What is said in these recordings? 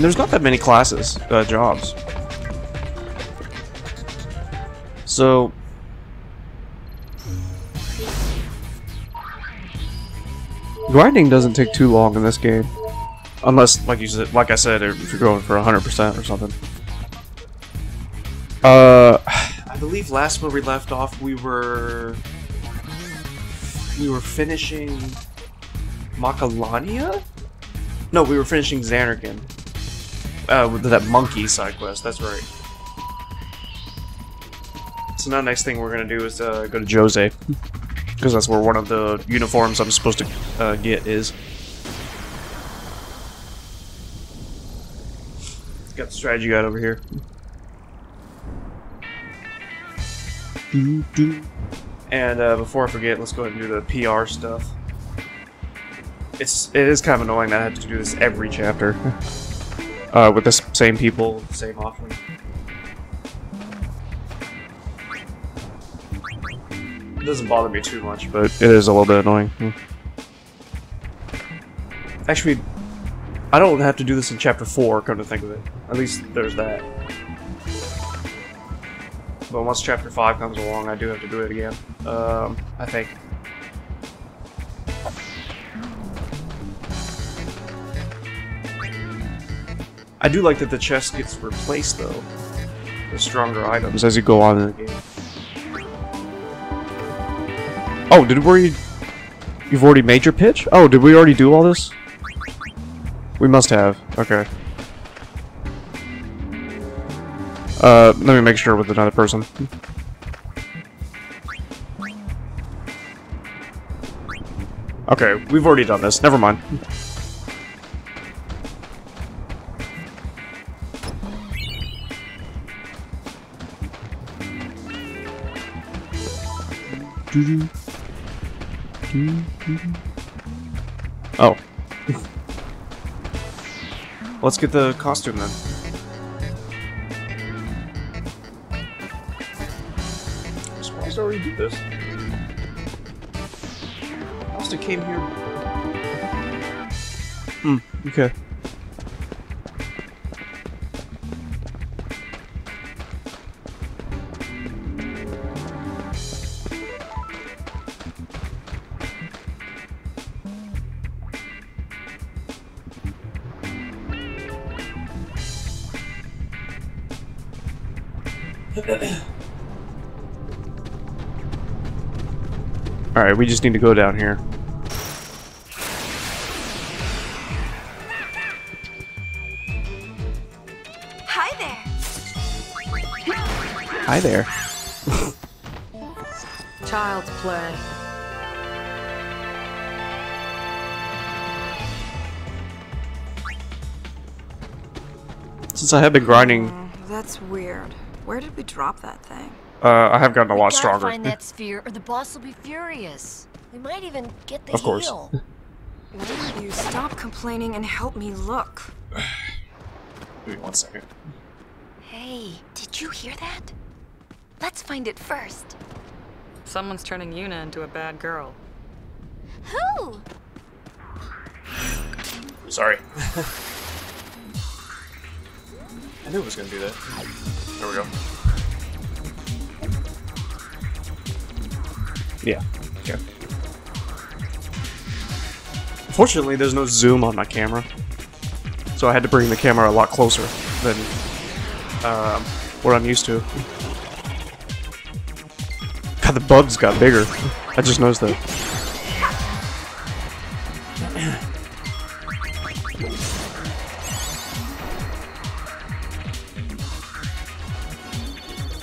And there's not that many classes, uh, jobs. So... Grinding doesn't take too long in this game. Unless, like you said, like I said, if you're going for 100% or something. Uh, I believe last where we left off, we were... We were finishing... Macalania? No, we were finishing Zanarkand. Uh, that monkey side quest, that's right. So now next thing we're gonna do is uh, go to Djose. Because that's where one of the uniforms I'm supposed to uh, get is. Got the strategy guide over here. And uh, before I forget, let's go ahead and do the PR stuff. It's it is kind of annoying that I have to do this every chapter. uh, with the same people, same offering. It doesn't bother me too much, but it is a little bit annoying. Hmm. Actually, I don't have to do this in chapter 4, come to think of it. At least there's that. But once chapter 5 comes along, I do have to do it again. Um, I think. I do like that the chest gets replaced, though. With stronger items as you go on in the game. Oh, did we... You've already made your pitch? Oh, did we already do all this? We must have. Okay. Uh, let me make sure with another person. Okay, we've already done this. Never mind. Oh. Let's get the costume then. I already did this. I must have came here. Hmm, okay. Alright, we just need to go down here. Hi there. Hi there. Child's play. Since I have been grinding, Mm, that's weird. Where did we drop that thing? Uh, I have gotten a We lot gotta stronger. find that sphere, or the boss will be furious. We might even get the Of course. heel. Will you stop complaining and help me look? Give me one second. Hey, did you hear that? Let's find it first. Someone's turning Yuna into a bad girl. Who? Sorry. I knew it was gonna do that. There we go. Yeah. Okay. Unfortunately, there's no zoom on my camera, so I had to bring the camera a lot closer than um, what I'm used to. God, the bugs got bigger. I just noticed that.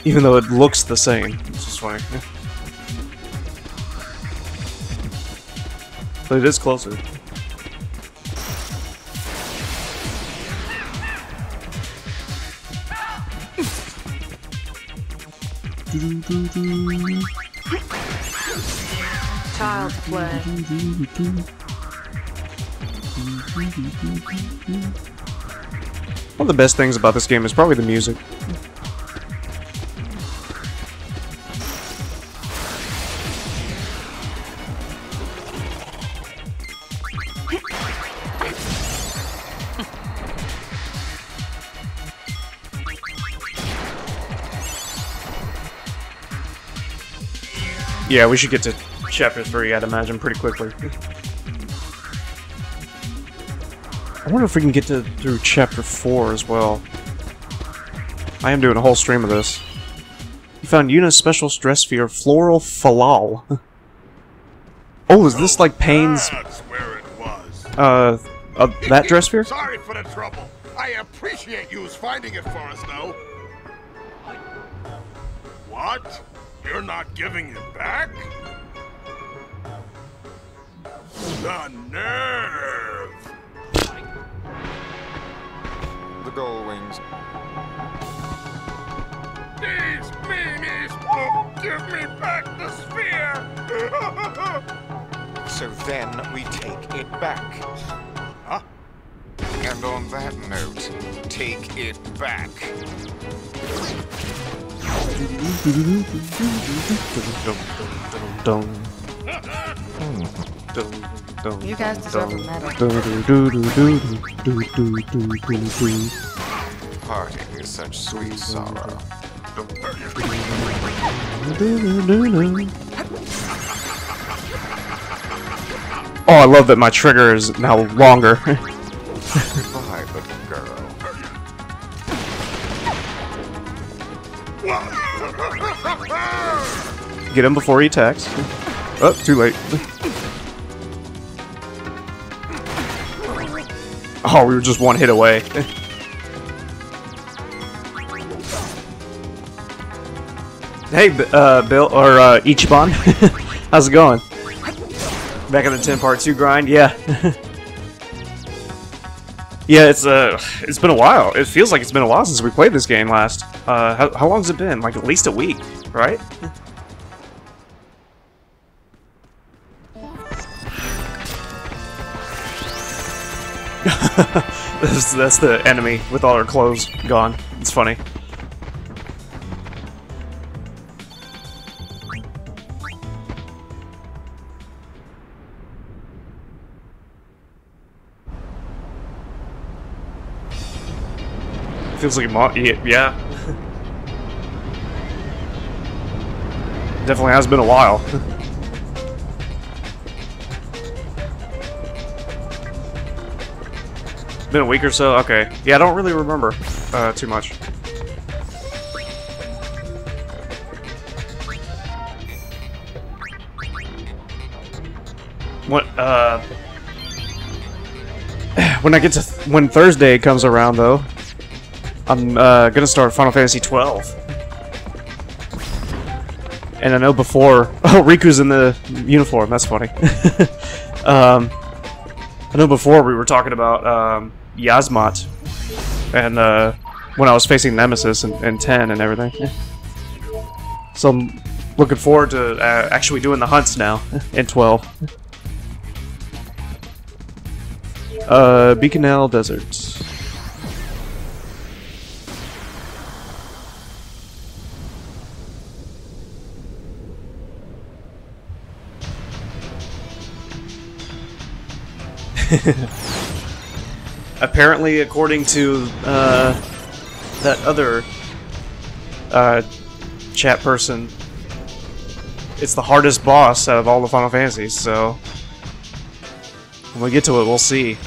Even though it looks the same. It's just funny. But it is closer. Child's play. One of the best things about this game is probably the music. Yeah, we should get to chapter 3, I'd imagine, pretty quickly. I wonder if we can get to through chapter 4 as well. I am doing a whole stream of this. You found Yuna's special stress sphere, Floral Fallal. oh, is this like Paine's, where it was. uh, uh that dress sphere? Sorry for the trouble. I appreciate you finding it for us, though. What? You're not giving it back? The nerve! The Gullwings. These meanies won't give me back the sphere! So then we take it back. Huh? And on that note, take it back. You guys deserve a medal. Parting is such sweet sorrow. Oh, I love that my trigger is now longer. Get him before he attacks. Oh, too late. Oh, we were just one hit away. hey, uh, Bill, or uh, Ichiban. How's it going? Back in the 10 part 2 grind? Yeah. yeah, it's uh, it's been a while. It feels like it's been a while since we played this game last. Uh, how, how long has it been? Like at least a week, right? that's, that's the enemy with all her clothes gone. It's funny. Feels like a mo- yeah. yeah. Definitely has been a while. Been a week or so? Okay. Yeah, I don't really remember uh, too much. What, uh... When I get to... Th when Thursday comes around, though, I'm uh, gonna start Final Fantasy 12. And I know before... Oh, Rikku's in the uniform. That's funny. um... I know before we were talking about um, Yiazmat, and uh, when I was facing Nemesis and, and 10 and everything. So I'm looking forward to uh, actually doing the hunts now in 12. Uh, Bikanel Desert. Apparently, according to uh, that other uh, chat person, it's the hardest boss out of all the Final Fantasies, so when we get to it, we'll see.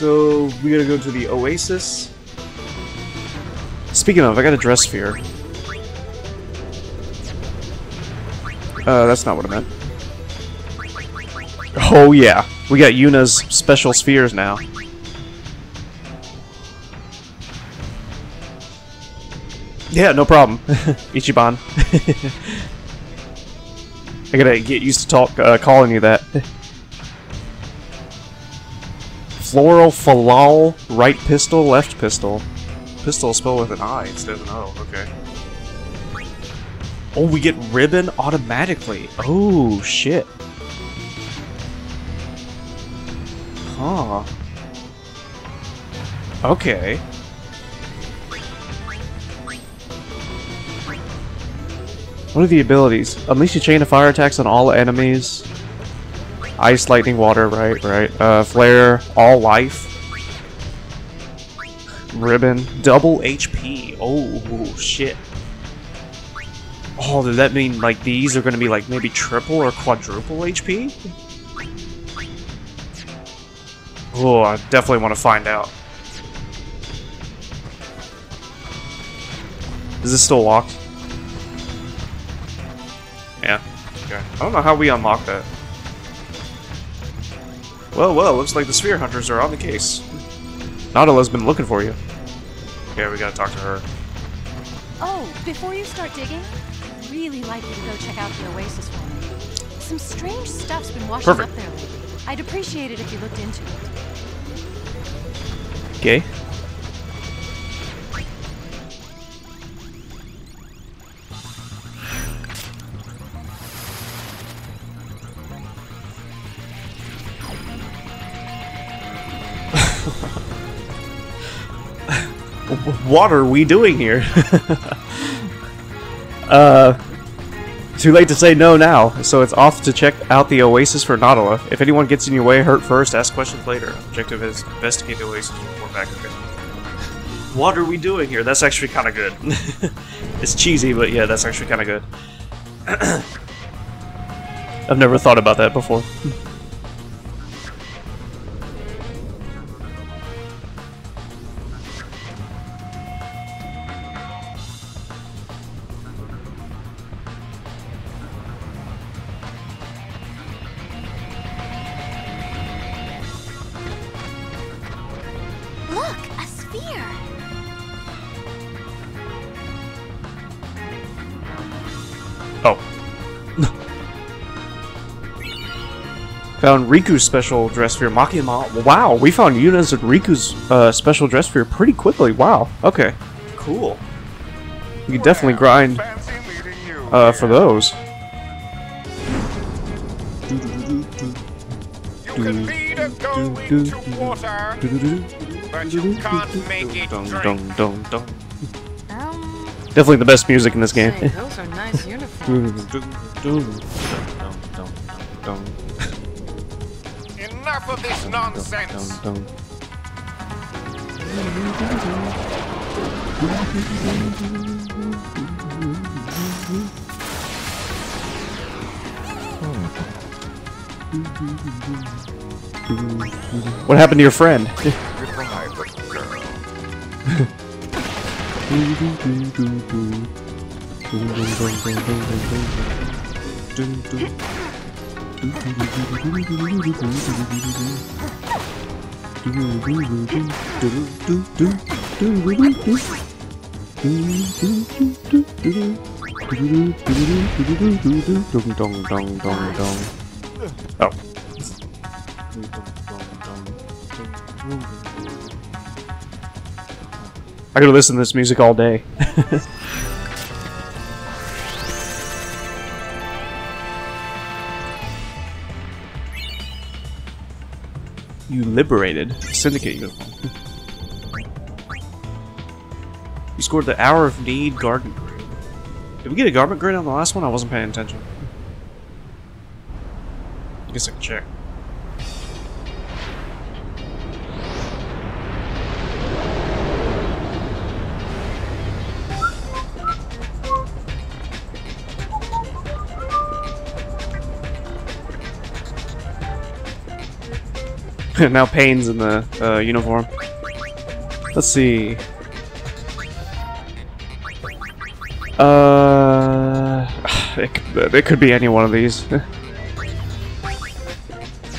So we gotta go to the Oasis. Speaking of, I got a dress sphere. Uh, that's not what I meant. Oh yeah, we got Yuna's special spheres now. Yeah, no problem. Ichiban. I gotta get used to talk uh, calling you that. Floral Fallal, right pistol, left pistol. Pistol spelled with an I instead of an O, okay. Oh, we get ribbon automatically. Oh, shit. Huh. Okay. What are the abilities? Unleash a chain of fire attacks on all enemies. Ice, lightning, water, right, right. Uh, flare, all life. Ribbon, double HP. Oh, shit. Oh, does that mean, like, these are gonna be, like, maybe triple or quadruple HP? Oh, I definitely want to find out. Is this still locked? Yeah. Okay. I don't know how we unlock that. Well, well, looks like the Sphere Hunters are on the case. Nhadala has been looking for you. Okay, we gotta talk to her. Oh, before you start digging, I'd really like you to go check out the Oasis for me. Some strange stuff's been washing Perfect. up there lately. I'd appreciate it if you looked into it. Okay. What are we doing here? uh, too late to say no now, so it's off to check out the Oasis for Nhadala. If anyone gets in your way, hurt first, ask questions later. Objective is investigate the Oasis before back. Okay. What are we doing here? That's actually kind of good. it's cheesy, but yeah, that's actually kind of good. I've never thought about that before. Found Rikku's special dress sphere. Makima. Wow, we found Yuna's and Rikku's uh, special dress sphere pretty quickly. Wow. Okay. Cool. We could definitely grind Fancy meeting you uh, for those. You can feed a go into water, but you can't make it Dun, drink. dun, dun, dun. Um, Definitely the best music in this game. Of this nonsense. What happened to your friend? Oh. I could listen to this music all day. liberated Syndicate uniform. you scored the Hour of Need Garment Grid. Did we get a garment grid on the last one? I wasn't paying attention. I guess I can check. now Paine's in the uh, uniform. Let's see. Uh, it, it could be any one of these.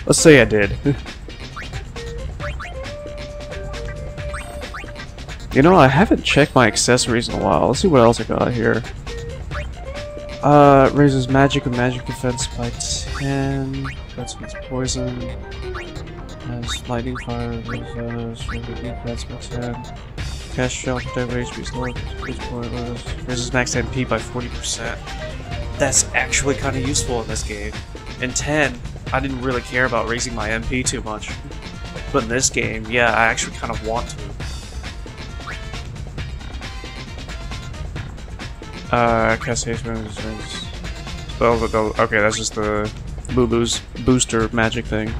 Let's say I did. you know, I haven't checked my accessories in a while. Let's see what else I got here. Uh, raises magic and magic defense by 10. That's poison. Has lightning fire, raises defense by 10. Cast shell, protect HP slow, raises max MP by 40%. That's actually kind of useful in this game. In 10, I didn't really care about raising my MP too much. But in this game, yeah, I actually kind of want to. Uh, cast haste moves. Spell that they'll- Okay, that's just the Lulu's booster magic thing.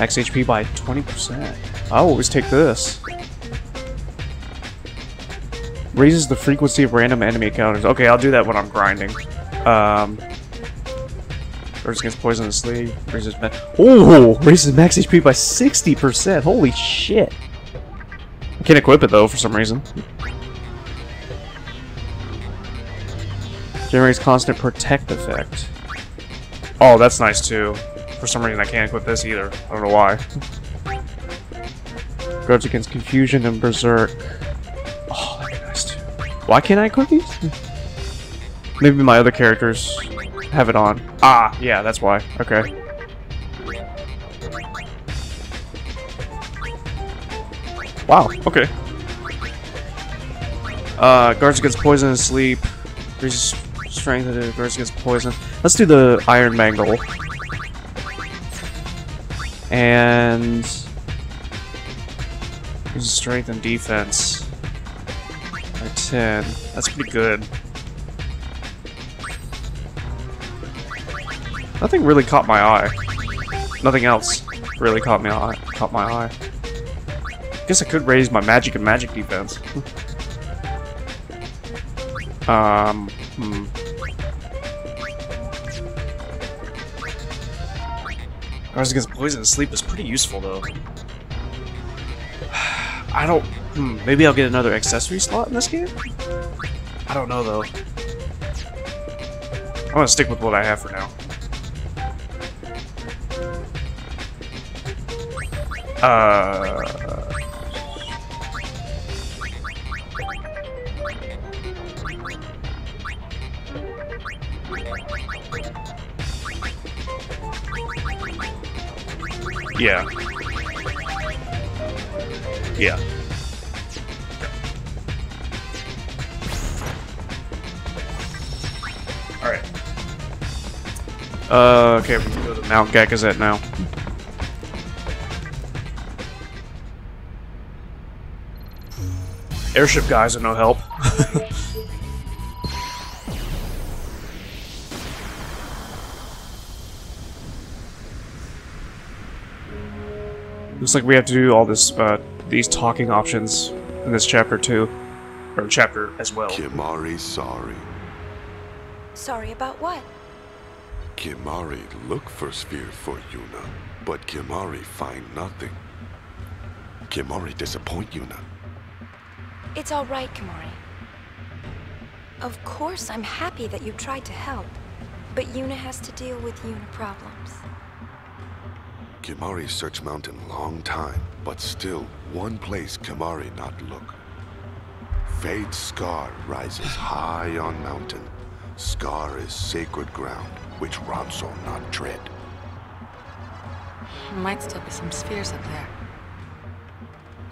Max HP by 20%. I'll always take this. Raises the frequency of random enemy encounters. Okay, I'll do that when I'm grinding. Um, Burst against poison sleep. Raises Oh, raises max HP by 60%. Holy shit. I can't equip it though for some reason. Generates constant protect effect. Oh, that's nice too. For some reason I can't equip this either. I don't know why. Guards against confusion and berserk. Oh, that'd be nice too. Why can't I equip these? Maybe my other characters have it on. Ah, yeah, that's why. Okay. Wow, okay. Uh, guards against poison and sleep. Increases strength guards against poison. Let's do the Iron Mangle. And... Strength and defense. By 10. That's pretty good. Nothing really caught my eye. Nothing else really caught me eye. Caught my eye. Guess I could raise my magic and magic defense. um. Guards against poison sleep is pretty useful though. I don't. Hmm, maybe I'll get another accessory slot in this game. I don't know though. I'm gonna stick with what I have for now. Uh. Yeah. Yeah. Alright. Uh, okay, we can go to Mount Gagazet now. Airship guys are no help. Looks like we have to do all this, uh, these talking options in this chapter too. Or chapter as well. Kimahri sorry. Sorry about what? Kimahri look for sphere for Yuna, but Kimahri find nothing. Kimahri disappoint Yuna. It's all right, Kimahri. Of course, I'm happy that you tried to help. But Yuna has to deal with Yuna problems. Kimahri search mountain long time, but still one place Kimahri not look. Fayth scar rises high on mountain. Scar is sacred ground, which Ronso not tread. Might still be some spheres up there.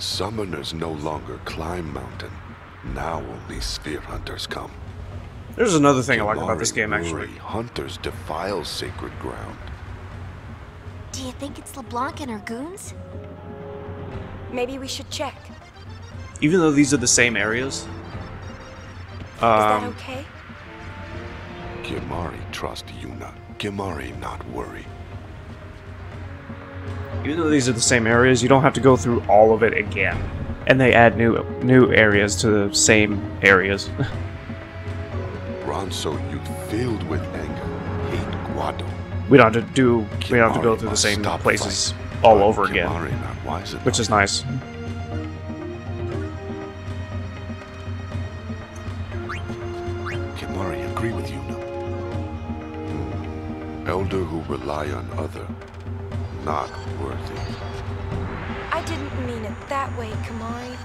Summoners no longer climb mountain. Now only sphere hunters come. There's another thing I like about this game actually. worry Hunters defile sacred ground. Do you think it's LeBlanc and her goons? Maybe we should check. Even though these are the same areas. Is that Um, okay? Kimahri trust Yuna. Kimahri not worry. even though these are the same areas, you don't have to go through all of it again. And they add new new areas to the same areas. Ronso youth filled with anger, hate Guado. We don't have to do we don't have to go through the same places fight. all over again, Kimahri not wise enough. which is nice. Kimahri agree with Yuna. Hmm. Elder who rely on other, not worthy. I didn't mean it that way, Kimahri.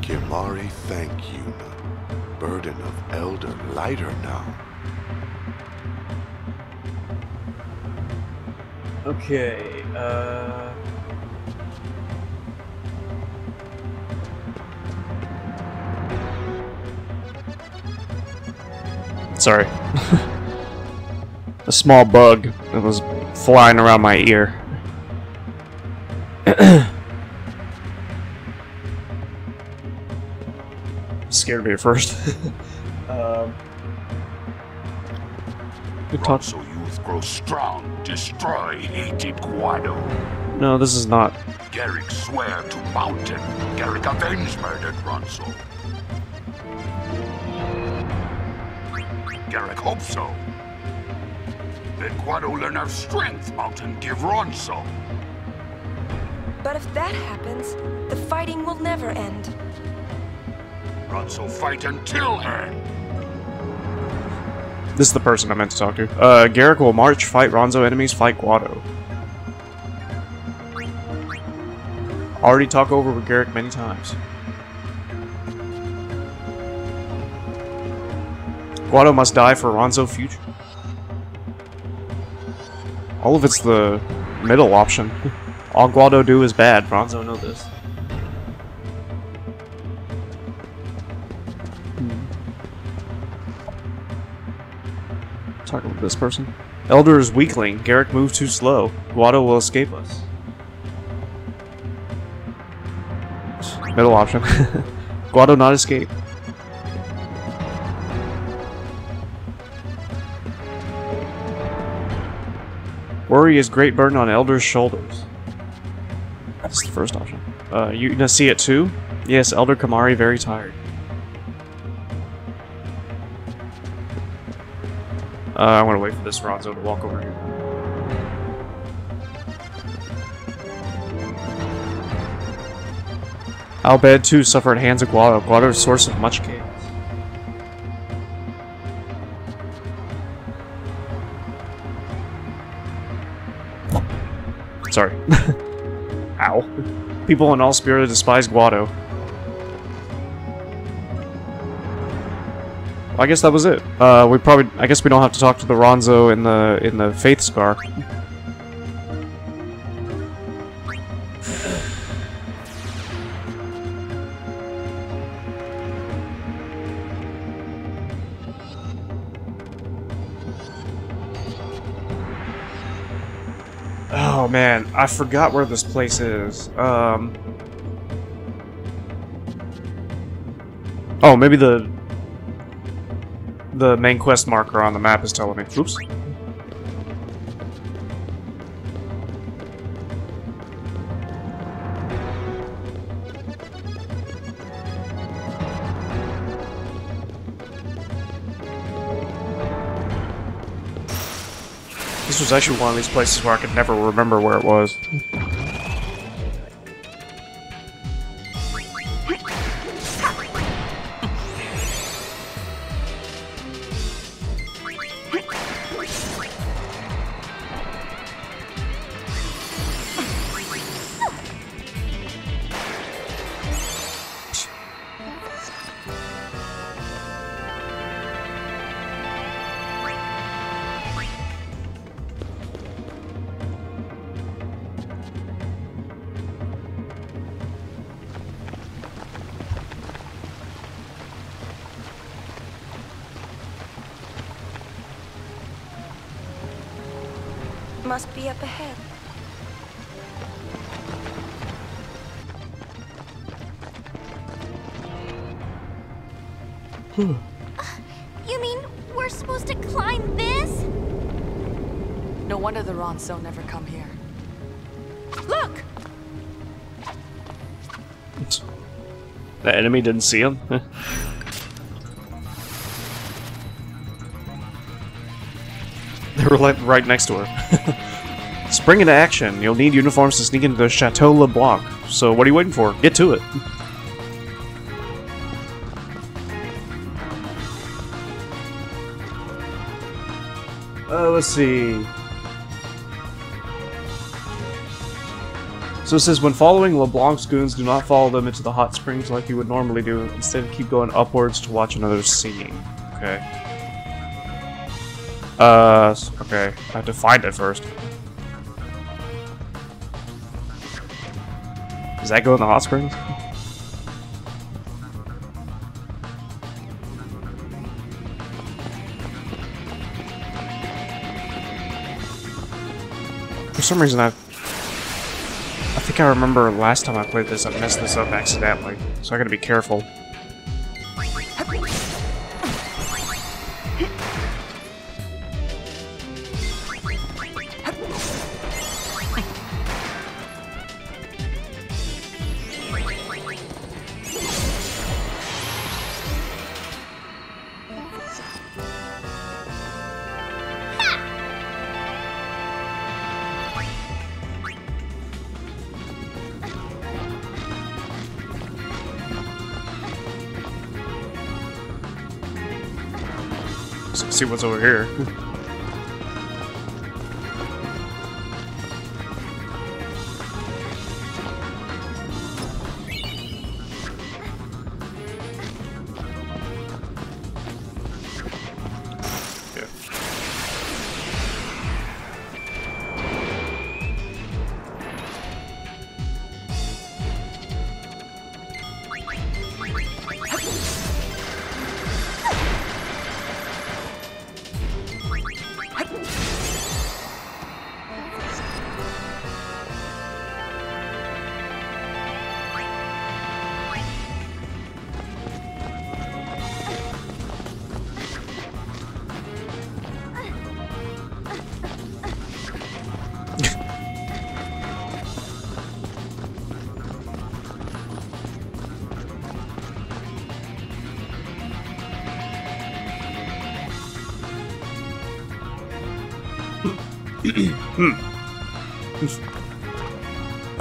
Kimahri thank Yuna. Burden of elder lighter now. Okay, uh Sorry. A small bug that was flying around my ear. Scared me at first. Um, we talked. So youth grow strong, destroy hated Guado. No, this is not. Garik swear to Mountain. Garik avenge murdered Ronso. Garik hope so. Then Guado learn of strength Mountain give Ronso. But if that happens, the fighting will never end. Ronso fight until end. This is the person I meant to talk to. Uh, Garik will march, fight Ronso enemies, fight Guado. Already talked over with Garik many times. Guado must die for Ronso future. All of it's the middle option. All Guado do is bad. Ronso know this. Talking this person. Elder is weakling. Garik moved too slow. Guado will escape us. Middle option. Guado not escape. Worry is great burden on Elder's shoulders. That's the first option. Uh, you gonna see it too? Yes, Elder Kimahri very tired. Uh, I want to wait for this Ronso to walk over here. Al Bhed too suffered hands of Guado. Guado is source of much chaos. Sorry. Ow. People in all Spira despise Guado. I guess that was it. Uh, we probably, I guess we don't have to talk to the Ronso in the in the Fayth Scar. Oh man, I forgot where this place is. Um. Oh, maybe the the main quest marker on the map is telling me. Oops. This was actually one of these places where I could never remember where it was. Enemy didn't see him. they were like right next to her. Spring into action. You'll need uniforms to sneak into the Chateau LeBlanc. So what are you waiting for? Get to it. Uh, let's see. So it says, when following LeBlanc's goons, do not follow them into the hot springs like you would normally do. Instead, keep going upwards to watch another scene. Okay. Uh, okay. I have to find it first. Does that go in the hot springs? For some reason, I think I remember last time I played this, I messed this up accidentally, so I gotta be careful. What's over here.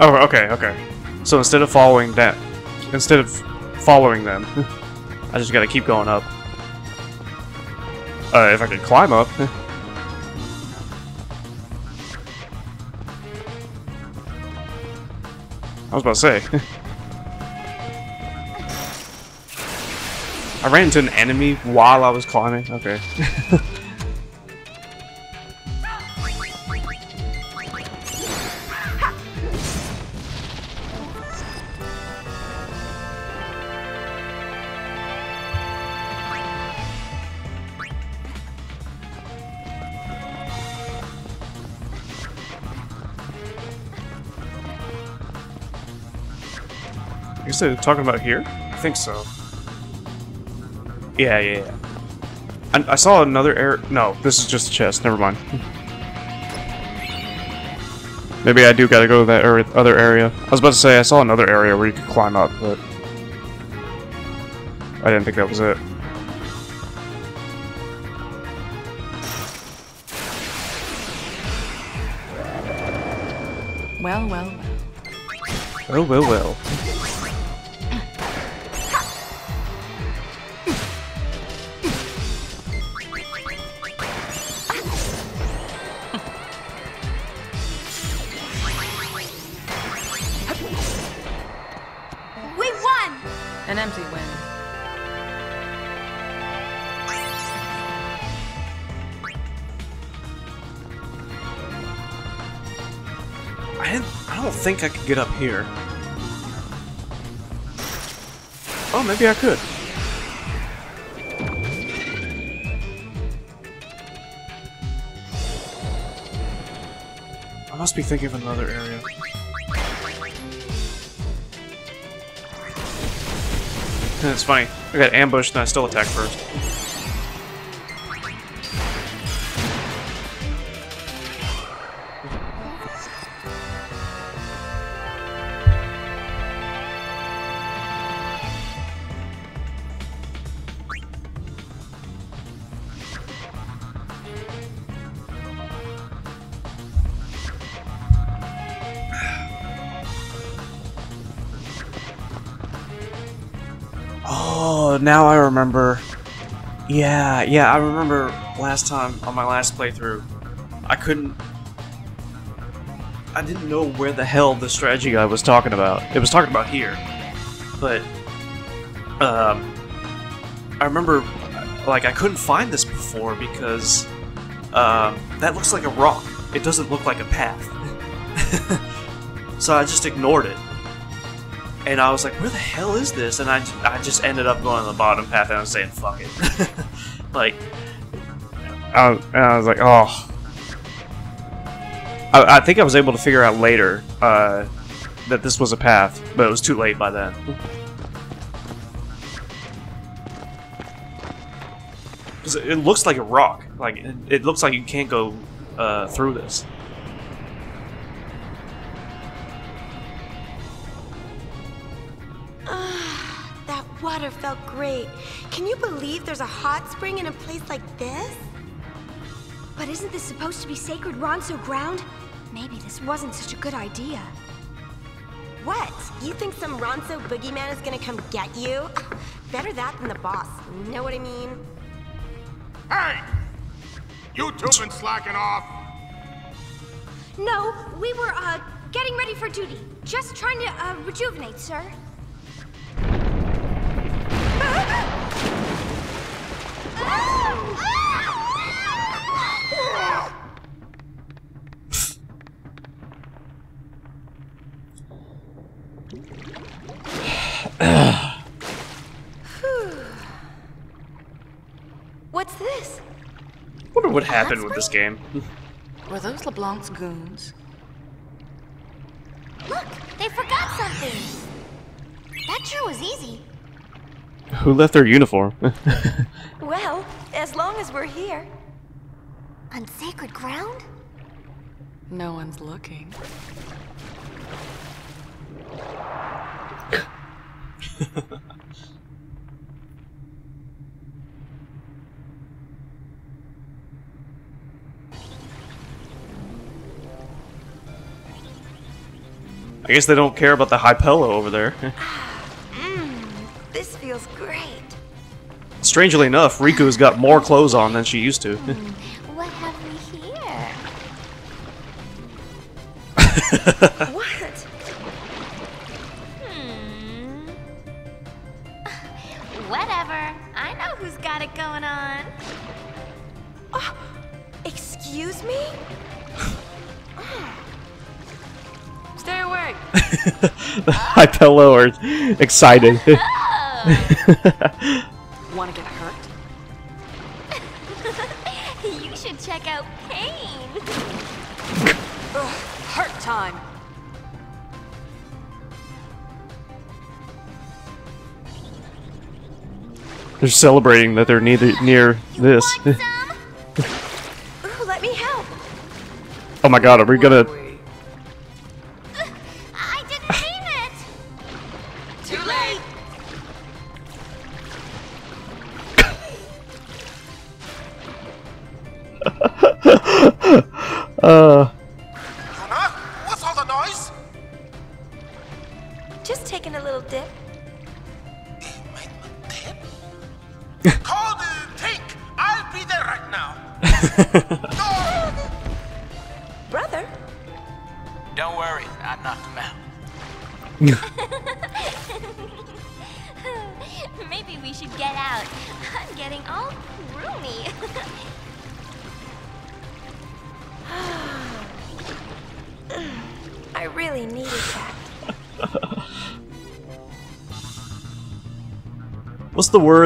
Oh, okay, okay. So instead of following that, instead of following them, I just gotta keep going up. Uh, if I could climb up. I was about to say. I ran into an enemy while I was climbing. Okay. I guess talking about here? I think so. Yeah, yeah, yeah. I, I saw another air. No, this is just a chest. Never mind. Maybe I do gotta go to that area, other area. I was about to say I saw another area where you could climb up, but I didn't think that was it. Well, well, well. Oh well, well. Think I could get up here. Oh, maybe I could. I must be thinking of another area. It's funny. I got ambushed and I still attacked first. Now I remember. Yeah, yeah, I remember last time on my last playthrough, I couldn't. I didn't know where the hell the strategy guy was talking about. It was talking about here, but um, I remember like I couldn't find this before because um, that looks like a rock. It doesn't look like a path. so I just ignored it and I was like, "Where the hell is this?" And I, I just ended up going on the bottom path, and I was saying, "Fuck it," like, I, and I was like, "Oh." I, I think I was able to figure out later uh, that this was a path, but it was too late by then. Because it, it looks like a rock, like it, it looks like you can't go uh, through this. Great. Can you believe there's a hot spring in a place like this? But isn't this supposed to be sacred Ronso ground? Maybe this wasn't such a good idea. What? You think some Ronso boogeyman is gonna come get you? Better that than the boss. You know what I mean? Hey! You two been slacking off? No, we were, uh, getting ready for duty. Just trying to, uh, rejuvenate, sir. What's this? wonder what happened with this game. Were those LeBlanc's goons? Look, they forgot something. That sure was easy. Who left their uniform? Well, as long as we're here. On sacred ground? No one's looking. I guess they don't care about the Hypello over there. Strangely enough, Rikku's got more clothes on than she used to. What have we here? What? Hmm. Whatever. I know who's got it going on. Excuse me? Stay away! Hypello are excited. time! They're celebrating that they're neither near this. Ooh, let me help. oh my god, are we gonna...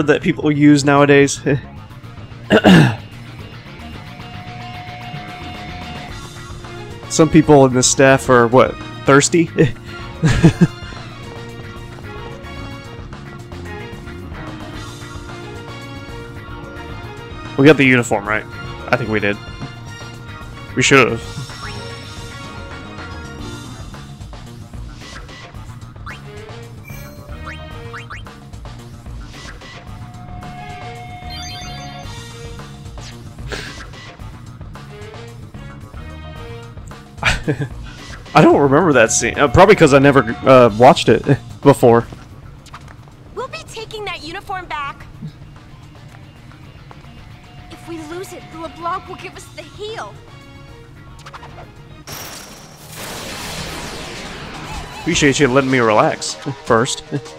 that people use nowadays? Some people in the staff are, what, thirsty? we got the uniform, right? I think we did. We should have. I don't remember that scene. Uh, probably because I never uh, watched it before. we'll be taking that uniform back. If we lose it, LeBlanc will give us the heel. Appreciate you letting me relax first.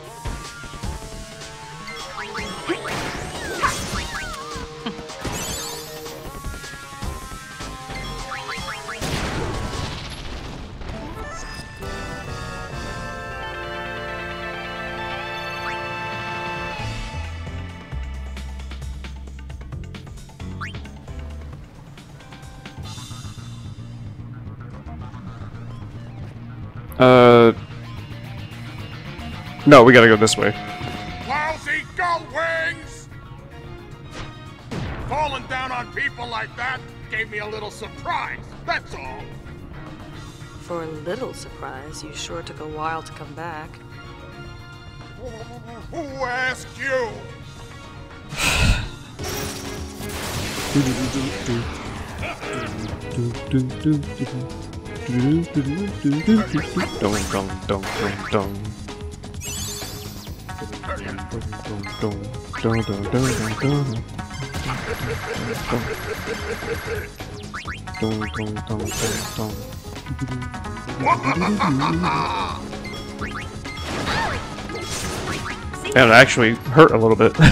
No, we gotta go this way. Lousy Gullwings! Falling down on people like that gave me a little surprise, that's all. For a little surprise, you sure took a while to come back. Who asked you? Dong dong dong dong dong. Dong Dun, it actually hurt a little bit.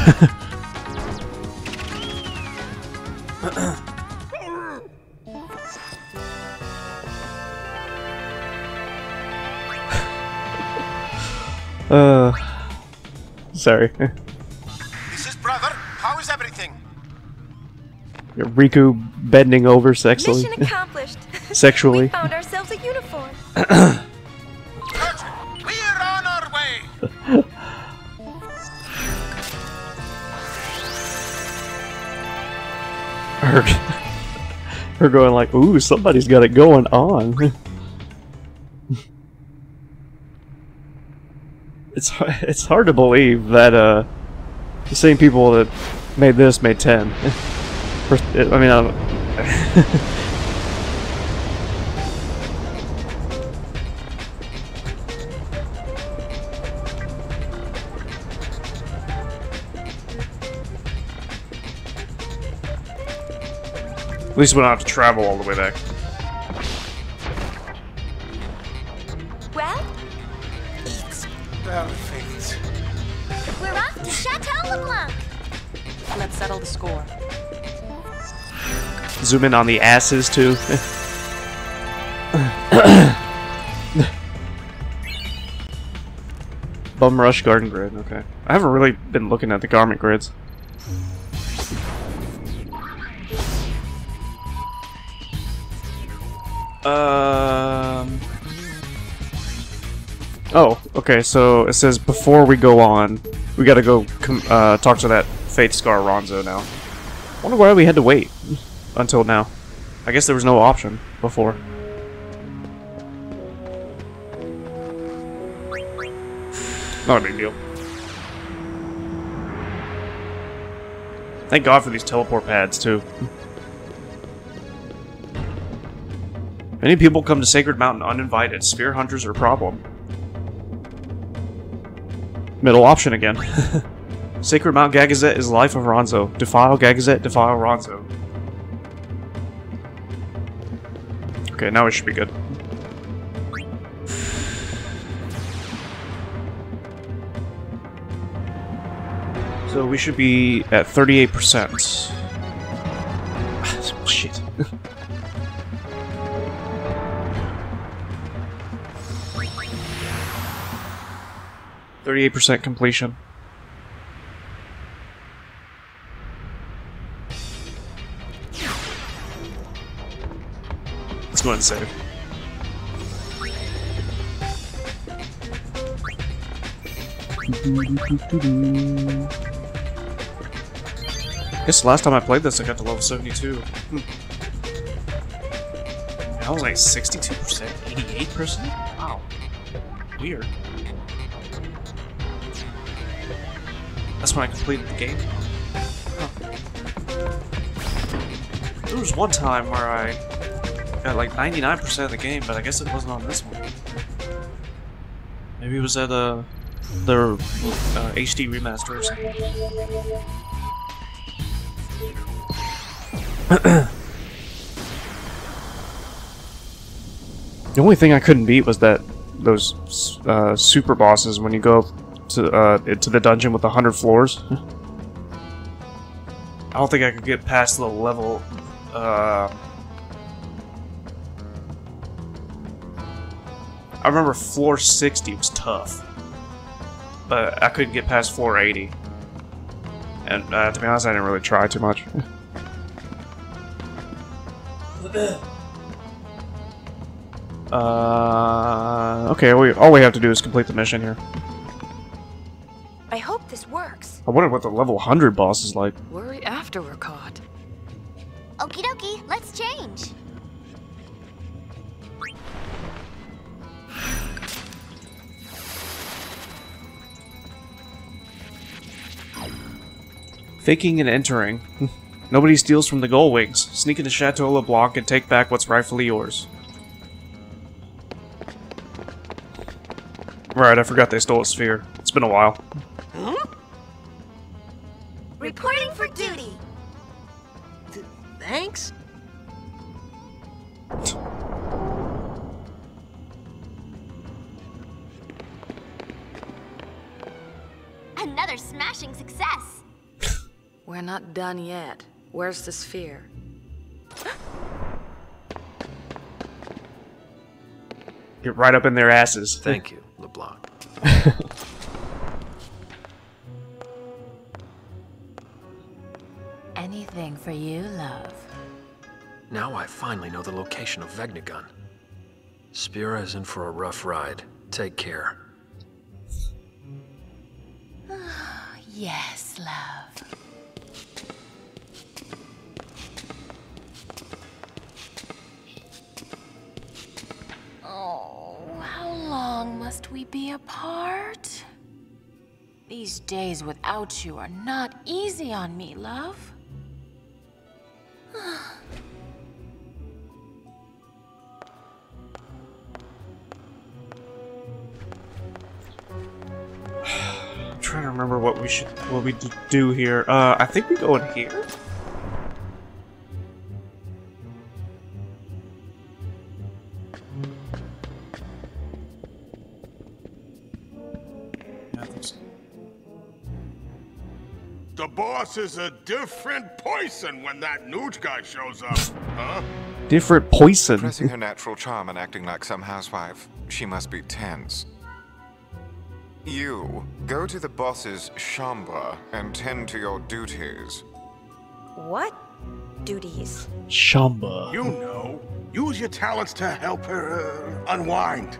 uh, sorry. Rikku bending over sexually. Mission accomplished. Sexually. we found ourselves a uniform. Curtain, we're on our way. her, her going like, "Ooh, somebody's got it going on." it's it's hard to believe that uh, the same people that made this made ten. I mean, don't. At least we don't have to travel all the way back. Zoom in on the asses too. Bum Rush Garment Grid, okay. I haven't really been looking at the garment grids. Um. Oh, okay. So it says before we go on, we gotta go com- uh, talk to that Fayth Scar Ronso now. Wonder why we had to wait until now. I guess there was no option before. Not a big deal. Thank God for these teleport pads too. Many people come to Sacred Mountain uninvited. Spear hunters are a problem. Middle option again. Sacred Mount Gagazet is life of Ronso. Defile Gagazet, defile Ronso. Okay, now we should be good. So we should be at 38%. Ah, shit. Thirty-eight percent completion. And save. Guess the last time I played this, I got to level 72. Hmm. I was like 62%, 88%? Wow. Weird. That's when I completed the game. Huh. There was one time where I got like 99% of the game, but I guess it wasn't on this one. Maybe it was at uh, the uh, HD remaster or something. the only thing I couldn't beat was that those uh, super bosses when you go to uh, to the dungeon with hundred floors. I don't think I could get past the level. Uh, I remember floor sixty was tough, but I couldn't get past floor eighty. And uh, to be honest, I didn't really try too much. uh, okay, we, all we have to do is complete the mission here. I hope this works. I wonder what the level 100 boss is like. Worry after we're caught. Faking and entering. Nobody steals from the Gullwings. Sneak into Chateau LeBlanc and take back what's rightfully yours. Right, I forgot they stole a sphere. It's been a while. Reporting for duty. Thanks. Another smashing success. We're not done yet. Where's the sphere? Get right up in their asses. Thank you, LeBlanc. Anything for you, love. Now I finally know the location of Vegnagun. Spira is in for a rough ride. Take care. Yes, love. Oh, how long must we be apart? These days without you are not easy on me, love. I'm trying to remember what we should what we do here. Uh, I think we go in here. The boss is a different poison when that Nooj guy shows up, huh? Different poison. Pressing her natural charm and acting like some housewife, she must be tense. You, go to the boss's chambre and tend to your duties. What duties? Shamba. You know, use your talents to help her uh, unwind.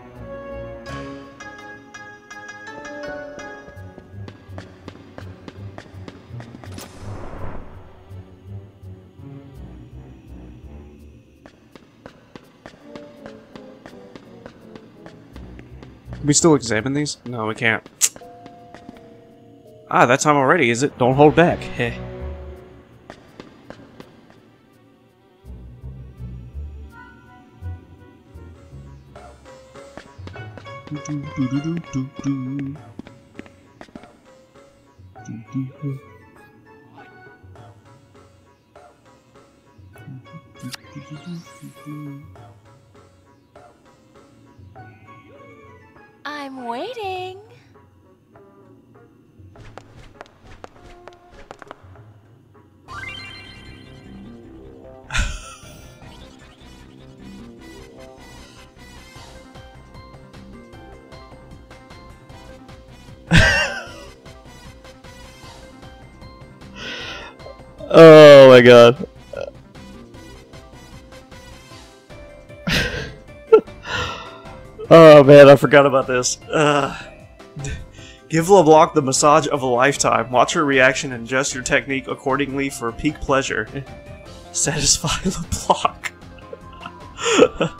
We still examine these? No, we can't. Ah, that time already, is it? Don't hold back. Heh. god. oh man, I forgot about this. Uh, give LeBlanc the massage of a lifetime. Watch her reaction and adjust your technique accordingly for peak pleasure. Satisfy LeBlanc.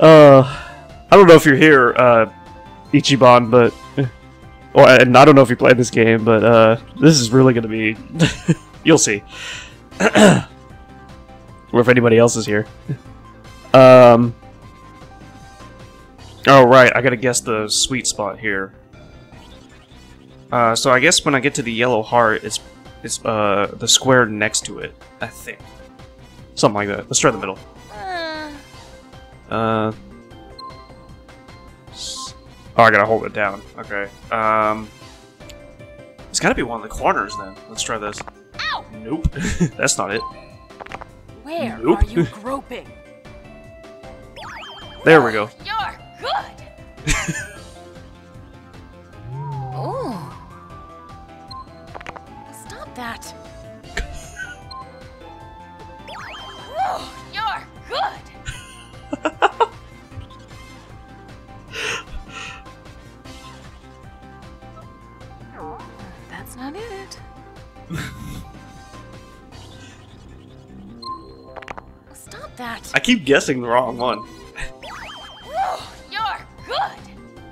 uh, I don't know if you're here, uh, Ichiban, but well, and I don't know if you played this game, but uh, this is really gonna be. You'll see. or if anybody else is here. Um. Oh right, I gotta guess the sweet spot here. Uh, so I guess when I get to the yellow heart, it's it's uh the square next to it. I think something like that. Let's try the middle. Uh, Uh. Oh, I gotta hold it down. Okay. Um. It's gotta be one of the corners then. Let's try this. Ow! Nope. That's not it. where Nope. are you groping? There we go. You're good. Ooh. Stop that. Keep guessing the wrong one. Ooh, you're good.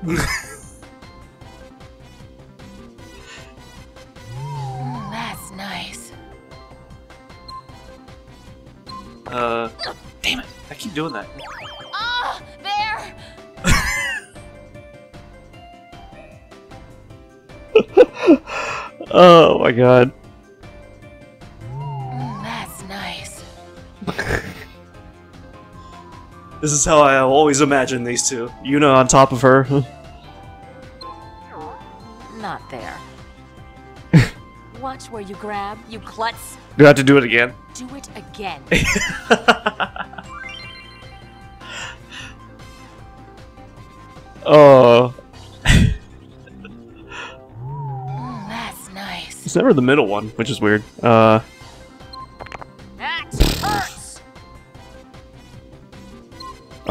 Mm, that's nice. Uh. Damn it! I keep doing that. Ah, there. Oh my god. This is how I always imagine these two. Yuna on top of her. Not there. Watch where you grab, you klutz. Do I have to do it again? Do it again. Oh, Mm, that's nice. it's never the middle one, which is weird. Uh,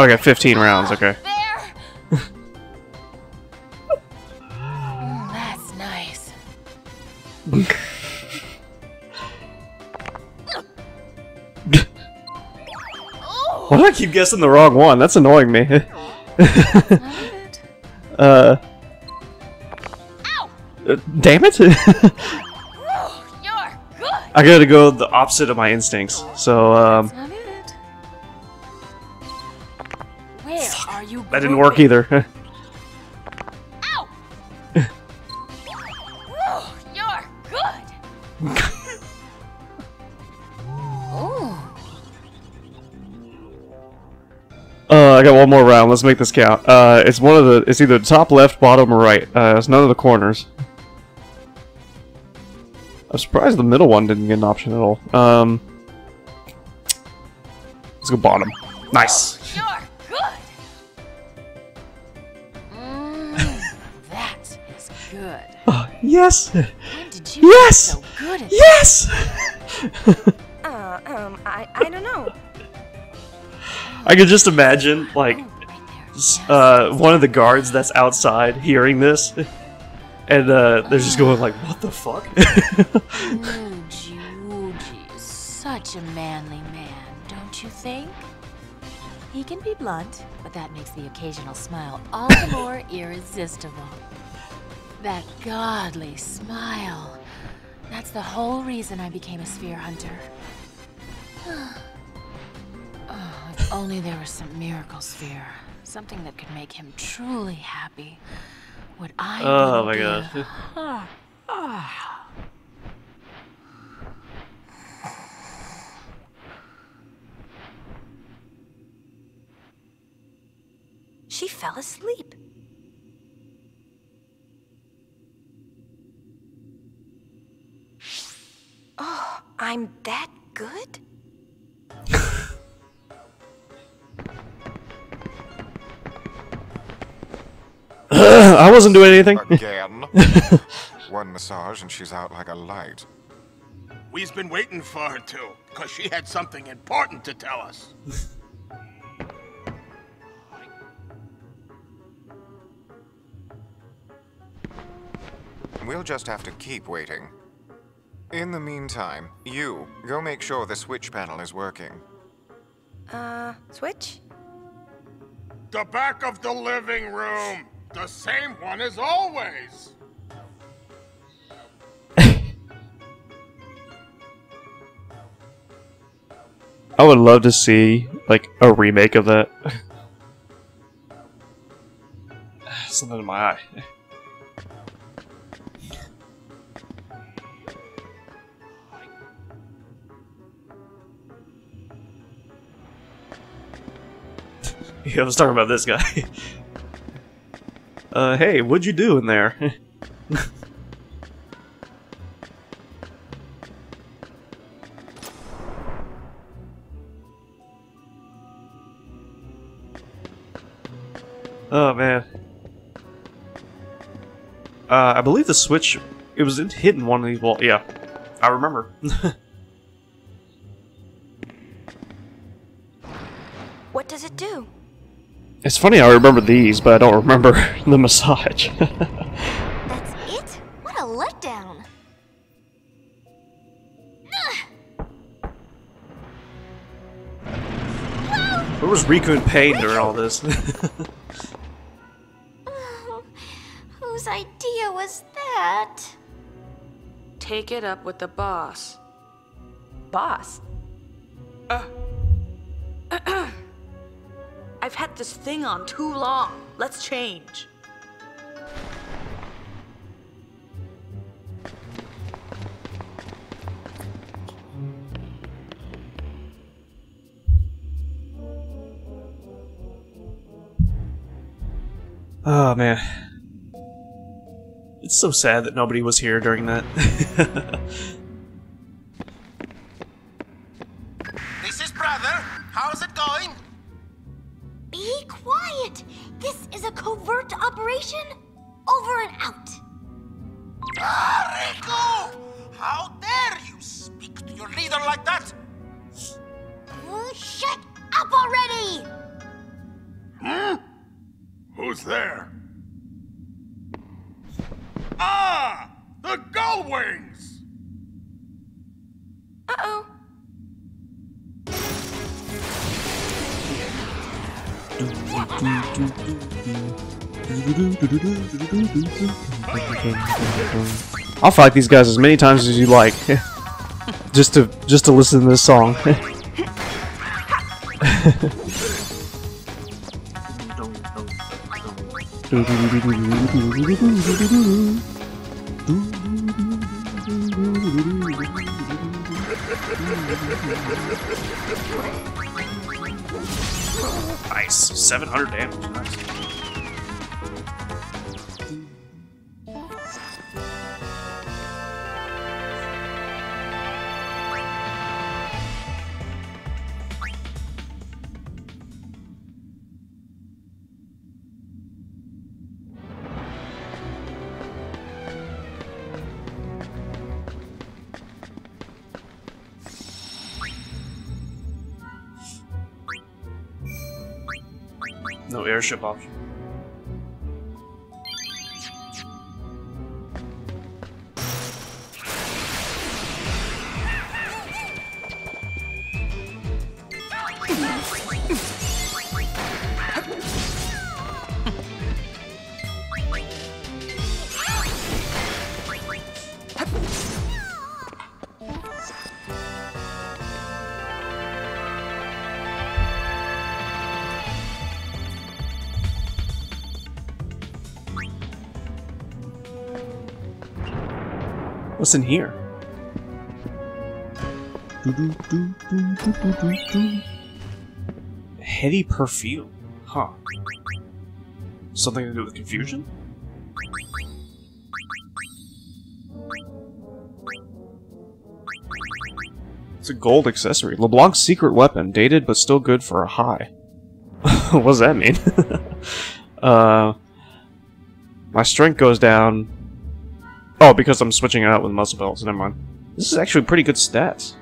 oh, I got 15 rounds. Okay. Mm, that's nice. Why do I keep guessing the wrong one? That's annoying me. uh, Ow! uh, damn it! You're good. I gotta go the opposite of my instincts. So, um, that didn't work either. Ow! Oh, you're good. Ooh. Uh, I got one more round. Let's make this count. Uh, it's one of the. It's either top left, bottom, or right. Uh, it's none of the corners. I'm surprised the middle one didn't get an option at all. Um, let's go bottom. Nice. Yes. When did you Yes! so Yes. Uh, um, I, I don't know. I could just imagine like uh, one of the guards that's outside hearing this, and uh, they're just going like, "What the fuck?" Uji, Uji such a manly man, don't you think? He can be blunt, but that makes the occasional smile all the more irresistible. That godly smile. That's the whole reason I became a sphere hunter. oh, if only there was some miracle sphere. Something that could make him truly happy. Would I oh my wouldn't god. do. Ah. She fell asleep. Oh, I'm that good? I wasn't doing anything. Again. One massage and she's out like a light. We's been waiting for her to, because she had something important to tell us. We'll just have to keep waiting. In the meantime, you, go make sure the switch panel is working. Uh, switch? The back of the living room. The same one as always. I would love to see like a remake of that. Something in my eye. yeah, let's talk about this guy. uh, hey, what'd you do in there? Oh man. Uh, I believe the switch. It was hidden one of these walls. Yeah, I remember. What does it do? It's funny. I remember these, but I don't remember the massage. That's it? What a letdown. Where was Rikku in pain during all this? Whose idea was that? Take it up with the boss. Boss. Uh. I've had this thing on too long. Let's change. Oh man. It's so sad that nobody was here during that. is a covert operation. Over and out. Ah, Rico! How dare you speak to your leader like that? Oh, shut up already! Hmm? Who's there? Ah! The Gullwings! Uh-oh. I'll fight these guys as many times as you like. just to just to listen to this song. nice. 700 damage. Nice. No airship In here? Heady perfume. Huh. Something to do with confusion? It's a gold accessory. LeBlanc's secret weapon, dated but still good for a high. what does that mean? uh, my strength goes down. Oh, because I'm switching it out with muscle belts. Never mind. This is actually pretty good stats.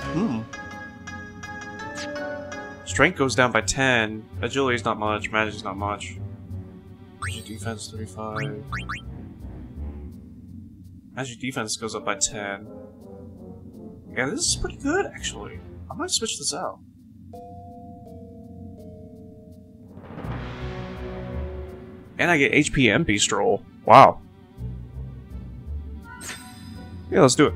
Hmm. Strength goes down by 10. Agility is not much. Magic is not much. Defense 35. Magic defense goes up by 10. Yeah, this is pretty good, actually. Might switch this out. And I get HP MP Stroll. Wow. Yeah, let's do it.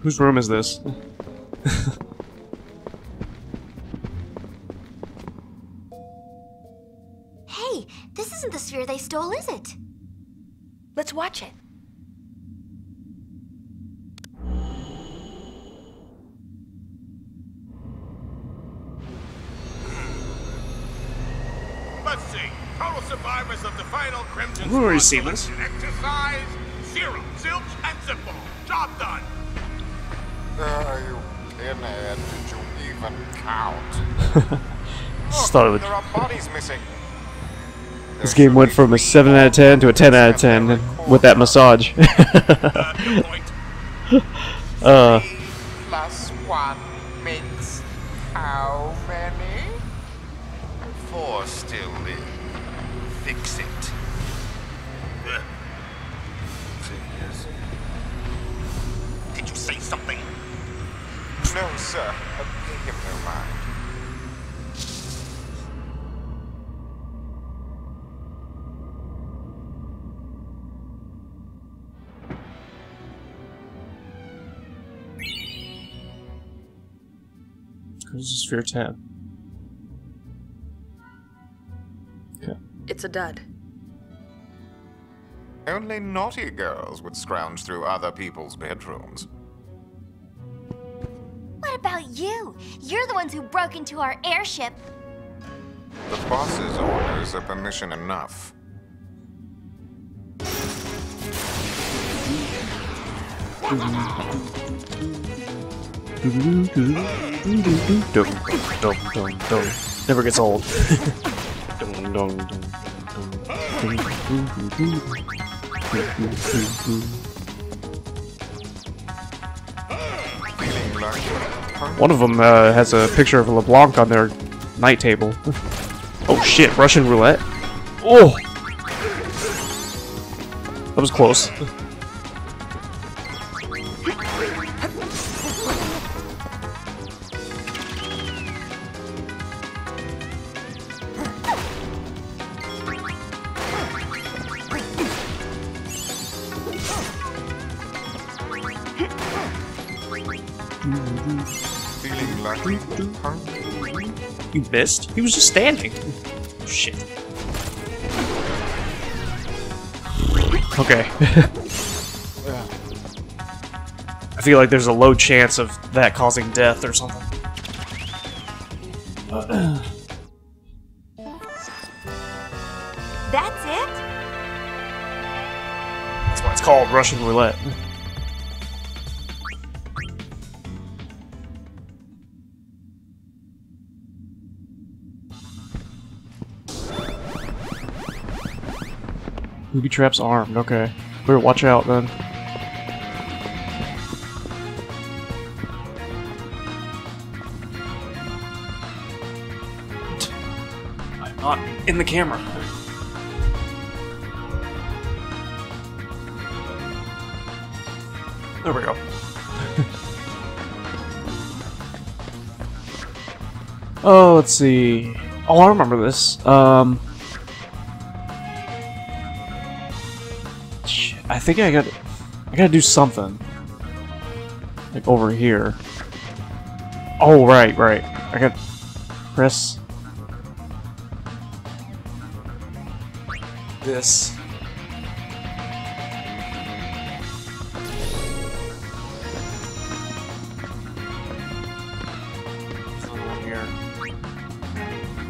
Whose room is this? Hey, this isn't the sphere they stole, is it? Let's watch it. Hmm. Let's see. Total survivors of the final Crimson We've already Squad this. Exercise, you pinhead, did you even count? Just thought There are bodies missing. This game went from a 7 out of 10 to a 10 out of 10 with that massage. uh, sir. Uh, him no mind. The sphere tab? Okay. It's a dud. Only naughty girls would scrounge through other people's bedrooms. What about you? You're the ones who broke into our airship. The boss's orders are permission enough. Never gets old. One of them uh, has a picture of LeBlanc on their night table. oh shit, Russian roulette. Oh! That was close. You missed? He was just standing. Shit. Okay. I feel like there's a low chance of that causing death or something. That's it? That's why it's called Russian roulette. Booby trap's armed, okay. Better watch out then. I'm not in the camera. There we go. oh, let's see. Oh, I remember this. Um, I think I got. I gotta do something. Like over here. Oh, right, right. I got press this.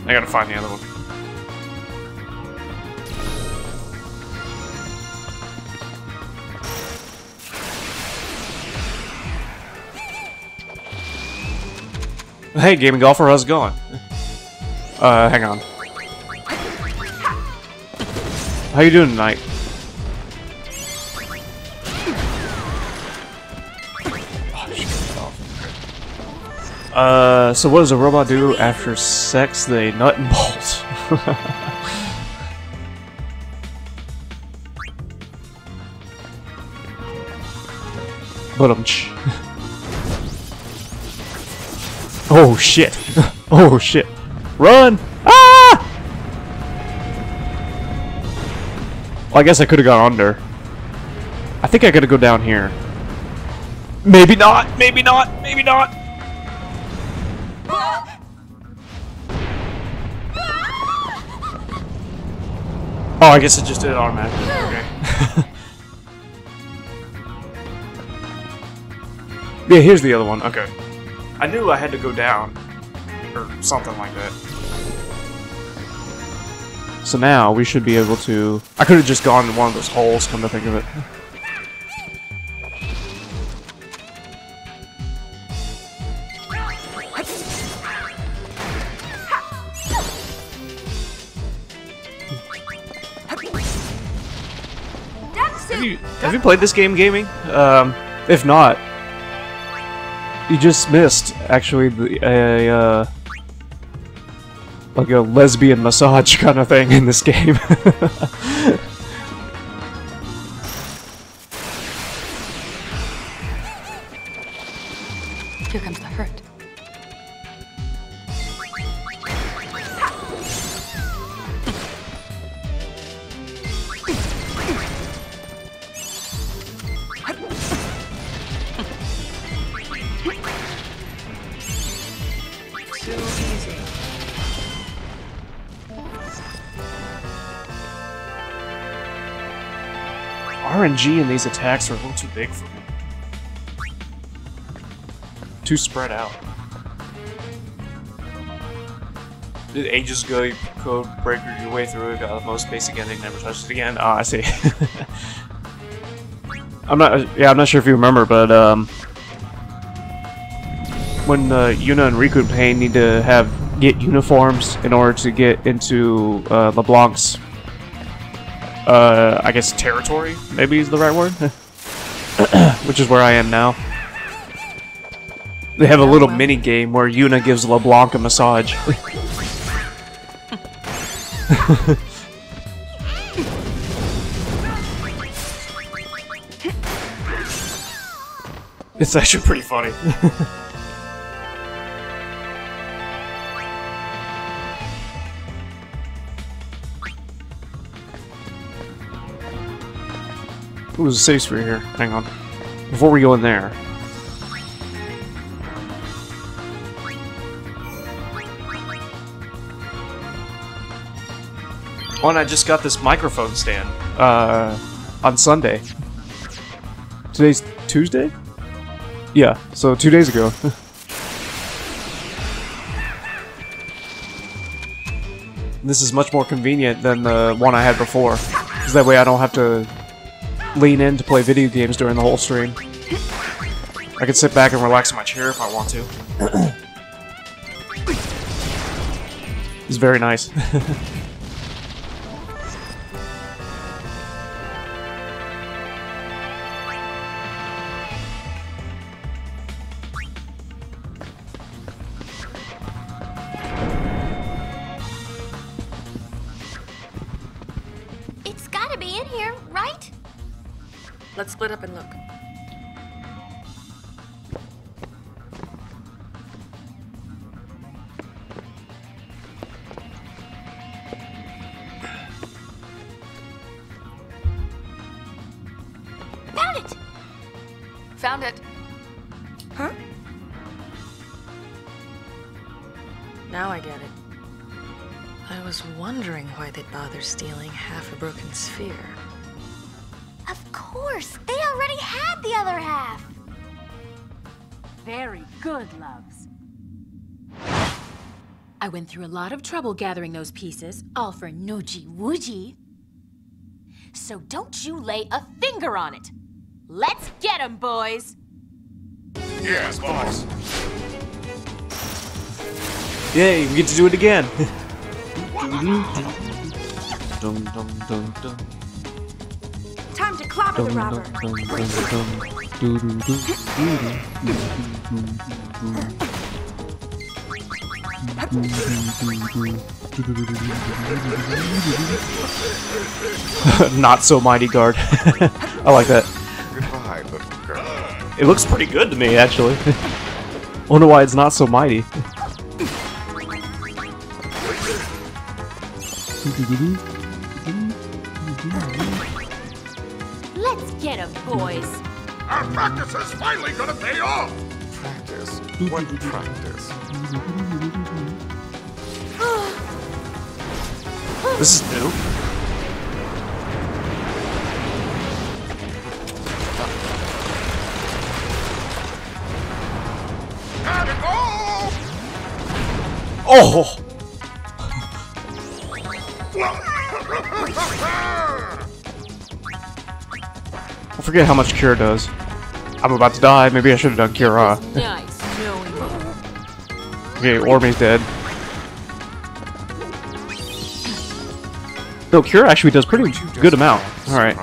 I gotta find the other one. Hey, gaming golfer, how's it going? Uh, hang on. How you doing tonight? Uh, so what does a robot do after sex? They nut and bolt. but. Oh shit! oh shit! Run! Ah! Well, I guess I could have gone under. I think I gotta go down here. Maybe not! Maybe not! Maybe not! Oh, I guess it just did it automatically. Okay. yeah, here's the other one. Okay. I knew I had to go down. Or something like that. So now we should be able to... I could have just gone in one of those holes, come to think of it. Have you, have you played this game, gaming? Um, if not, you just missed actually the, a uh, like a lesbian massage kind of thing in this game. Here comes the RNG in these attacks are a little too big for me. Too spread out. Did ages ago you code breaker your way through it, got the most basic ending, never touched it again. Ah, I see. I'm not. Yeah, I'm not sure if you remember, but um, when uh, Yuna and Rikku Paine need to have get uniforms in order to get into uh, LeBlanc's, uh, I guess territory. Maybe is the right word. Which is where I am now. They have a little mini game where Yuna gives LeBlanc a massage. it's actually pretty funny. Ooh, there's a safe sphere here. Hang on. Before we go in there. Oh, and I just got this microphone stand uh, on Sunday. Today's Tuesday? Yeah, so two days ago. this is much more convenient than the one I had before. Because that way I don't have to lean in to play video games during the whole stream. I can sit back and relax in my chair if I want to. it's very nice. through a lot of trouble gathering those pieces, all for Noojie Woojie. So don't you lay a finger on it. Let's get 'em, boys! Yes, boss. Yay, we get to do it again! dum, dum, dum, dum. Time to clobber the robber. Not so mighty guard. I like that. Goodbye, little girl. It looks pretty good to me, actually. Wonder why it's not so mighty. Let's get 'em, boys! Our practice is finally gonna pay off! Practice. What practice? This is new. Oh! I forget how much cure does. I'm about to die. Maybe I should have done cure. Huh? Nice. Okay, Ormi's dead. No, cure actually does pretty good amount. All right.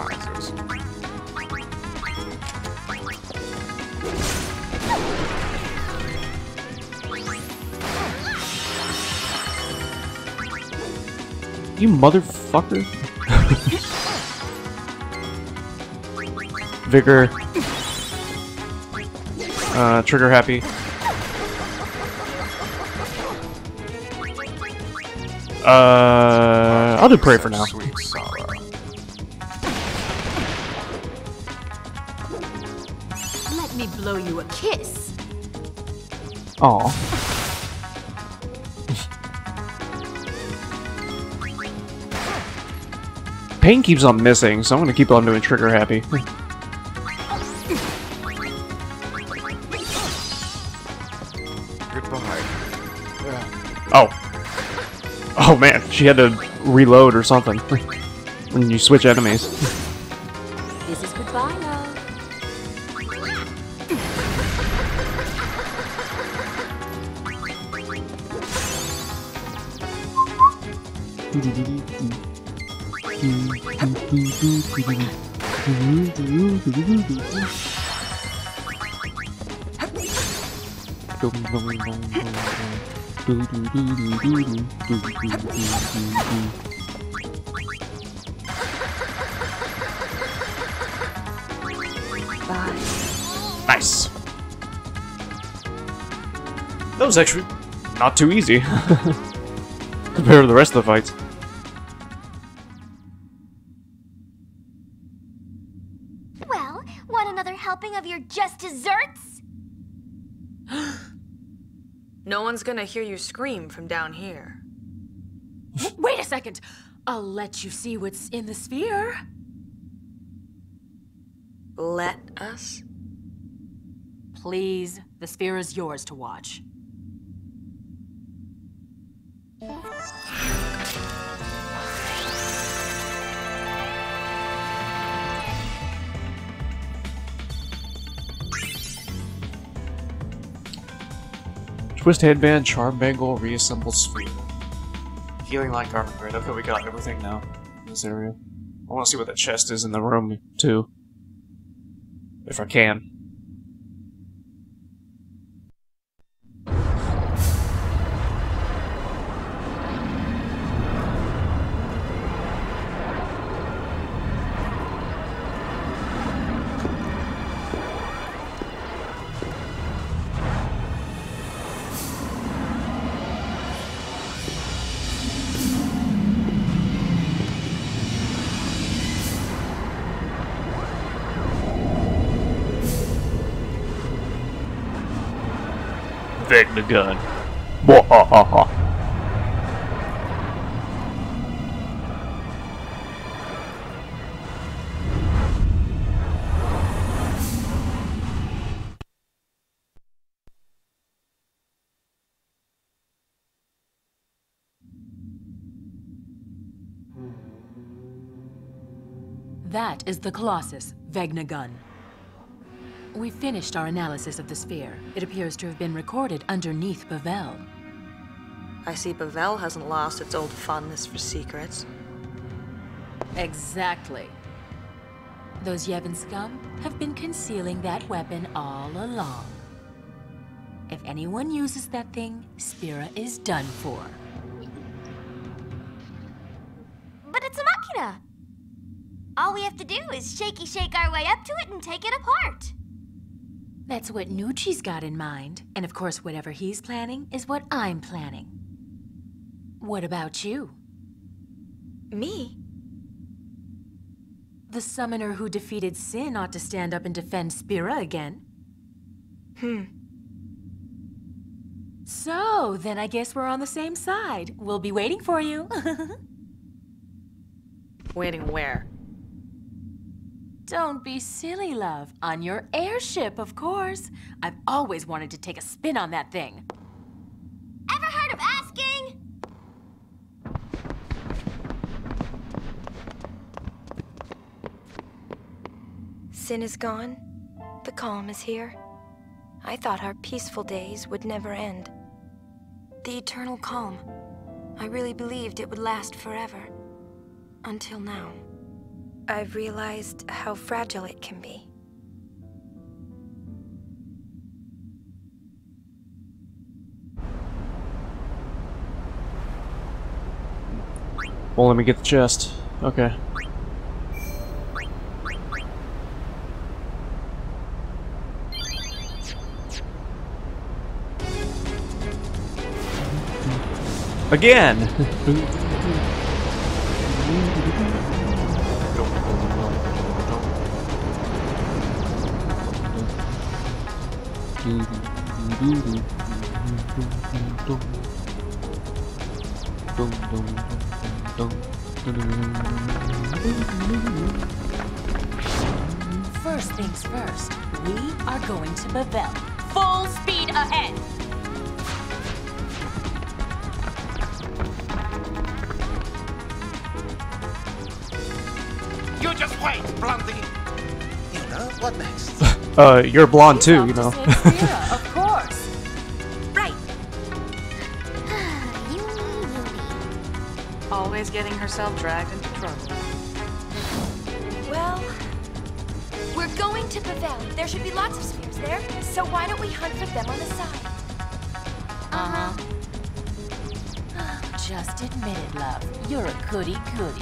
You motherfucker. Vigor. Uh, trigger happy. Uh, Uh, I'll do pray for now. Sweet sorrow. Let me blow you a kiss. Aw. Paine keeps on missing, so I'm gonna keep on doing trigger happy. Goodbye. Oh. Oh man, she had to reload or something when you switch enemies. Nice. That was actually not too easy compared to the rest of the fights. Well, want another helping of your just desserts? No one's gonna hear you scream from down here. Wait a second. I'll let you see what's in the sphere. Let us? Please, the sphere is yours to watch. Twist headband, charm bangle, reassemble sphere. Healing light garment. Great. Okay, we got everything now in this area. I want to see what the chest is in the room too, if I can. Vegnagun. That is the Colossus, Vegnagun. We finished our analysis of the sphere. It appears to have been recorded underneath Bevelle. I see Bevelle hasn't lost its old fondness for secrets. Exactly. Those Yevon scum have been concealing that weapon all along. If anyone uses that thing, Spira is done for. But it's a machina. All we have to do is shaky shake our way up to it and take it apart. That's what Nucci's got in mind. And of course, whatever he's planning is what I'm planning. What about you? Me? The summoner who defeated Sin ought to stand up and defend Spira again. Hmm. So, then I guess we're on the same side. We'll be waiting for you. Waiting where? Don't be silly, love. On your airship, of course. I've always wanted to take a spin on that thing. Ever heard of asking? Sin is gone. The calm is here. I thought our peaceful days would never end. The eternal calm. I really believed it would last forever. Until now. I've realized how fragile it can be. Well, let me get the chest. Okay. Again! First things first, we are going to Bevelle. Full speed ahead! You just wait, Blondie. You know, what next? Uh, you're blonde too, you know. getting herself dragged into trouble. Well, we're going to Bevelle. There should be lots of spheres there. So why don't we hunt for them on the side? Uh-huh. Just admit it, love. You're a goody goody.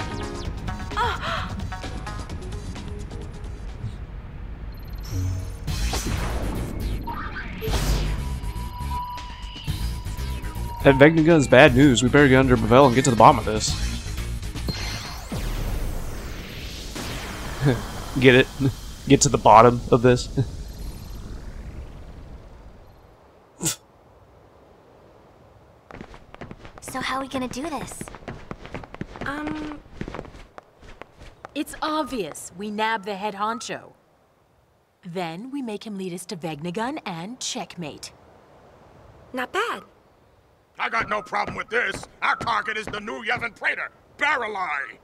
That Vegnagun's bad news. We better get under Bevelle and get to the bottom of this. Get it? Get to the bottom of this. So how are we gonna do this? Um. It's obvious. We nab the head honcho. Then we make him lead us to Vegnagun and checkmate. Not bad. I got no problem with this. Our target is the new Yevon Praetor, Baralai.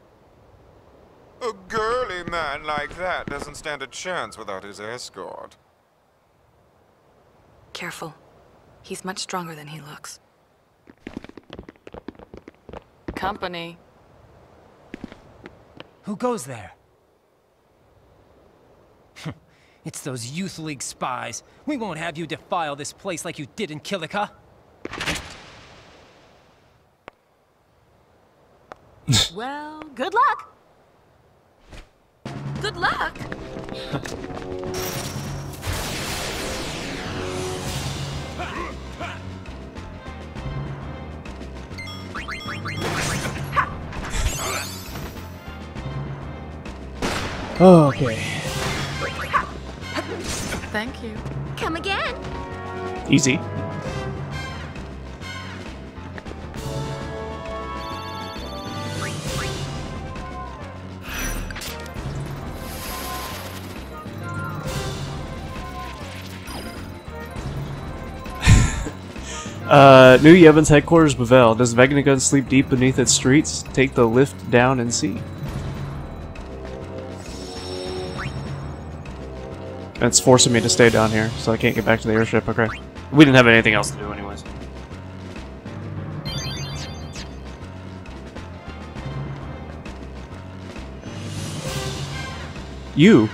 A girly man like that doesn't stand a chance without his escort. Careful. He's much stronger than he looks. Company. Who goes there? it's those Youth League spies. We won't have you defile this place like you did in Kilika. well, good luck. Good luck. Oh, okay. Thank you. Come again. Easy. Uh, New Yevon's headquarters, Bevelle. Does Vegnagun sleep deep beneath its streets? Take the lift down and see. It's forcing me to stay down here, so I can't get back to the airship. Okay. We didn't have anything else to do anyways. You!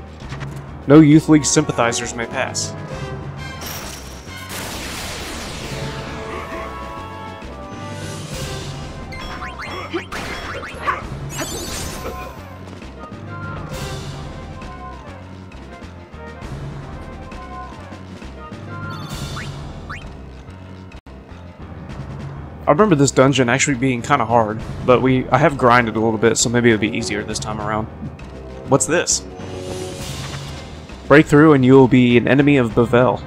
no Youth League sympathizers may pass. Remember this dungeon actually being kind of hard, but we I have grinded a little bit, so maybe it'll be easier this time around. What's this? Break through and you will be an enemy of Bevelle.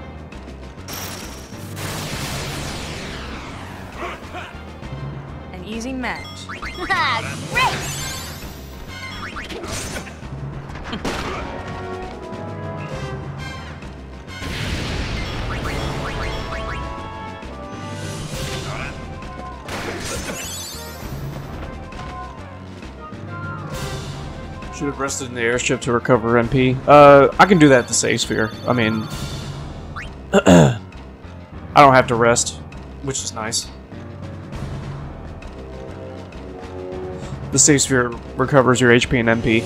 In the airship to recover MP. Uh, I can do that at the safe sphere. I mean, I don't have to rest, which is nice. The safe sphere recovers your HP and MP.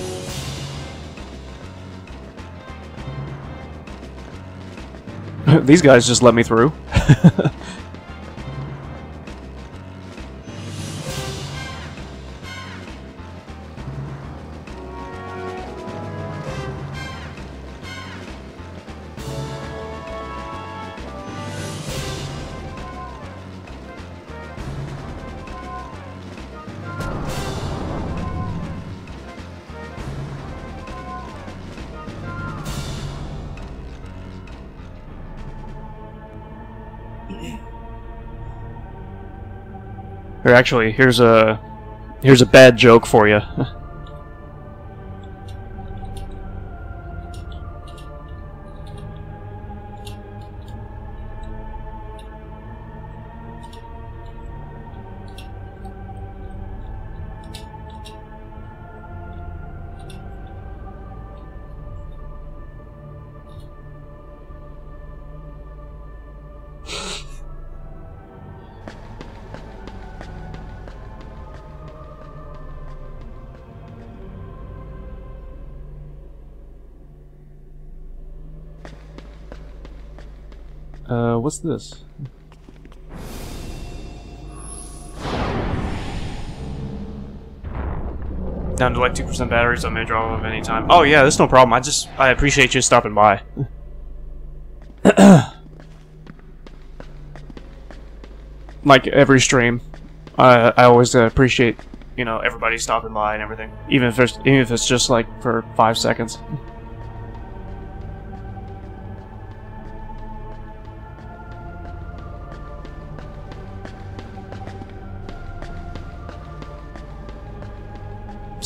These guys just let me through. actually, here's a Here's a bad joke for you. this? Down to like 2% battery, so I may draw off any time. Oh yeah, that's no problem. I just, I appreciate you stopping by. like every stream, I I always uh, appreciate, you know, everybody stopping by and everything. Even if it's, even if it's just like for five seconds.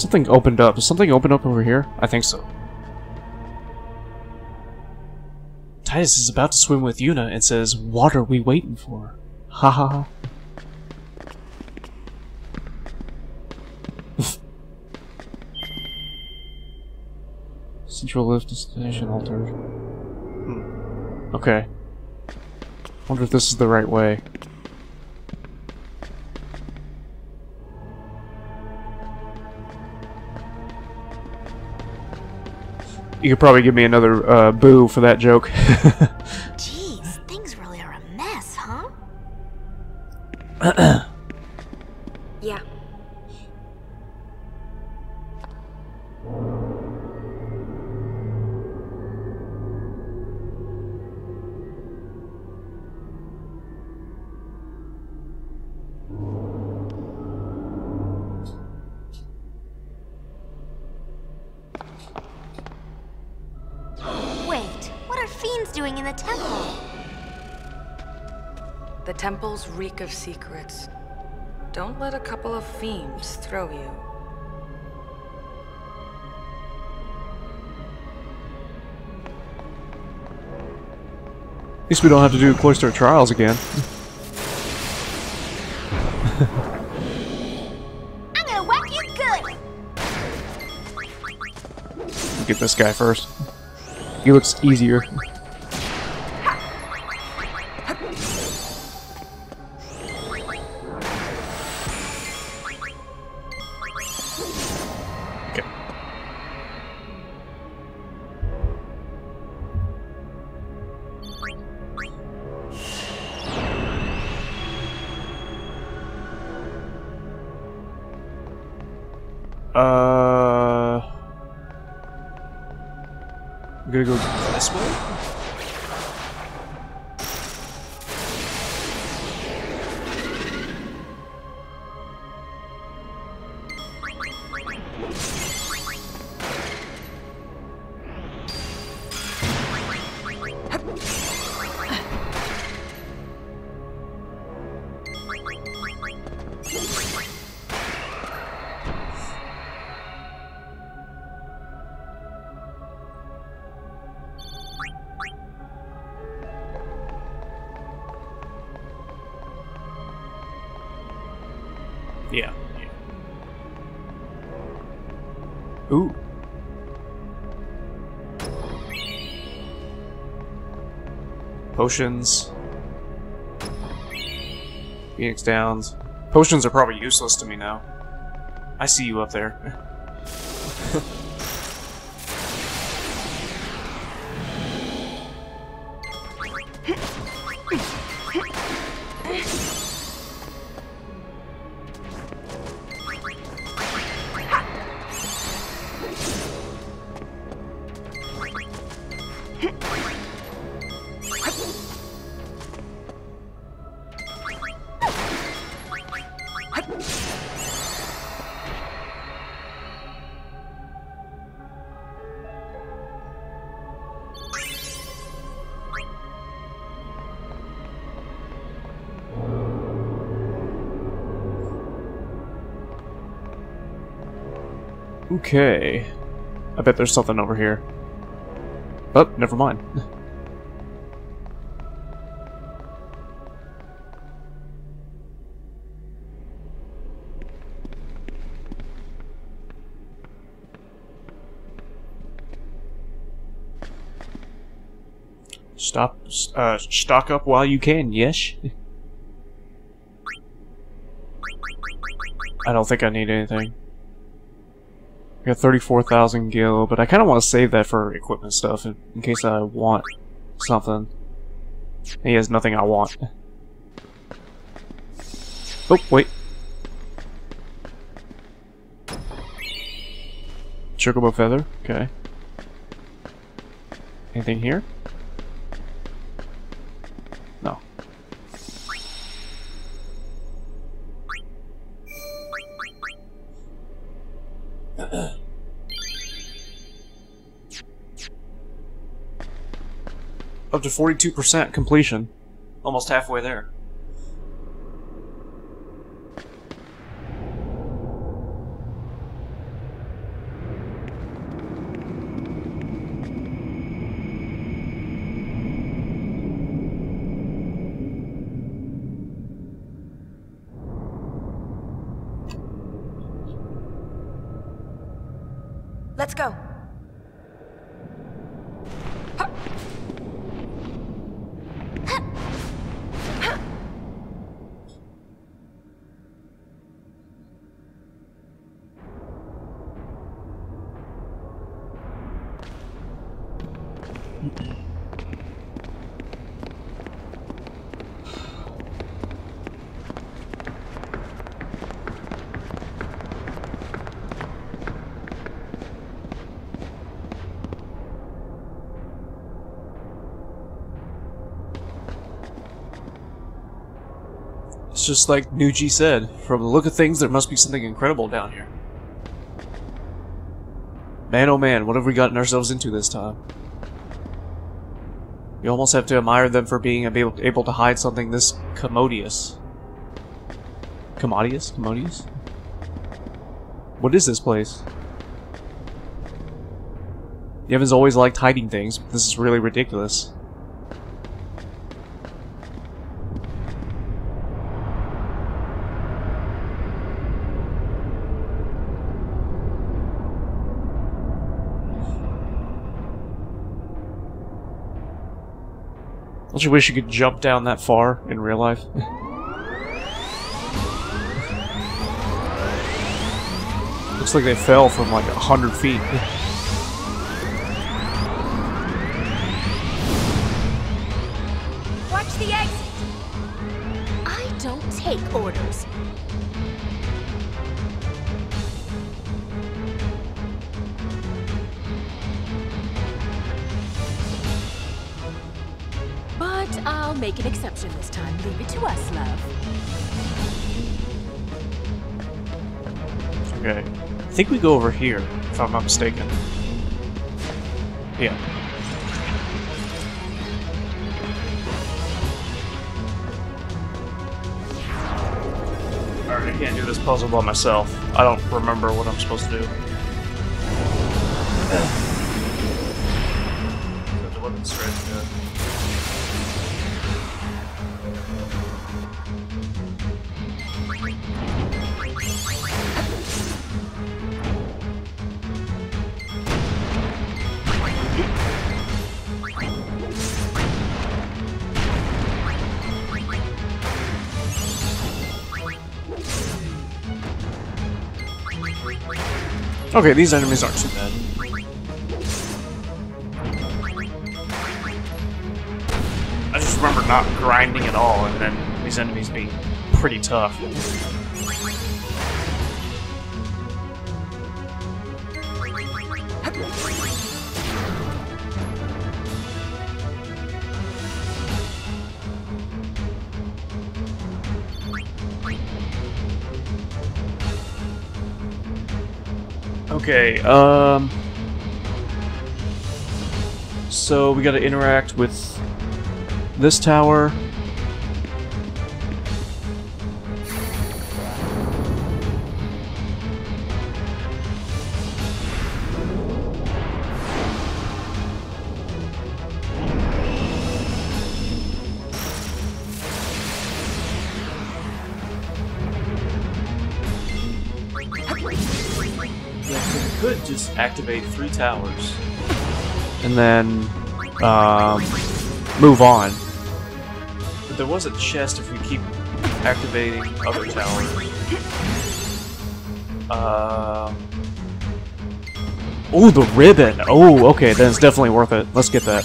Something opened up. Does something opened up over here? I think so. Tidus is about to swim with Yuna and says, What are we waiting for? Ha ha ha. Central lift destination altered. Hmm. Okay. Wonder if this is the right way. You could probably give me another uh, boo for that joke. reek of secrets. Don't let a couple of fiends throw you. At least we don't have to do cloister trials again. I'm gonna whack you good! Get this guy first. He looks easier. Potions. Phoenix Downs. Potions are probably useless to me now. I see you up there. Okay. I bet there's something over here. Oh, never mind. Stop, uh, stock up while you can, yes? I don't think I need anything. I got 34,000 gil, but I kind of want to save that for equipment stuff in, in case I want something. He has nothing I want. Oh, wait. Chocobo feather, okay. Anything here? To 42% completion. Almost halfway there. Just like Nuji said. From the look of things, there must be something incredible down here. Man oh man, what have we gotten ourselves into this time? You almost have to admire them for being able, able to hide something this commodious. Commodious? Commodious? What is this place? Yevon's always liked hiding things, but this is really ridiculous. Don't you wish you could jump down that far in real life? Looks like they fell from like a hundred feet. Think we go over here, if I'm not mistaken. Yeah. Alright, I can't do this puzzle by myself. I don't remember what I'm supposed to do. Okay, these enemies aren't too bad. I just remember not grinding at all, and then these enemies being pretty tough. Okay, um... So we gotta interact with this tower. Three towers, and then um, move on. But there was a chest if we keep activating other towers. Um. Oh, the ribbon! Oh, okay, then it's definitely worth it. Let's get that.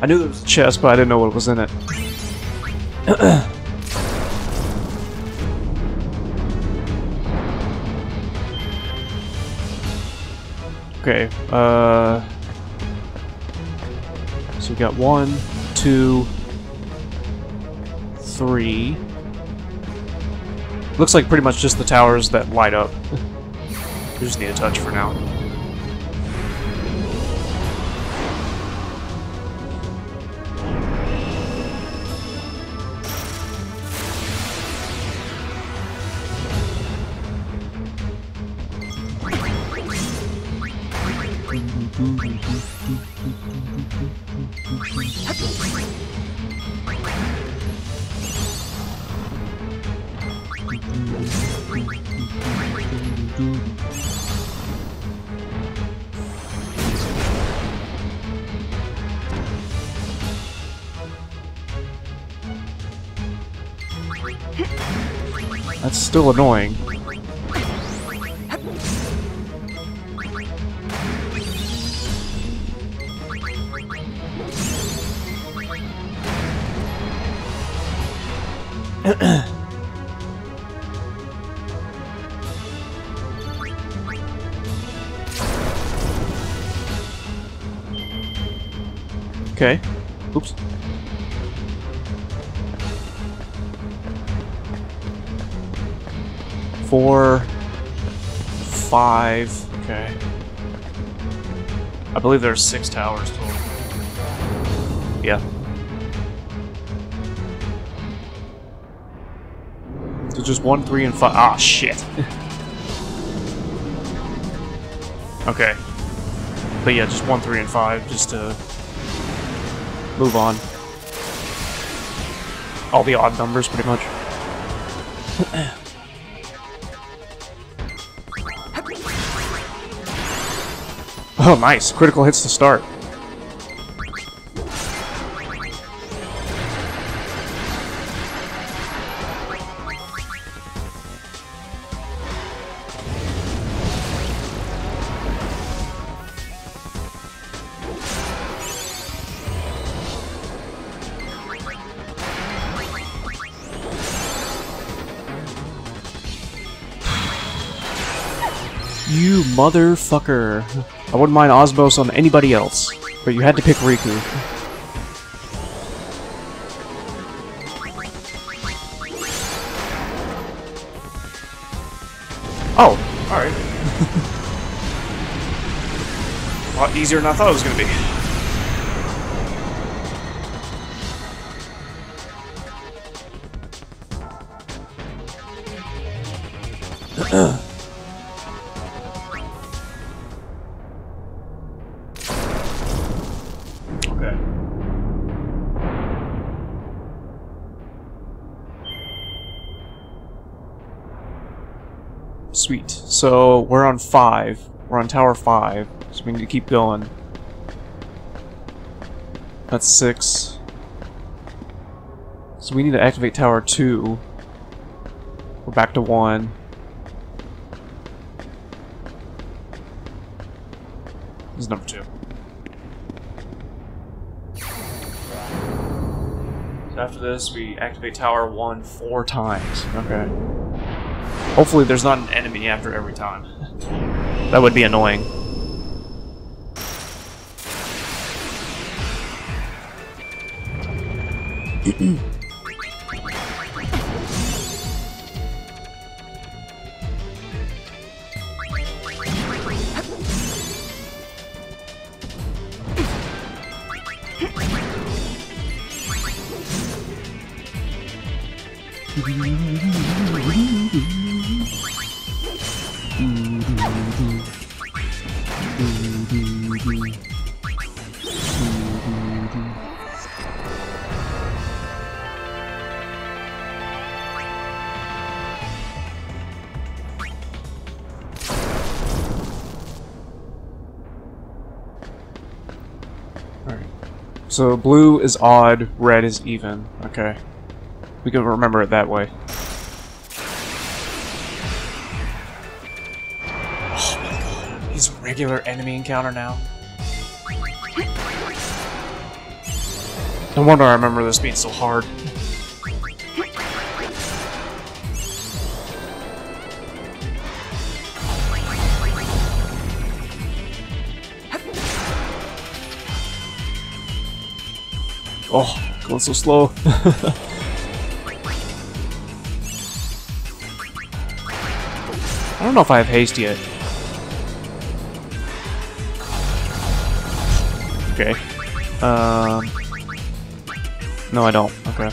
I knew there was a chest, but I didn't know what was in it. Uh... So we got one, two, three. Looks like pretty much just the towers that light up. we just need a touch for now. Still annoying. Five, okay. I believe there's six towers total. Yeah. So just one, three, and five. Ah, shit. okay. But yeah, just one, three, and five, just to move on. All the odd numbers, pretty much. oh, nice. Critical hits to start. Motherfucker. I wouldn't mind Osmose on anybody else, but you had to pick Rikku. Oh, alright. A lot easier than I thought it was to be. 5. We're on tower 5, so we need to keep going. That's 6. So we need to activate tower 2. We're back to 1. This is number 2. So after this, we activate tower 1 four times. Okay. Hopefully there's not an enemy after every time. That would be annoying. So blue is odd, red is even. Okay. We can remember it that way. Oh my god. He's a regular enemy encounter now. No wonder I remember this being so hard. Oh, going so slow. I don't know if I have haste yet. Okay. Um. No, I don't. Okay.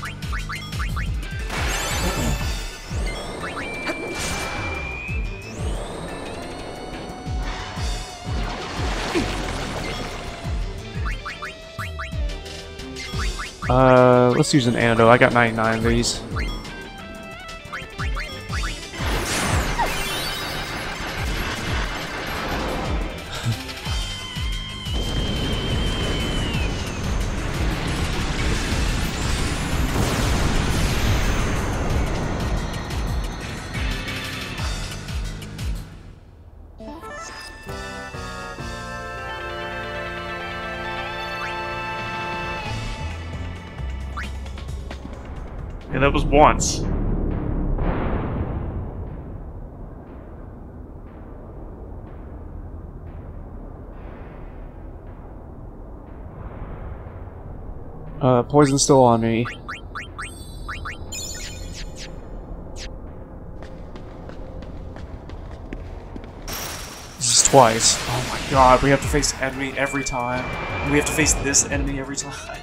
Uh, let's use an antidote. I got 99 of these. Once. Uh, poison's still on me. This is twice. Oh my god, we have to face enemy every time. We have to face this enemy every time.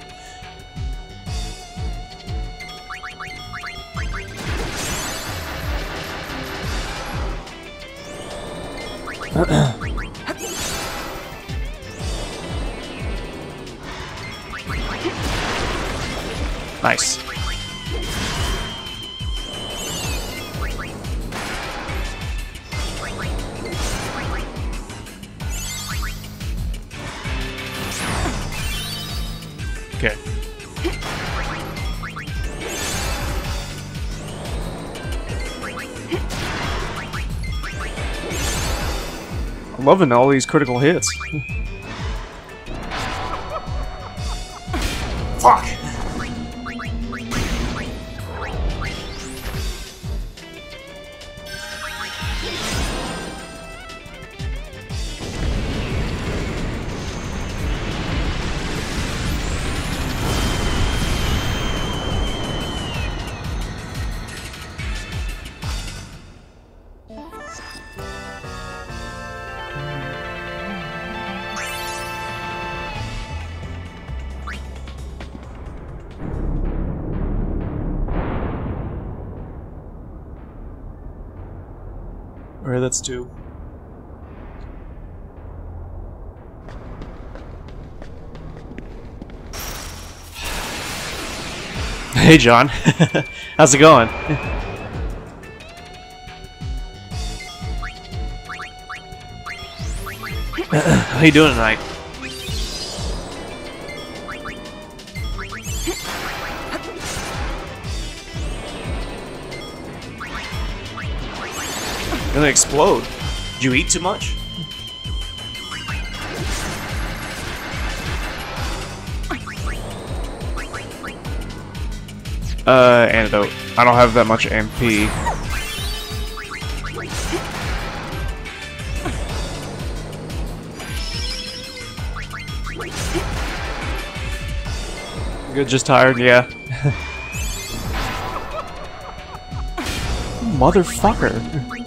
I'm loving all these critical hits. Hey, John. How's it going? How you doing tonight? Gonna explode. Did you eat too much? Uh, antidote. I don't have that much MP. Good, just tired, yeah. Motherfucker.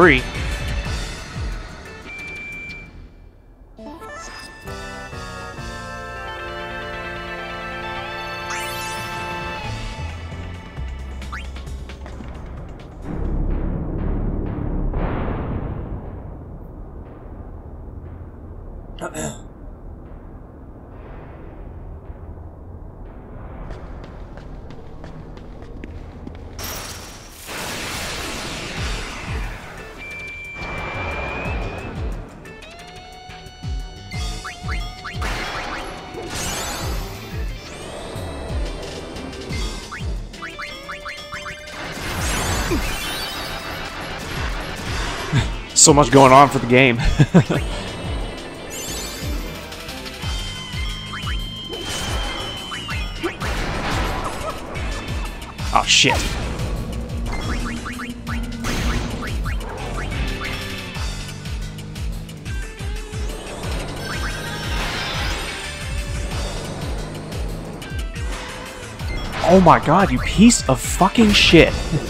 That's so much going on for the game. oh shit. Oh my god, you piece of fucking shit.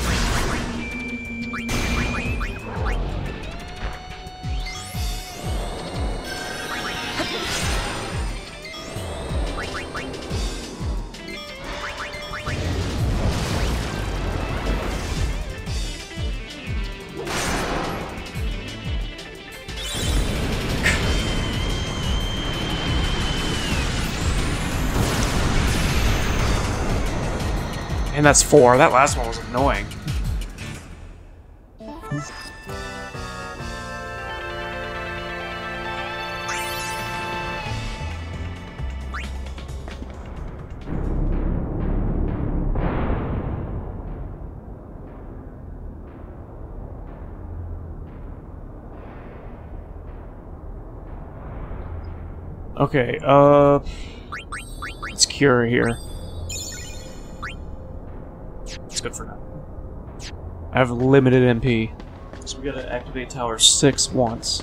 that's four. That last one was annoying. Okay, uh... Let's cure here. I have limited MP. So we gotta activate tower 6 once.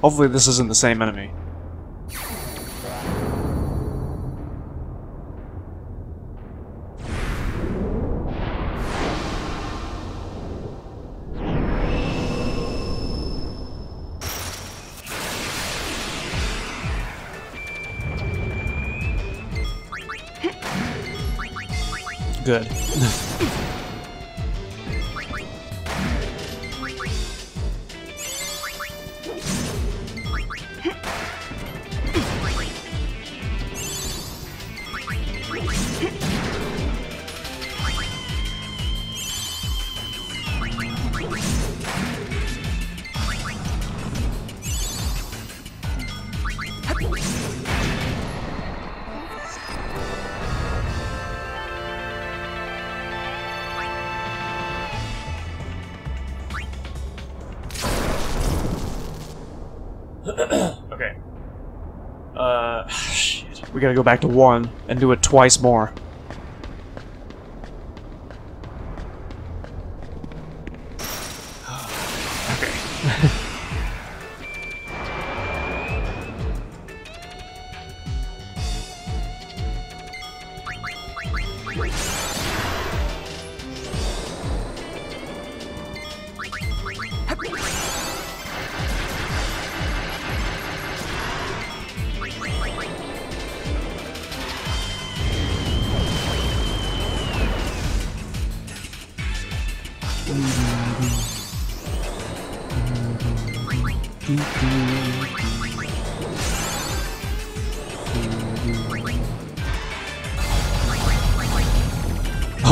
Hopefully this isn't the same enemy. Gotta go back to one and do it twice more.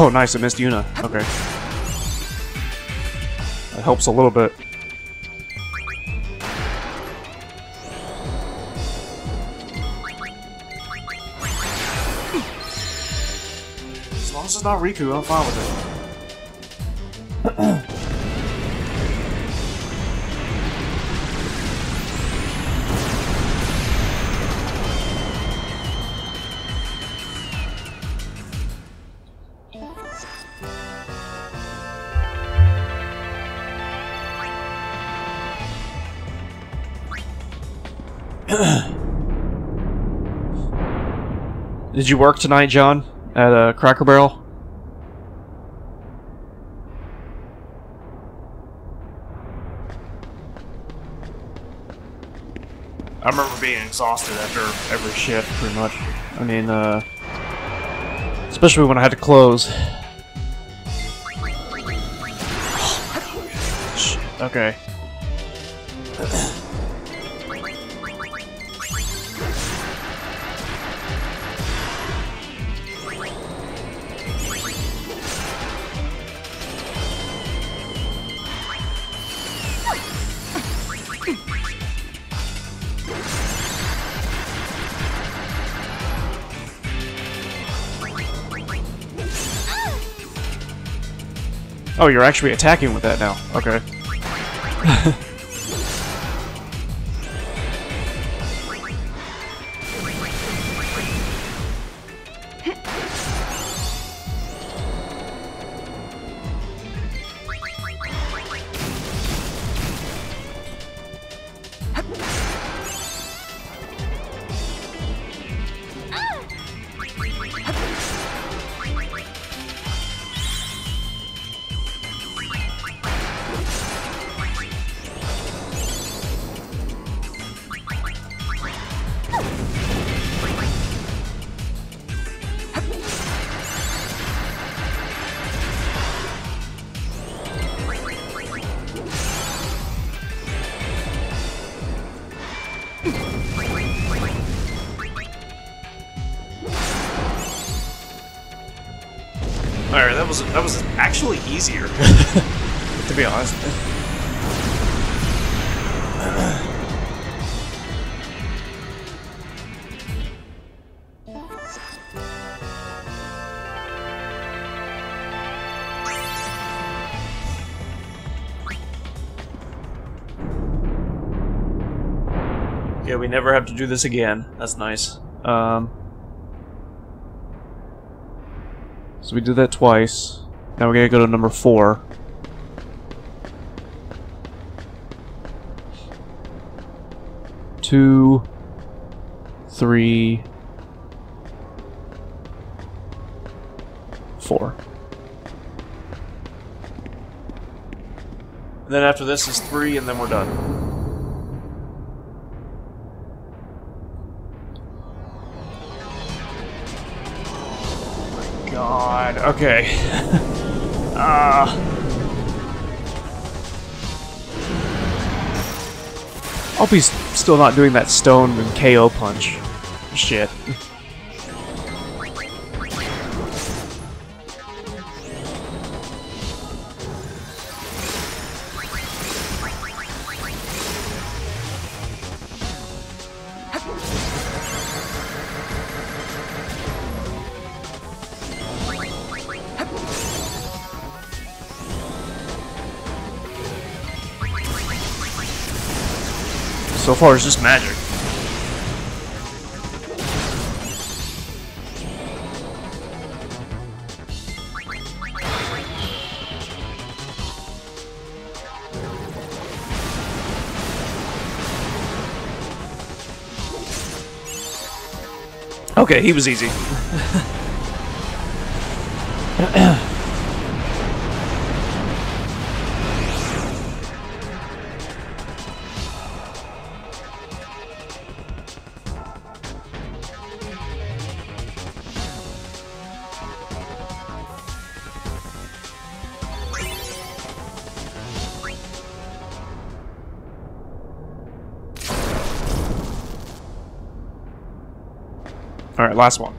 Oh, nice, I missed Yuna. Okay. That helps a little bit. As long as it's not Rikku, I'm fine with it. Did you work tonight, John? At uh, Cracker Barrel? I remember being exhausted after every shift, pretty much. I mean, uh... Especially when I had to close. Okay. Oh, you're actually attacking with that now. Okay. Never have to do this again. That's nice. Um, so we did that twice. Now we gotta go to number four. Two, three, four. And then after this is three, and then we're done. Okay. Ah. He's still not doing that stone and KO punch. Shit. Far, it's just magic. Okay, he was easy. last one.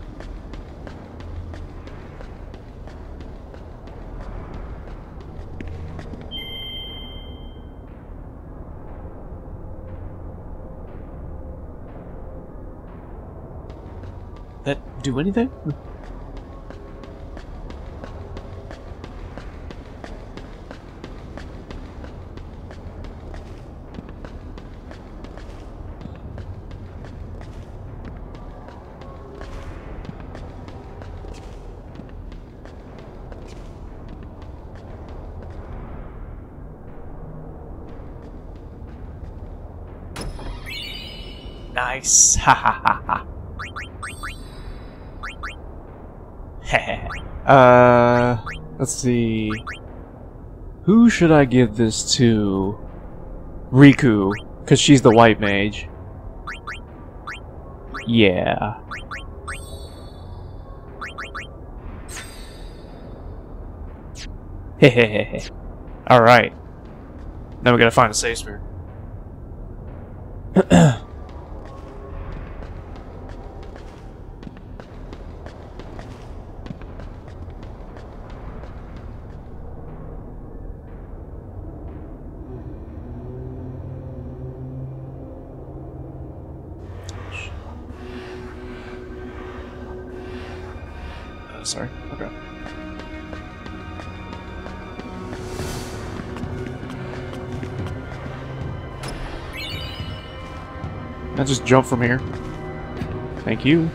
That do anything? Nice. Ha ha ha ha. uh, let's see. Who should I give this to? Rikku, because she's the white mage. Yeah. Hehehe. Alright. Now we gotta find a safe sphere. just jump from here. Thank you.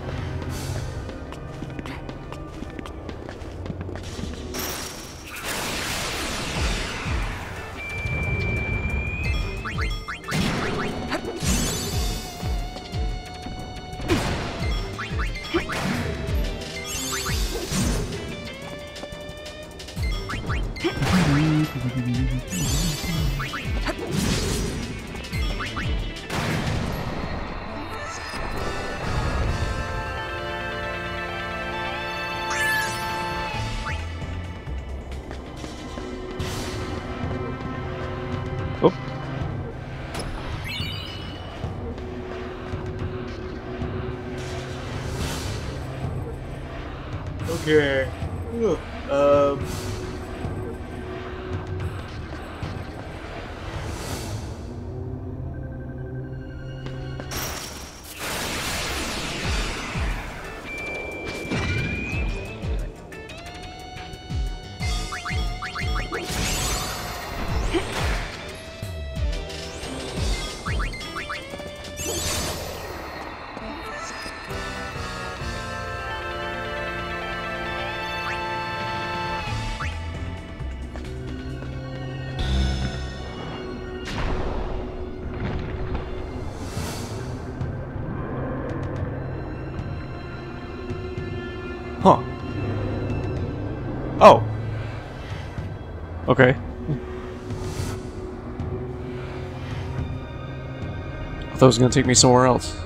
Was gonna take me somewhere else.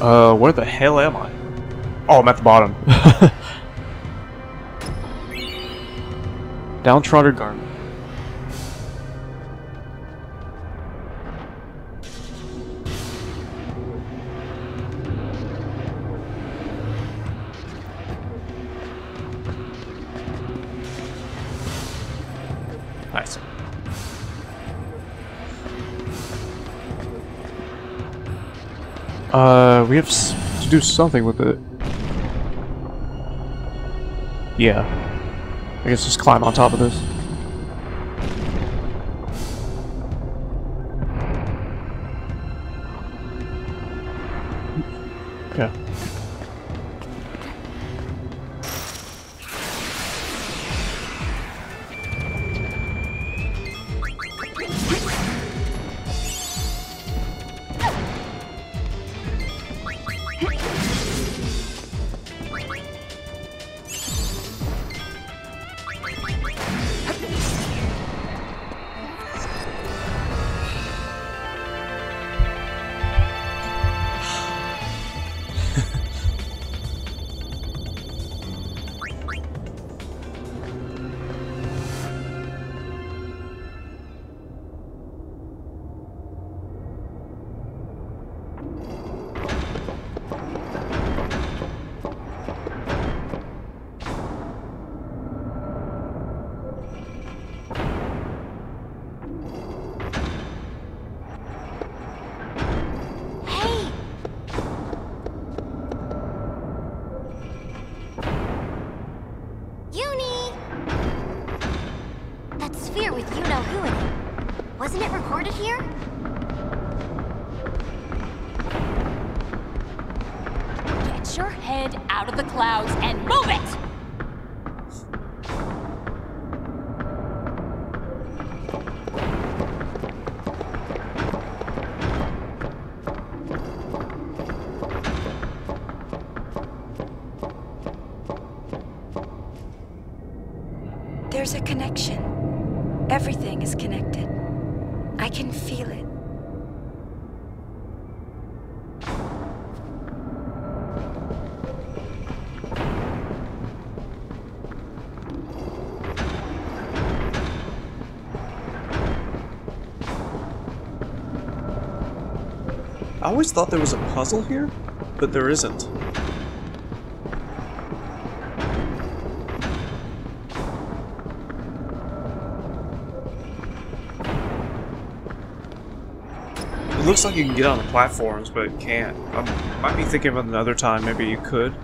Uh, where the hell am I? Oh, I'm at the bottom. Downtrodden garment. We have to do something with it. Yeah. I guess just climb on top of this. Thought there was a puzzle here, but there isn't. It looks like you can get on the platforms, but can't. I might be thinking of another time, maybe you could.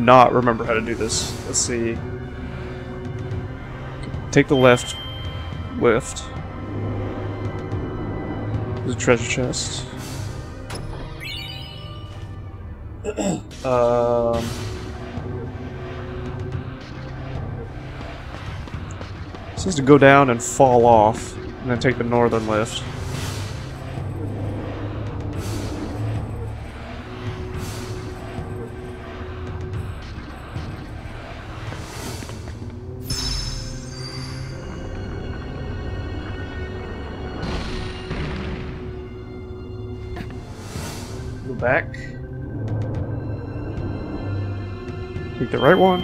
Not remember how to do this. Let's see. Take the left lift. There's a treasure chest. um. Says to go down and fall off, and then take the northern lift. Right one.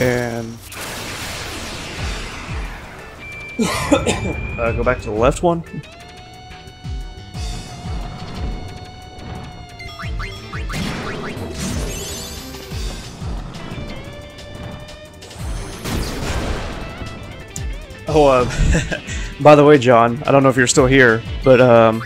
And uh, go back to the left one. Oh, uh, by the way, John, I don't know if you're still here, but um,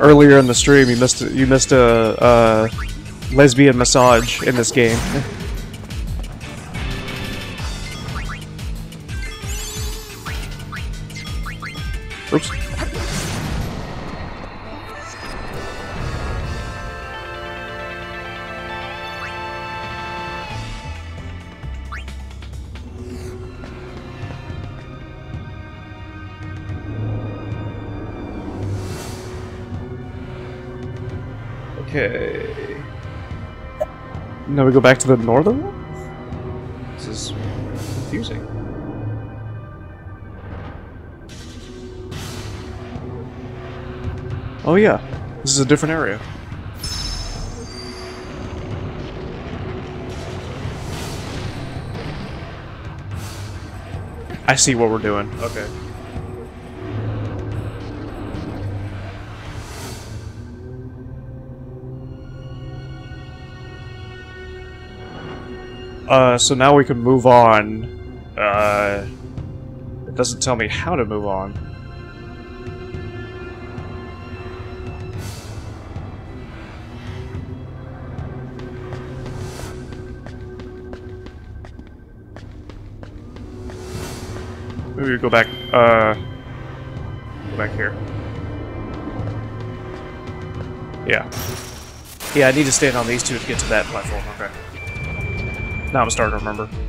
earlier in the stream you missed you missed a, a lesbian massage in this game. Go back to the northern one? This is confusing. Oh yeah, this is a different area. I see what we're doing. Okay. Uh, so now we can move on. Uh, it doesn't tell me how to move on. Maybe we go back, uh, go back here. Yeah. Yeah, I need to stand on these two to get to that platform, okay. Now I'm starting to remember.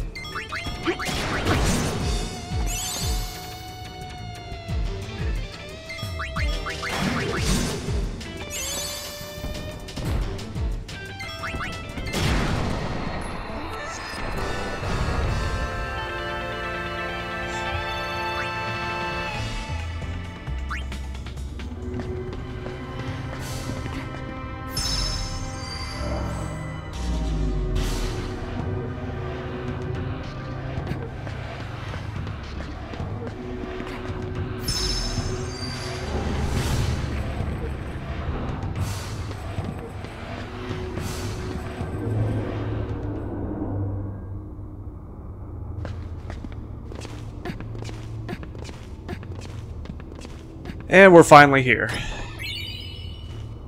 And we're finally here.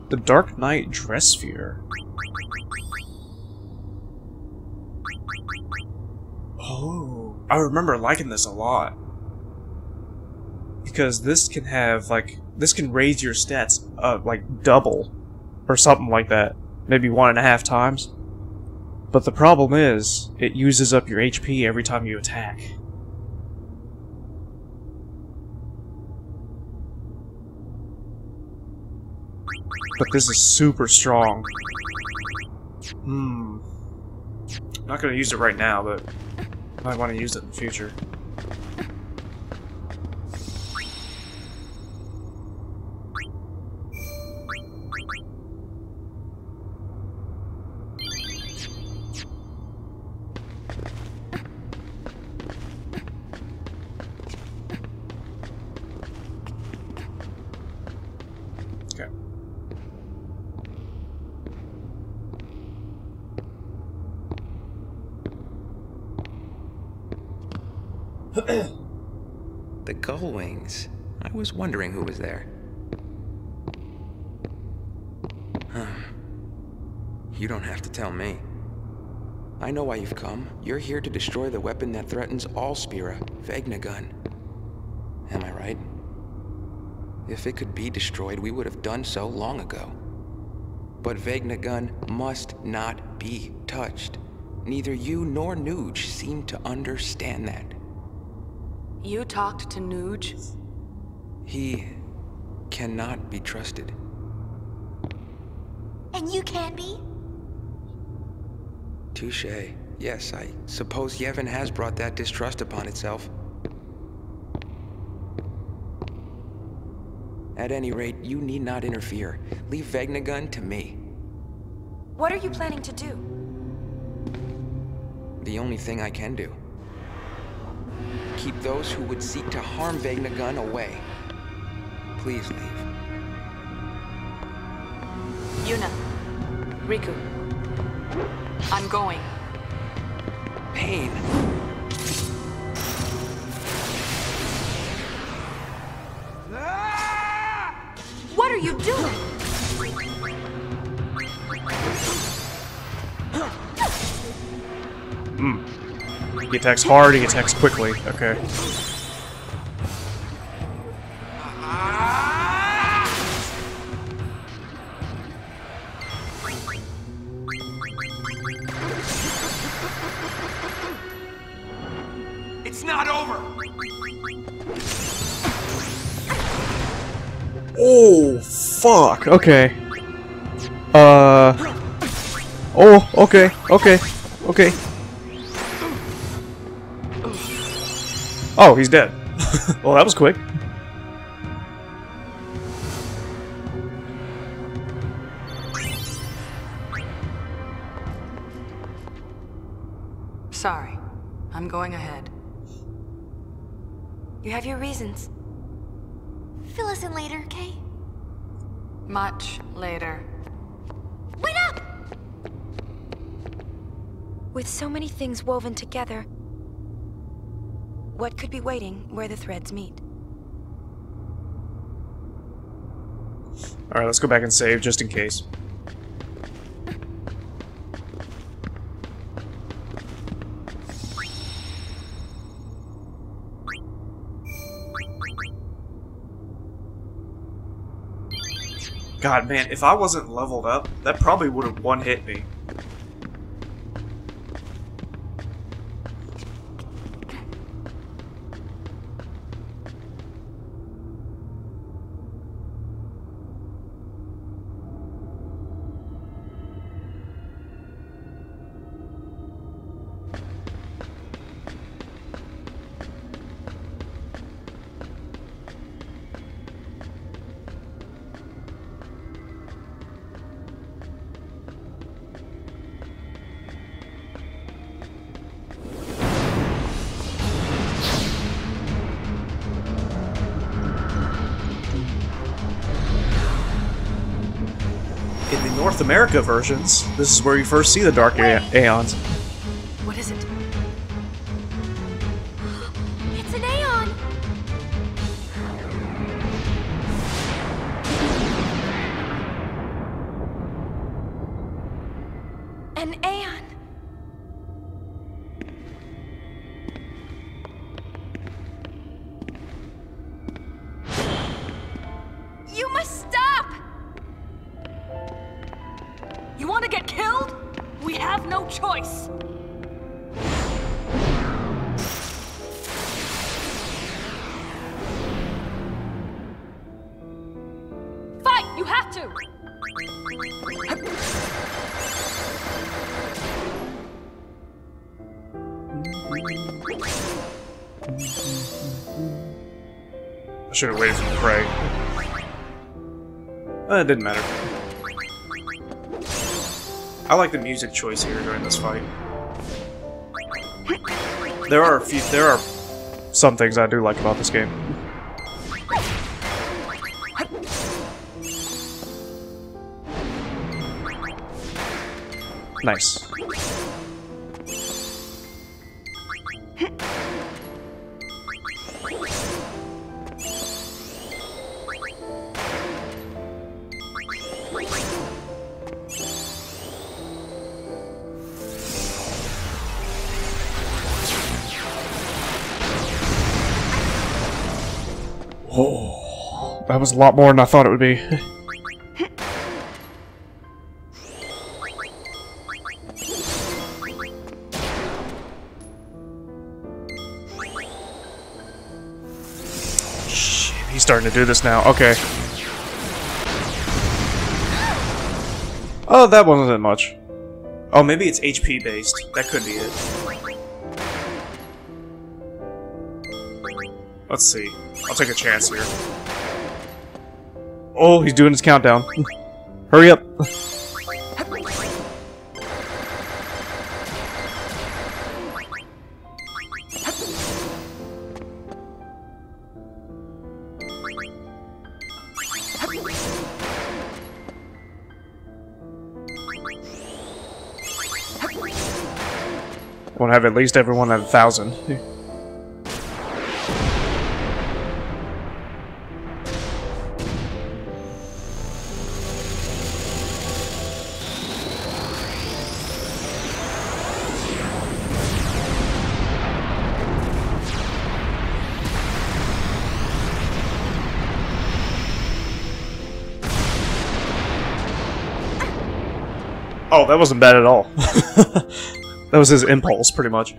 The Dark Knight Dress Sphere. Oh, I remember liking this a lot. Because this can have, like, this can raise your stats, uh, like, double. Or something like that. Maybe one and a half times. But the problem is, it uses up your HP every time you attack. But this is super strong. Hmm. I'm not gonna use it right now, but I might want to use it in the future. Wondering who was there. You don't have to tell me. I know why you've come. You're here to destroy the weapon that threatens all Spira, Vegnagun. Am I right? If it could be destroyed, we would have done so long ago. But Vegnagun must not be touched. Neither you nor Nooj seem to understand that. You talked to Nooj? He cannot be trusted. And you can be? Touche. Yes, I suppose Yevon has brought that distrust upon itself. At any rate, you need not interfere. Leave Vegnagun to me. What are you planning to do? The only thing I can do. Keep those who would seek to harm Vegnagun away. Please leave. Yuna. Rikku. I'm going. Paine. What are you doing? Hmm. He attacks hard, he attacks quickly. Okay. Fuck. Okay. Uh. Oh, okay, okay, okay. Oh, he's dead. well, that was quick. Woven together, what could be waiting where the threads meet? Alright, let's go back and save just in case. God, man, if I wasn't leveled up, that probably would have one-hit me. Versions, this is where you first see the Dark Aeons. It didn't matter. I like the music choice here during this fight. There are a few. There are some things I do like about this game. Nice. Lot more than I thought it would be. Shit, he's starting to do this now. Okay. Oh, that wasn't that much. Oh, maybe it's HP based. That could be it. Let's see. I'll take a chance here. Oh, he's doing his countdown. Hurry up. I want to have at least everyone at a thousand. That wasn't bad at all. that was his impulse, pretty much.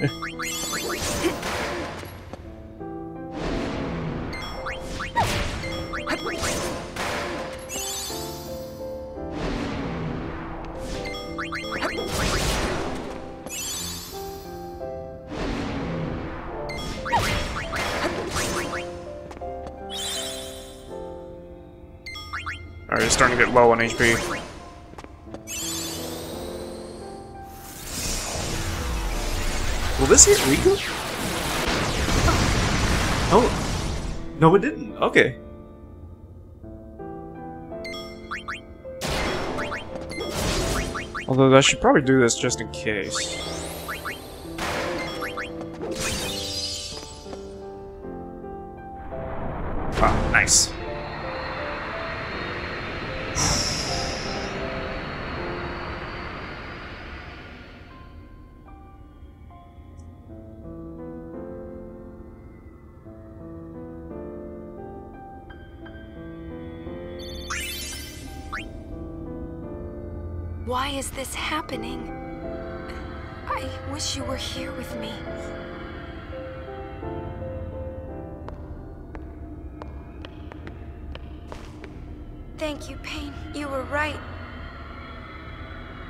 Alright, he's starting to get low on HP. This hit Rikku? Oh. No, it didn't. Okay. Although I should probably do this just in case. Why is this happening? I wish you were here with me. Thank you, Paine. You were right.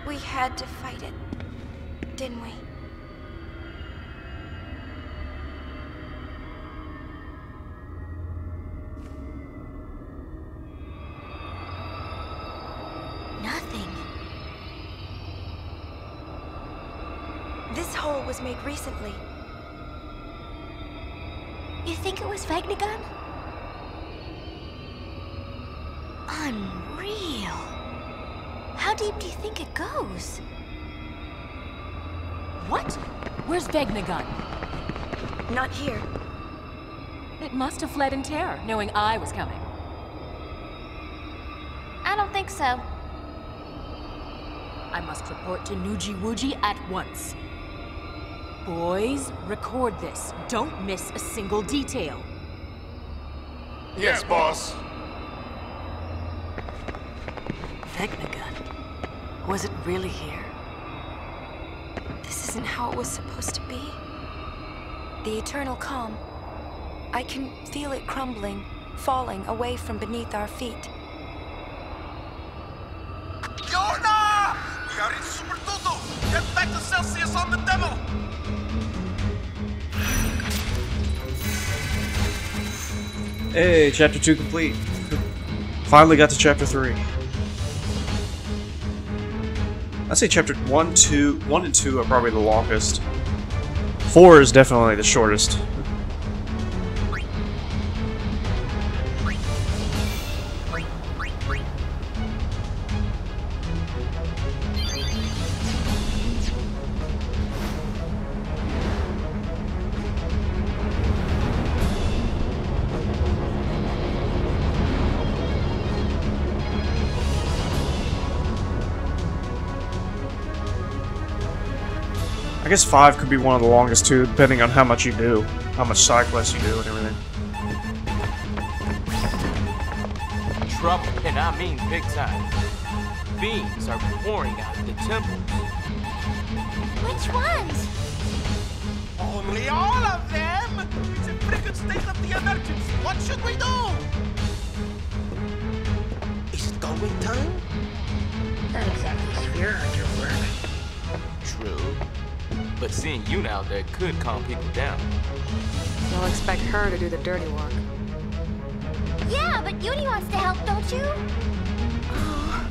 We had to fight it, didn't we? Made recently. You think it was Vegnagun? Unreal. How deep do you think it goes? What? Where's Vegnagun? Not here. It must have fled in terror, knowing I was coming. I don't think so. I must report to Noojie Woojie at once. Boys, record this. Don't miss a single detail. Yes, boss. Vegnagun. Was it really here? This isn't how it was supposed to be. The eternal calm. I can feel it crumbling, falling away from beneath our feet. Yuna! We are in Super Tutu! Get back to Celsius on the demo! Hey, chapter 2 complete. Finally got to chapter 3. I'd say chapter 1, 2, 1 and 2 are probably the longest. 4 is definitely the shortest. Guess 5 could be one of the longest too, depending on how much you do. How much side quests you do and everything. trouble, and I mean big time. Fiends are pouring out of the temples. Which ones? Only all of them! It's a freaking state of the emergency. What should we do? Is it going time? Not exactly sphere on your work. True. But seeing you out there could calm people down. You'll expect her to do the dirty work. Yeah, but Yuri wants to help, don't you?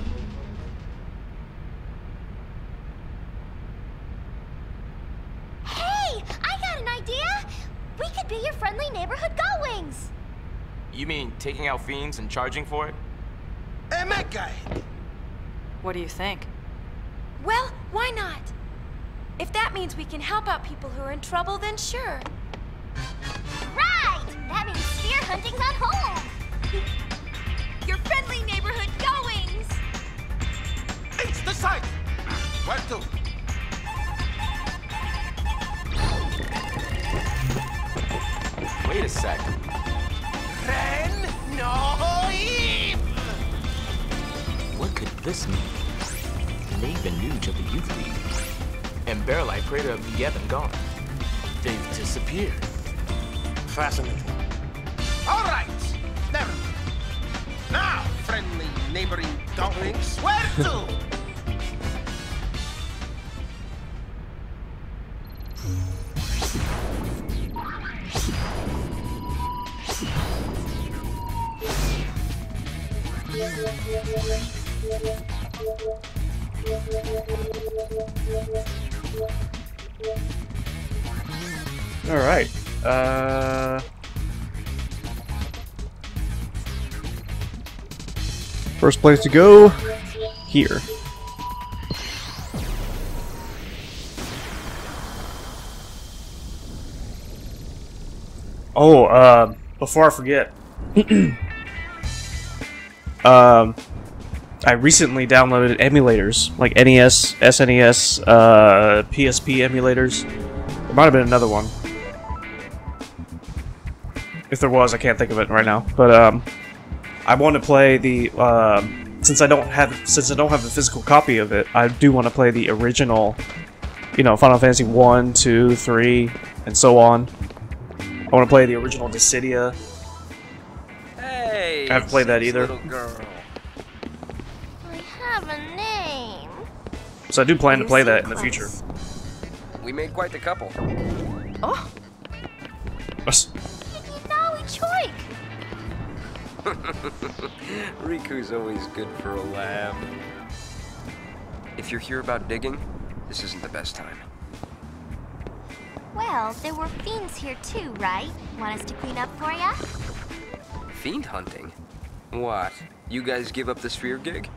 Hey, I got an idea! We could be your friendly neighborhood Gullwings! You mean taking out fiends and charging for it? A mega! What do you think? Well, why not? If that means we can help out people who are in trouble, then sure. First place to go here. Oh, uh, before I forget, um, I recently downloaded emulators like NES, SNES, uh, PSP emulators. There might have been another one. If there was, I can't think of it right now. But um, I want to play the um, since I don't have since I don't have a physical copy of it. I do want to play the original, you know, Final Fantasy one, two, three, and so on. I want to play the original Dissidia. Hey! I haven't played that either. Girl. I have a name. So I do plan to play seem that in the future. We made quite the couple. Oh, Us- Naui Choik! Rikku's always good for a laugh. If you're here about digging, this isn't the best time. Well, there were fiends here too, right? Want us to clean up for ya? Fiend hunting? What? You guys give up the sphere gig?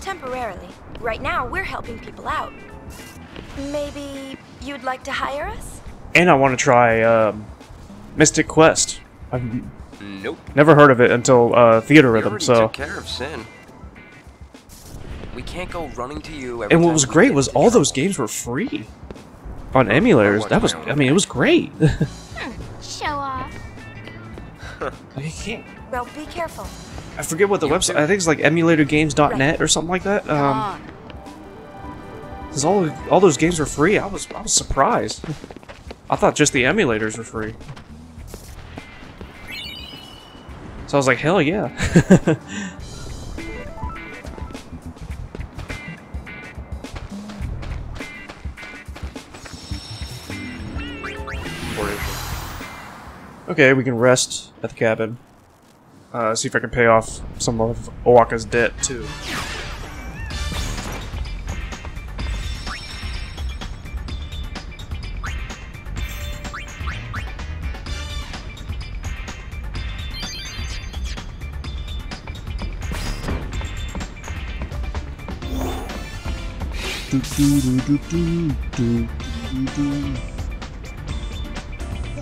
Temporarily. Right now, we're helping people out. Maybe you'd like to hire us? And I want to try um, Mystic Quest. I've Nope. never heard of it until uh, Theatrhythm. So, took care of Sin. We can't go running to you every and what time was great was into all those games were free on emulators. That was, I mean, it was great. Show off. I can't. Well, be careful. I forget what the website. I think it's like emulatorgames.net or something like that. Um, cause all all those games were free. I was I was surprised. I thought just the emulators were free. So I was like, hell yeah. okay, we can rest at the cabin. Uh, see if I can pay off some of O'aka's debt too.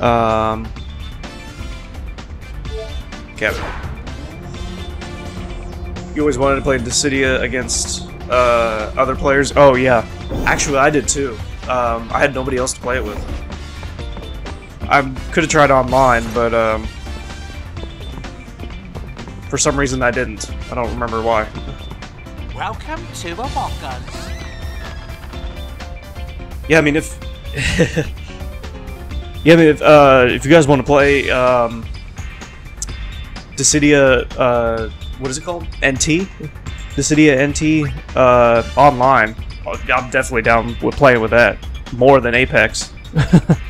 Um. Kevin. You always wanted to play Dissidia against uh, other players? Oh, yeah. Actually, I did too. Um, I had nobody else to play it with. I could have tried online, but um, For some reason, I didn't. I don't remember why. Welcome to Among Us. Yeah, I mean, if yeah, I mean, if uh, if you guys want to play um, Dissidia, uh, what is it called? NT, Dissidia NT uh, online. I'm definitely down with playing with that more than Apex.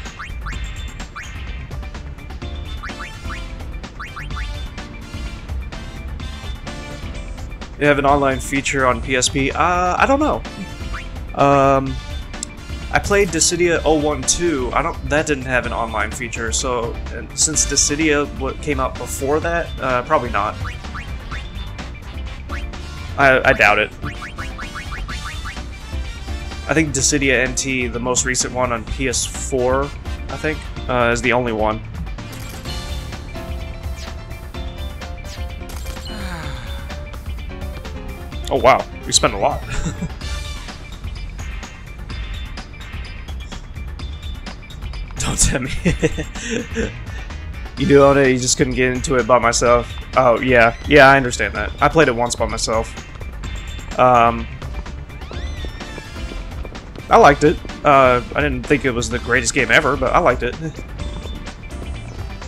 They have an online feature on PSP. Uh, I don't know. Um, I played Dissidia 012. I don't. That didn't have an online feature. So and since Dissidia what came out before that, uh, probably not. I, I doubt it. I think Dissidia NT, the most recent one on PS4, I think, uh, is the only one. Oh wow, we spent a lot. Me. you do own it, you just couldn't get into it by myself. Oh, yeah. Yeah, I understand that. I played it once by myself. Um, I liked it. Uh, I didn't think it was the greatest game ever, but I liked it.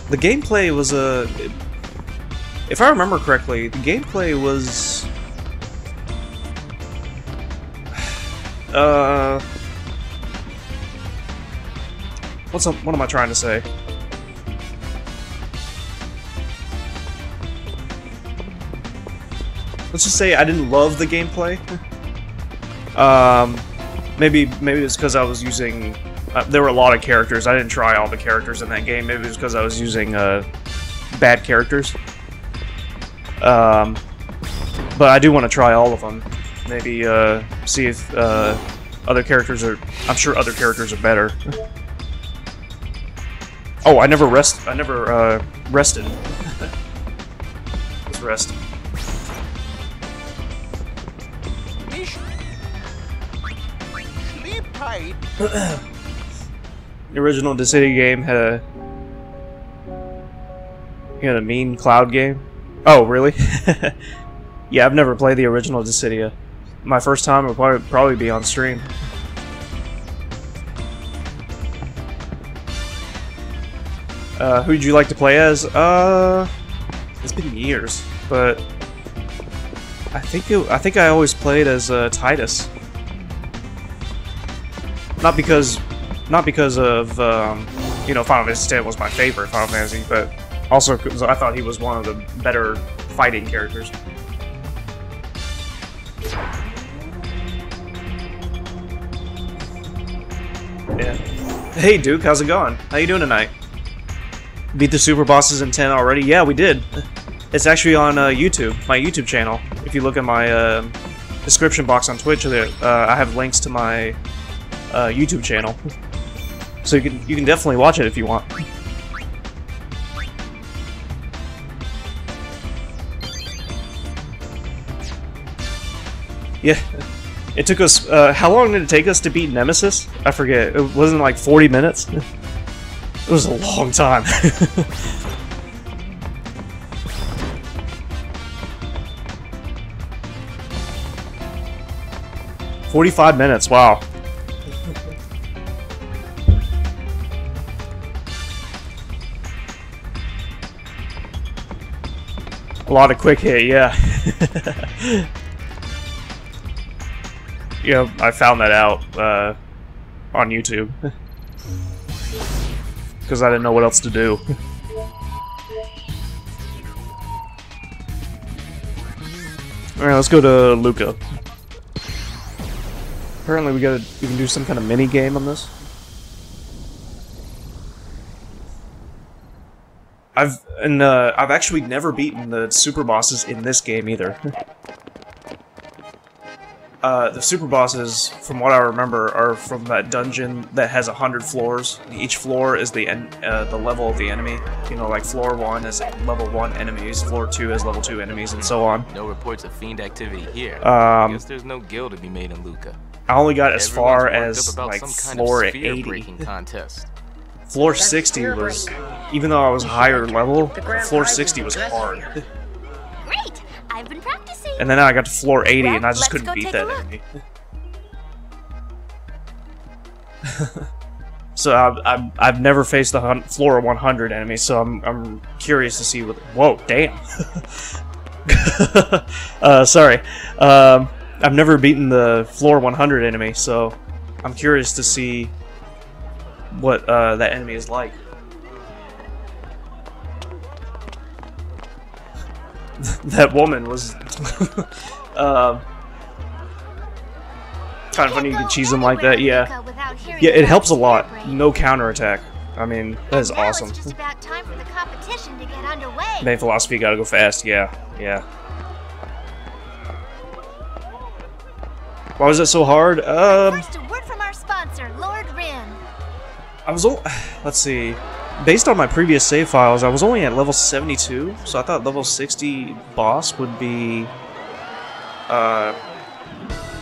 The gameplay was a... if I remember correctly, the gameplay was... Uh... What's up, what am I trying to say? Let's just say I didn't love the gameplay. um, maybe maybe it's because I was using. Uh, there were a lot of characters. I didn't try all the characters in that game. Maybe it's because I was using uh, bad characters. Um, but I do want to try all of them. Maybe uh, see if uh, other characters are. I'm sure other characters are better. Oh, I never rest. I never uh, rested. Let's rest. Sleep tight. The original Dissidia game had a you had a mean cloud game. Oh, really? yeah, I've never played the original Dissidia. My first time would probably probably be on stream. Uh, who'd you like to play as? Uh, it's been years, but I think it, I think I always played as uh, Tidus. Not because, not because of um, you know Final Fantasy X was my favorite Final Fantasy, but also because I thought he was one of the better fighting characters. Yeah. Hey Duke, how's it going? How you doing tonight? Beat the super bosses in 10 already? Yeah, we did. It's actually on uh, YouTube, my YouTube channel. If you look at my uh, description box on Twitch, there, uh, I have links to my uh, YouTube channel. So you can you can definitely watch it if you want. Yeah, it took us. Uh, how long did it take us to beat Nemesis? I forget. It wasn't like 40 minutes. It was a long time. Forty-five minutes. Wow. A lot of quick hit, yeah. yeah, I found that out uh, on YouTube. Because I didn't know what else to do. Alright, let's go to Luca. Apparently we gotta we can do some kind of mini game on this. I've and uh, I've actually never beaten the super bosses in this game either. uh, the super bosses, from what I remember, are from that dungeon that has a hundred floors. Each floor is the en uh, the level of the enemy. You know, like floor one is level one enemies, floor two is level two enemies, and so on. No reports of fiend activity here. Um, Guess there's no guild to be made in Luca. I only got as far Everyone's as like some kind floor of 80. breaking contest. Floor 60 was, even though I was higher level, floor 60 was hard. I've been practicing. And then I got to floor 80 Well, and I just couldn't beat that enemy. so I've, I've, I've never faced the floor 100 enemy, so I'm, I'm curious to see what. Whoa, damn. uh, sorry. Um, I've never beaten the floor 100 enemy, so I'm curious to see what uh, that enemy is like. that woman was um, kind of funny you can cheese him like that. Yeah, yeah, it helps a lot. No counterattack. I mean, that is awesome. Just about time for the competition to get underway. Main philosophy gotta go fast. Yeah, yeah. Why was it so hard? Um, First, a word from our sponsor, Lord Rin. I was. o- Let's see. Based on my previous save files, I was only at level 72, so I thought level 60 boss would be uh,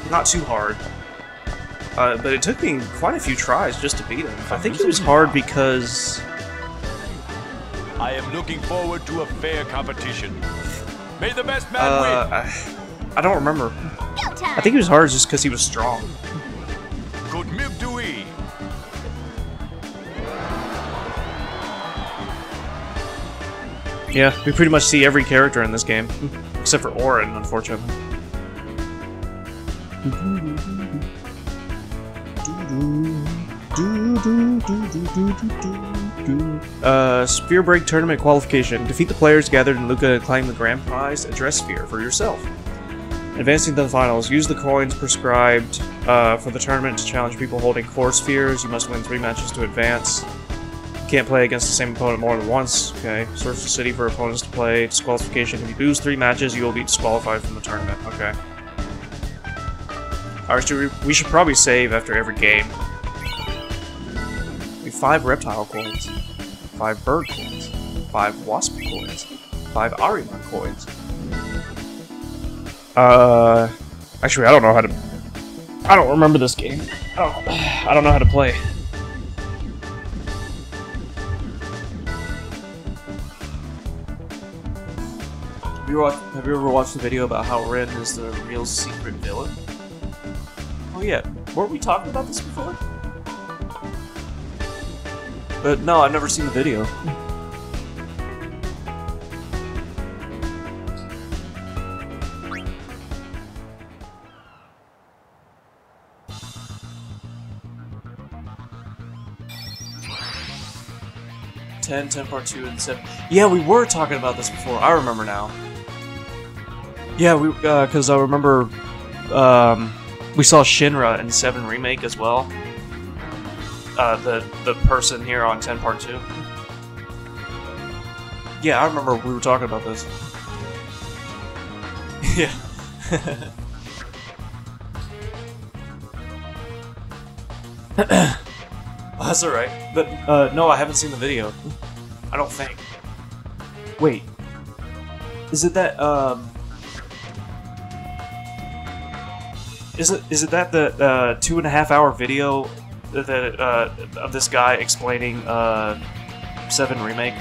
not too hard. Uh, but it took me quite a few tries just to beat him. I think it was hard because I am looking forward to a fair competition. May the best man uh, I, I don't remember. I think he was hard just because he was strong. Good win. Good Mibdui. Yeah, we pretty much see every character in this game, except for Auron, unfortunately. Uh, Sphere Break Tournament Qualification. Defeat the players gathered in Luca and claim the grand prize, address dress sphere, for yourself. Advancing to the finals, use the coins prescribed uh, for the tournament to challenge people holding core spheres. You must win three matches to advance. Can't play against the same opponent more than once. Okay. Search the city for opponents to play. Disqualification. If you lose three matches, you will be disqualified from the tournament. Okay. Alright, we, should probably save after every game. We have five reptile coins, five bird coins, five wasp coins, five Ahriman coins. Uh, actually, I don't know how to. I don't remember this game. I don't. I don't know how to play. Have you, watched, have you ever watched the video about how Rin is the real secret villain? Oh yeah, weren't we talking about this before? But no, I've never seen the video. Ten, ten part two, and seven. Yeah, we were talking about this before. I remember now. Yeah, we because I remember um, we saw Shinra in Seven remake as well. Uh, the the person here on ten part two. Yeah, I remember we were talking about this. yeah. That's alright. But, uh, no, I haven't seen the video. I don't think. Wait. Is it that, um... Is it, is it that the, uh, two and a half hour video that, uh, of this guy explaining, uh, 7 Remake?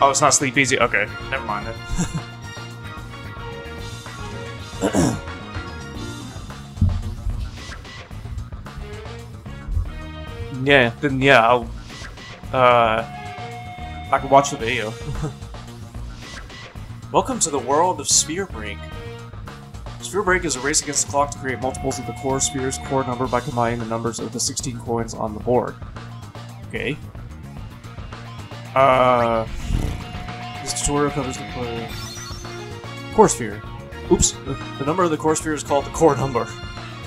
Oh, it's not Sleep Easy? Okay, never mind. yeah, then yeah, I'll, uh, I can watch the video. Welcome to the world of Sphere Break. Sphere Break is a race against the clock to create multiples of the core sphere's core number by combining the numbers of the 16 coins on the board. Okay. Uh, this tutorial covers the play. Core sphere. Oops. The, the number of the core sphere is called the core number.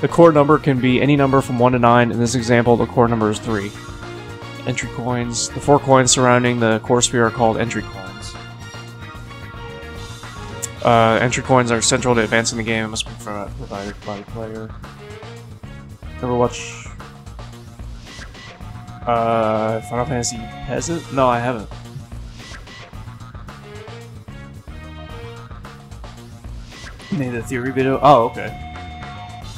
The core number can be any number from 1 to 9. In this example, the core number is 3. Entry coins. The four coins surrounding the core sphere are called entry coins. Uh, entry coins are central to advancing the game and must be provided by the player. Ever watch uh, Final Fantasy it? No, I haven't. Made a theory video. Oh, okay.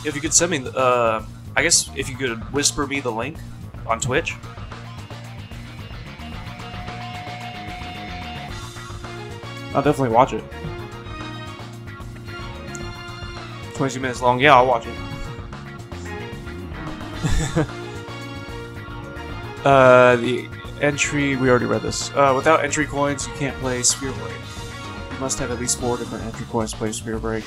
If you could send me, the, uh, I guess if you could whisper me the link on Twitch. I'll definitely watch it. 22 minutes long, yeah, I'll watch it. uh, the entry, we already read this. Uh, without entry coins, you can't play Sphere Break. You must have at least four different entry coins to play Sphere Break.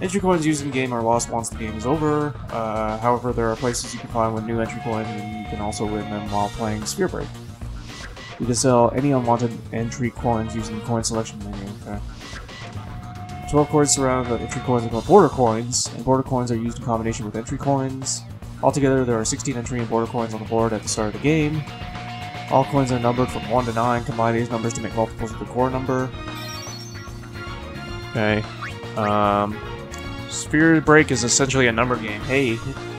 Entry coins used in game are lost once the game is over. Uh, however, there are places you can find with new entry coins, and you can also win them while playing Sphere Break. You can sell any unwanted entry coins using the coin selection menu. Okay. 12 coins surround the entry coins are called border coins, and border coins are used in combination with entry coins. Altogether, there are 16 entry and border coins on the board at the start of the game. All coins are numbered from 1 to 9. Combine these numbers to make multiples of the core number. Okay. Um, Sphere Break is essentially a number game. Hey,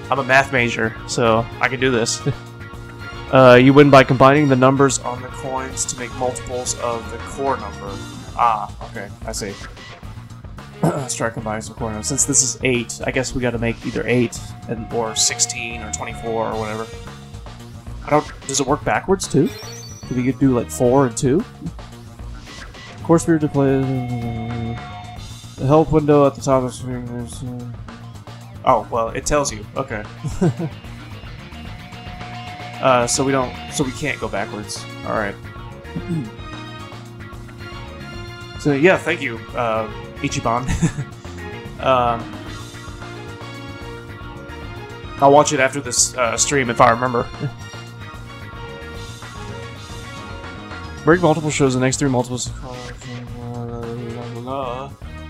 I'm a math major, so I can do this. uh, you win by combining the numbers on the coins to make multiples of the core number. Ah, okay, I see. Let's try combining some core numbers. Since this is 8, I guess we gotta make either 8 and or 16 or 24 or whatever. I don't... Does it work backwards, too? Do we could do, like, 4 and 2? Core Spirit to play... The help window at the top of the screen is... Uh... Oh, well, it tells you. Okay. uh, so we don't... So we can't go backwards. Alright. so, yeah, thank you, uh, Ichiban. um, I'll watch it after this uh, stream if I remember. Break multiple shows the next three multiples.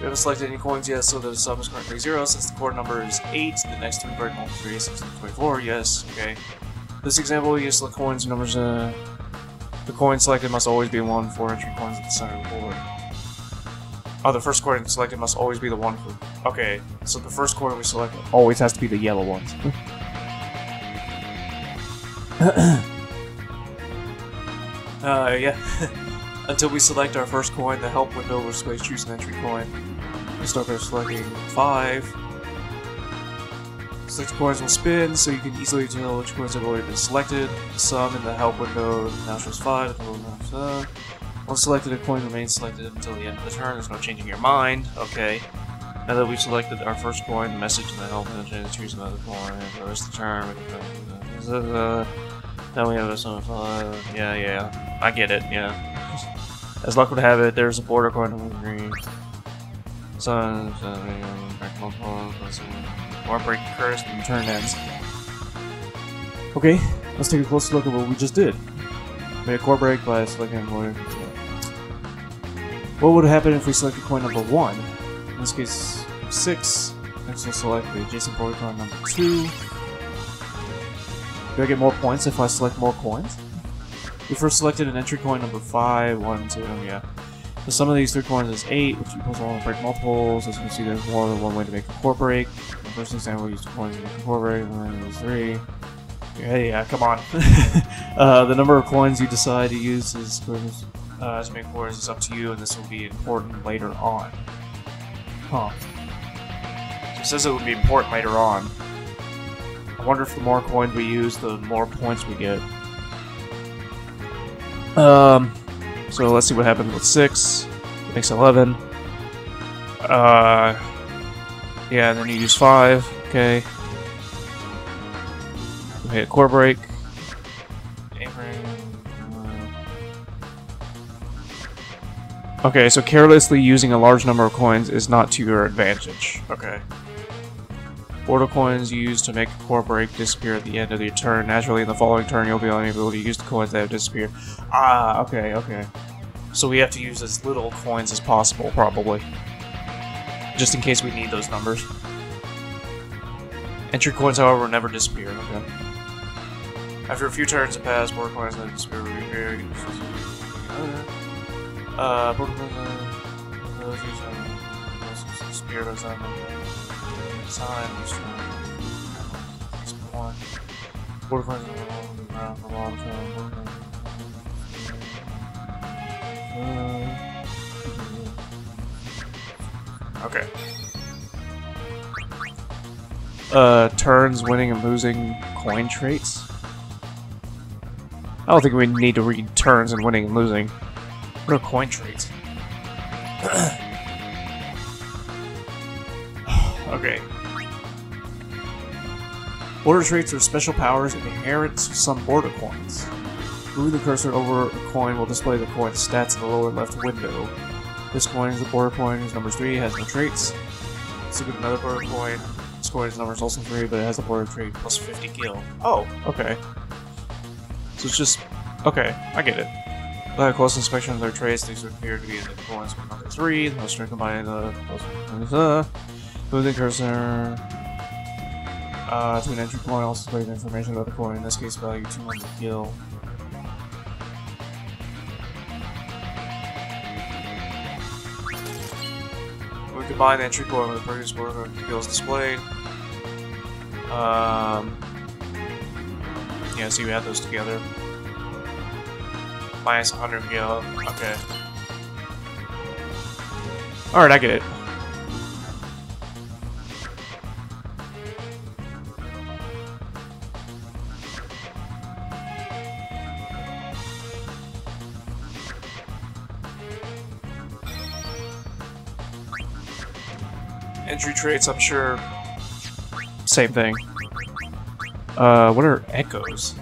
We haven't selected any coins yet, so the sum is currently zero. Since the core number is 8, the next three break multiples 3, 16, 24. Yes, okay. This example, we use the coins numbers. Uh, the coin selected must always be one for entry coins at the center of the board. Oh, the first coin selected must always be the one for. Okay, so the first coin we select always has to be the yellow ones. uh, yeah. Until we select our first coin, the help window will display choose an entry coin. Start by selecting 5. Select coins will spin, so you can easily tell which coins have already been selected. The sum in the help window now shows 5. Once selected, a coin remains selected until the end of the turn. There's no changing your mind. Okay. Now that we've selected our first coin, the message in the help window choose another coin for the rest of the turn. Now we have a sum of 5. Yeah, yeah. I get it, yeah. As luck would have it, there's a border coin on the green. Sun, break multiple, or break curse, and turn ends. Okay, let's take a closer look at what we just did. Made a core break by selecting coin. What would happen if we selected coin number 1? In this case, 6. Next we'll select the adjacent coin number 2. Do I get more points if I select more coins? We first selected an entry coin number 5, 1, 2, yeah. The sum of these three coins is 8, which equals all break multiples. As you can see, there's more than one way to make a core break. The first example, we used two coins to make a core break, and then was 3. Yeah, yeah, come on. uh, the number of coins you decide to use is, uh, to make cores is up to you, and this will be important later on. Huh. So it says it would be important later on. I wonder if the more coins we use, the more points we get. Um, so let's see what happens with 6. Makes 11. Uh, yeah, then you use 5. Okay. Okay, core break. Okay, so carelessly using a large number of coins is not to your advantage. Okay. Border coins used to make a core break disappear at the end of your turn. Naturally, in the following turn, you'll be unable to use the coins that have disappeared. Ah, okay, okay. So we have to use as little coins as possible, probably. Just in case we need those numbers. Entry coins, however, never disappear. Okay. After a few turns have passed, border coins that disappear will be very... Uh, border coins... Uh, disappear as I'm time one. Border coins on the ground for a long time. Okay. uh, turns, winning and losing coin traits. I don't think we need to read turns and winning and losing. What are coin traits? okay. Border traits are special powers inherent to some border coins. Moving the cursor over a coin will display the coin's stats in the lower left window. This coin is the border coin, is number 3, has no traits. Let's look at another border coin. This coin's number is also 3, but it has a border trait plus 50 gil. Oh, okay. So it's just... Okay, I get it. By a close inspection of their traits, these appear to be the coins with number 3, the most combining the... Uh, move the cursor... Uh, to an entry point, also display the information about the coin, in this case value 200 gil. We combine the entry coin with the previous border gills displayed. Um, yeah, see, we add those together. Minus 100 gil. Okay. Alright, I get it. Entry traits, I'm sure. Same thing. Uh, what are echoes?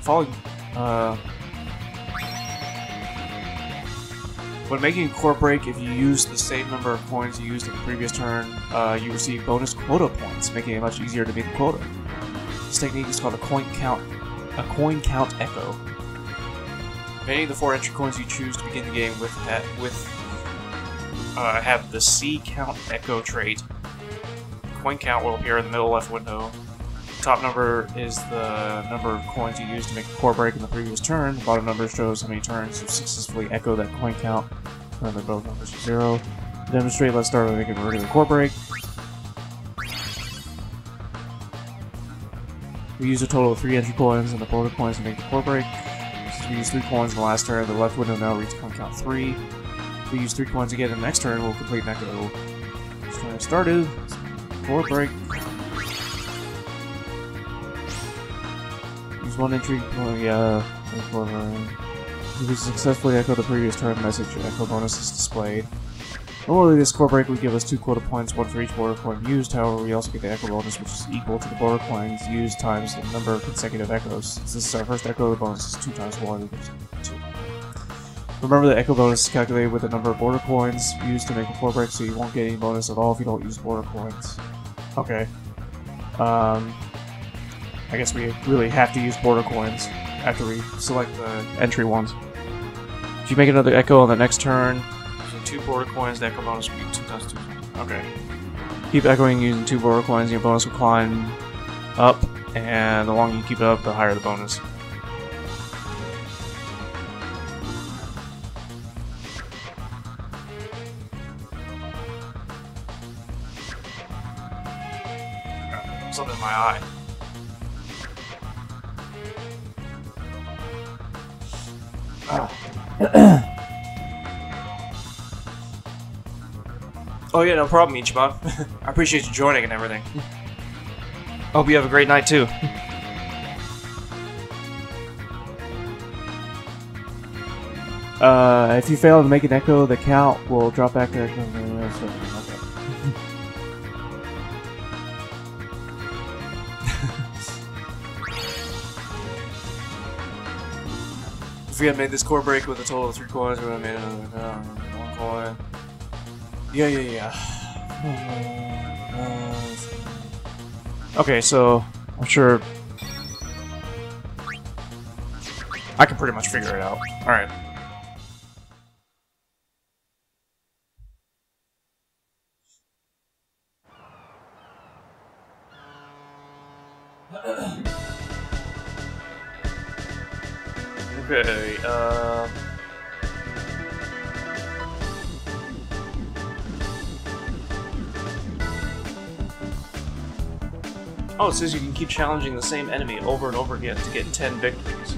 Following, uh... When making a core break, if you use the same number of coins you used in the previous turn, uh, you receive bonus quota points, making it much easier to meet the quota. This technique is called a coin count, a coin count echo. Many the four entry coins you choose to begin the game with, with uh, have the C count echo trait. Coin count will appear in the middle left window. Top number is the number of coins you used to make a core break in the previous turn. The bottom number shows how many turns you successfully echo that coin count. Remember both numbers are zero. To demonstrate, let's start by making a regular core break. We use a total of three entry coins and the border coins to make the core break. We used three coins in the last turn, the left window now reads coin count three. We use three coins again in the next turn, we'll complete echo. This turn started. Core break. Use one entry coin, yeah. If we successfully echo the previous turn message, echo bonus is displayed. Normally this core break would give us two quota points, one for each border coin used, however we also get the echo bonus which is equal to the border coins used times the number of consecutive echoes. Since this is our first echo, the bonus is 2 times 1 equals 2. Remember the echo bonus is calculated with the number of border coins used to make a core break, so you won't get any bonus at all if you don't use border coins. Okay. Um, I guess we really have to use border coins after we select the entry ones. If you make another echo on the next turn, using two border coins, the echo bonus will be 2 times 2. Okay. Keep echoing using two border coins, your bonus will climb up, and the longer you keep it up, the higher the bonus. Something in my eye. oh yeah, no problem, Ichiban. I appreciate you joining and everything. Hope you have a great night too. Uh, if you fail to make an echo, the count will drop back to we had made this core break with a total of three coins, we would have made another one coin. Yeah, yeah, yeah. Okay, so I'm sure I can pretty much figure it out. All right. Okay, uh... Oh, it says you can keep challenging the same enemy over and over again to get 10 victories.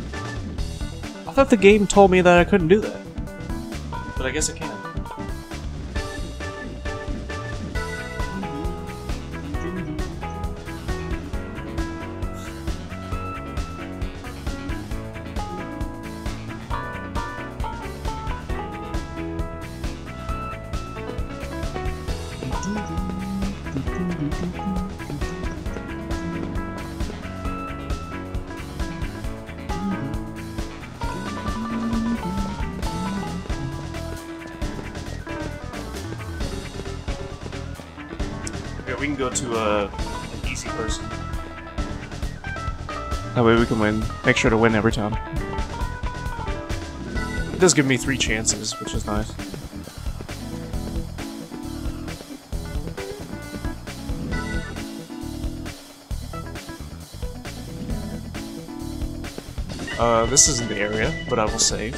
I thought the game told me that I couldn't do that. But I guess I can. Can win. Make sure to win every time. It does give me three chances, which is nice. Uh, this isn't the area, but I will save.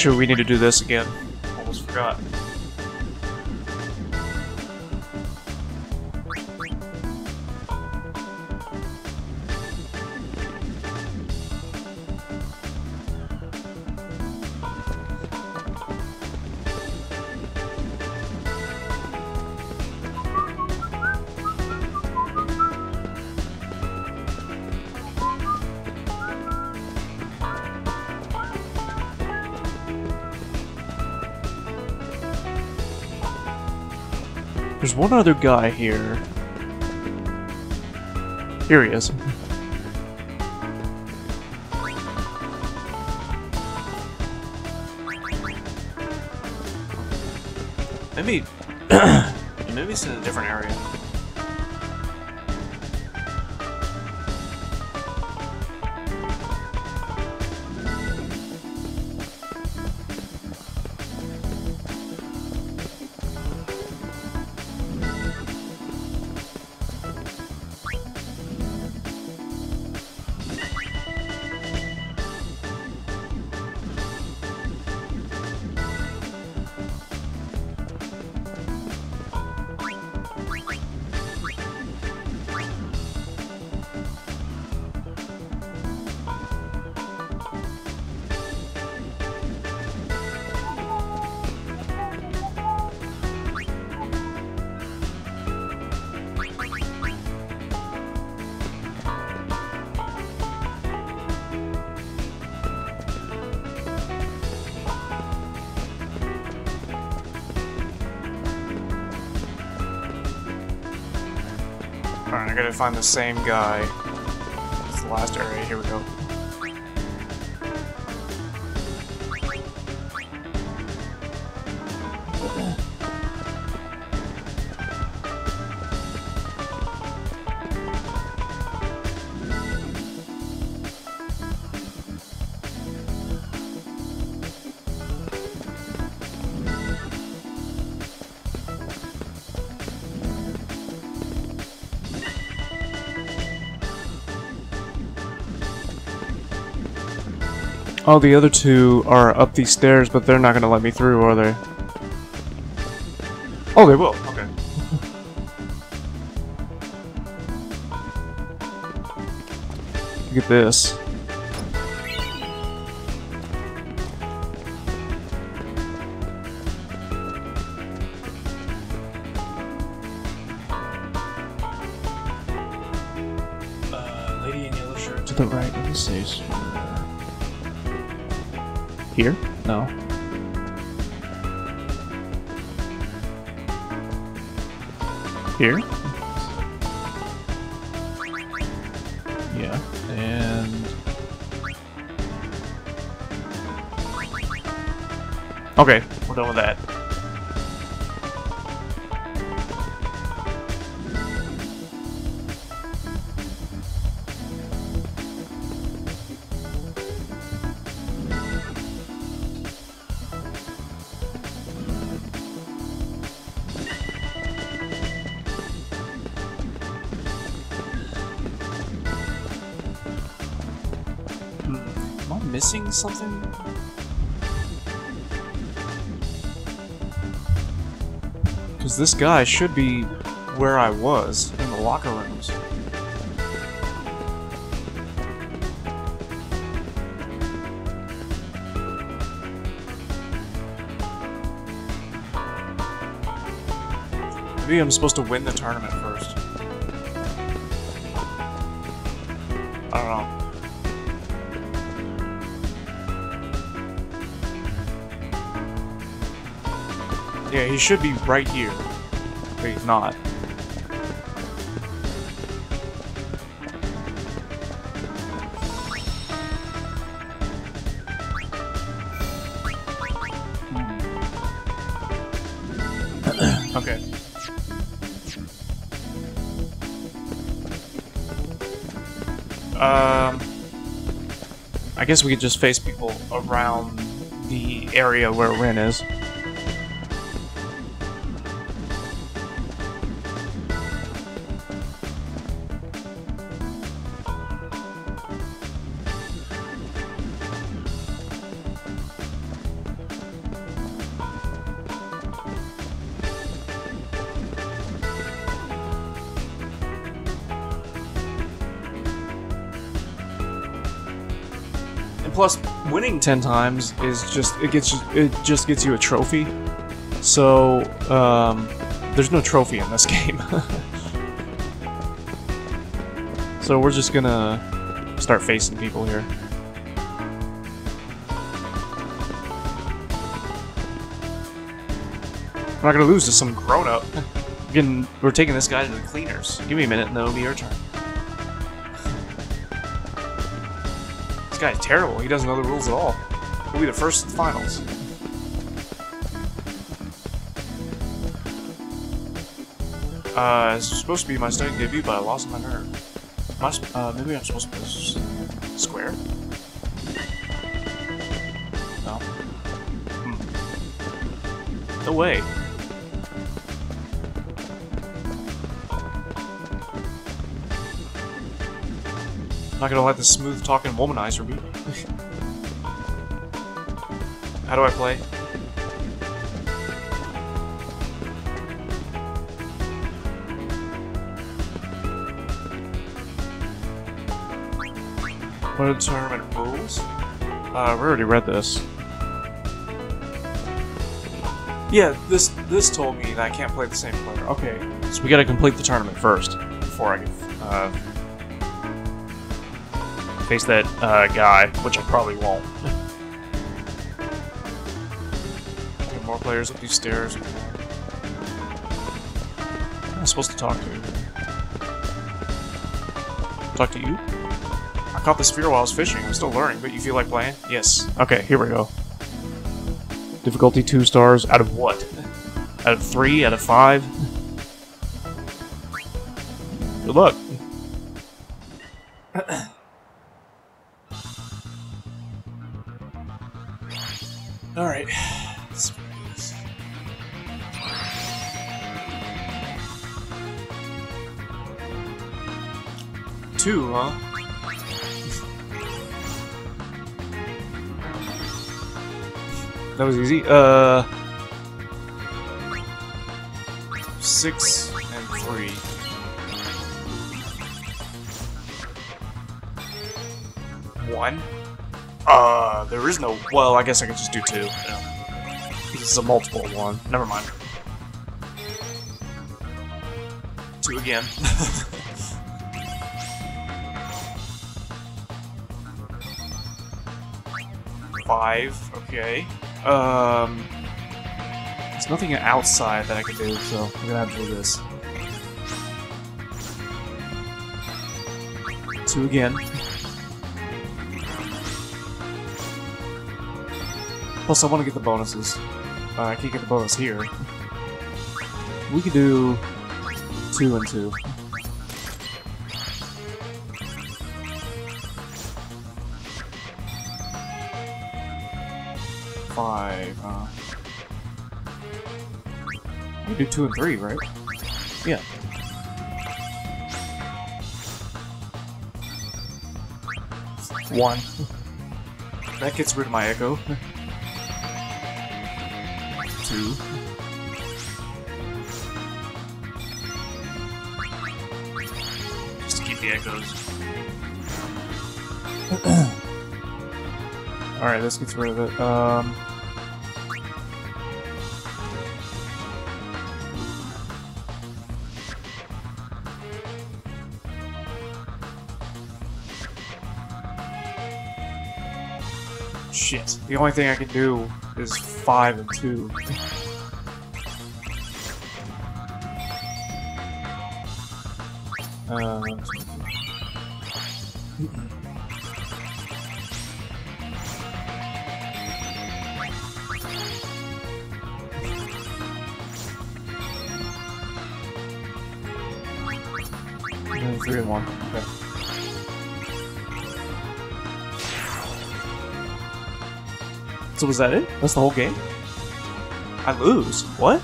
Sure we need to do this again. Almost forgot. One other guy here. Here he is. Alright, I gotta find the same guy. It's the last area. Here we go. Oh, the other two are up these stairs, but they're not gonna let me through, are they? Oh, they will. Okay. Look at this. Okay, this guy should be where I was, in the locker rooms. Maybe I'm supposed to win the tournament first. I don't know. Yeah, he should be right here. He's not. okay. Um, I guess we could just face people around the area where Rin is. Ten times is just it gets you, it just gets you a trophy. So um, there's no trophy in this game. so we're just gonna start facing people here. I'm not gonna lose to some grown up. Again, we're taking this guy to the cleaners. Give me a minute and then it'll be your turn. Guy's terrible. He doesn't know the rules at all. We'll be the first in finals. Uh, it's supposed to be my study debut, but I lost my nerve. Sp- uh, maybe I'm supposed to square? No. Hmm. No way. Not gonna let this smooth talking womanizer beat me. How do I play? What are the tournament rules? Uh, we already read this. Yeah, this this told me that I can't play the same player. Okay, so we gotta complete the tournament first before I can uh, face that uh, guy, which I probably won't. Get more players up these stairs. I'm supposed to talk to. you. Talk to you? I caught the sphere while I was fishing. I'm still learning, but you feel like playing? Yes. Okay, here we go. Difficulty two stars. Out of what? Out of three? Out of five? Uh, six and three. One. Uh, there is no. Well, I guess I could just do two. Yeah. This is a multiple one. Never mind. Two again. Five. Okay. Um. There's nothing outside that I can do, so I'm gonna have to do this. Two again. Plus, I want to get the bonuses. Uh, I can't get the bonus here. We could do two and two. Do two and three, right? Yeah. One. that gets rid of my echo. Two. Just to keep the echoes. Alright, this gets rid of it. Um... only thing I can do is 5 and 2. So was that it? That's the whole game? I lose. What?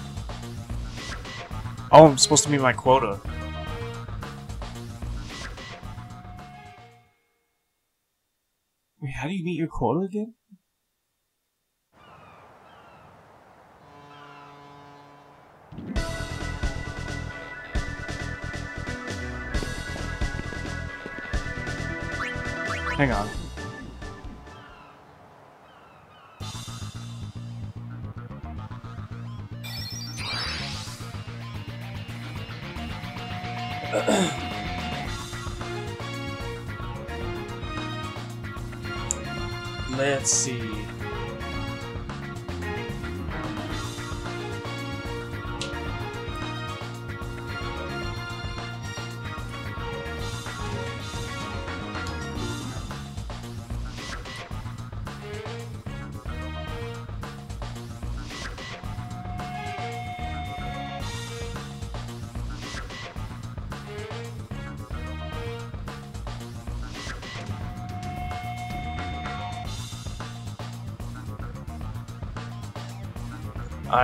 Oh, I'm supposed to meet my quota. Wait, how do you meet your quota again?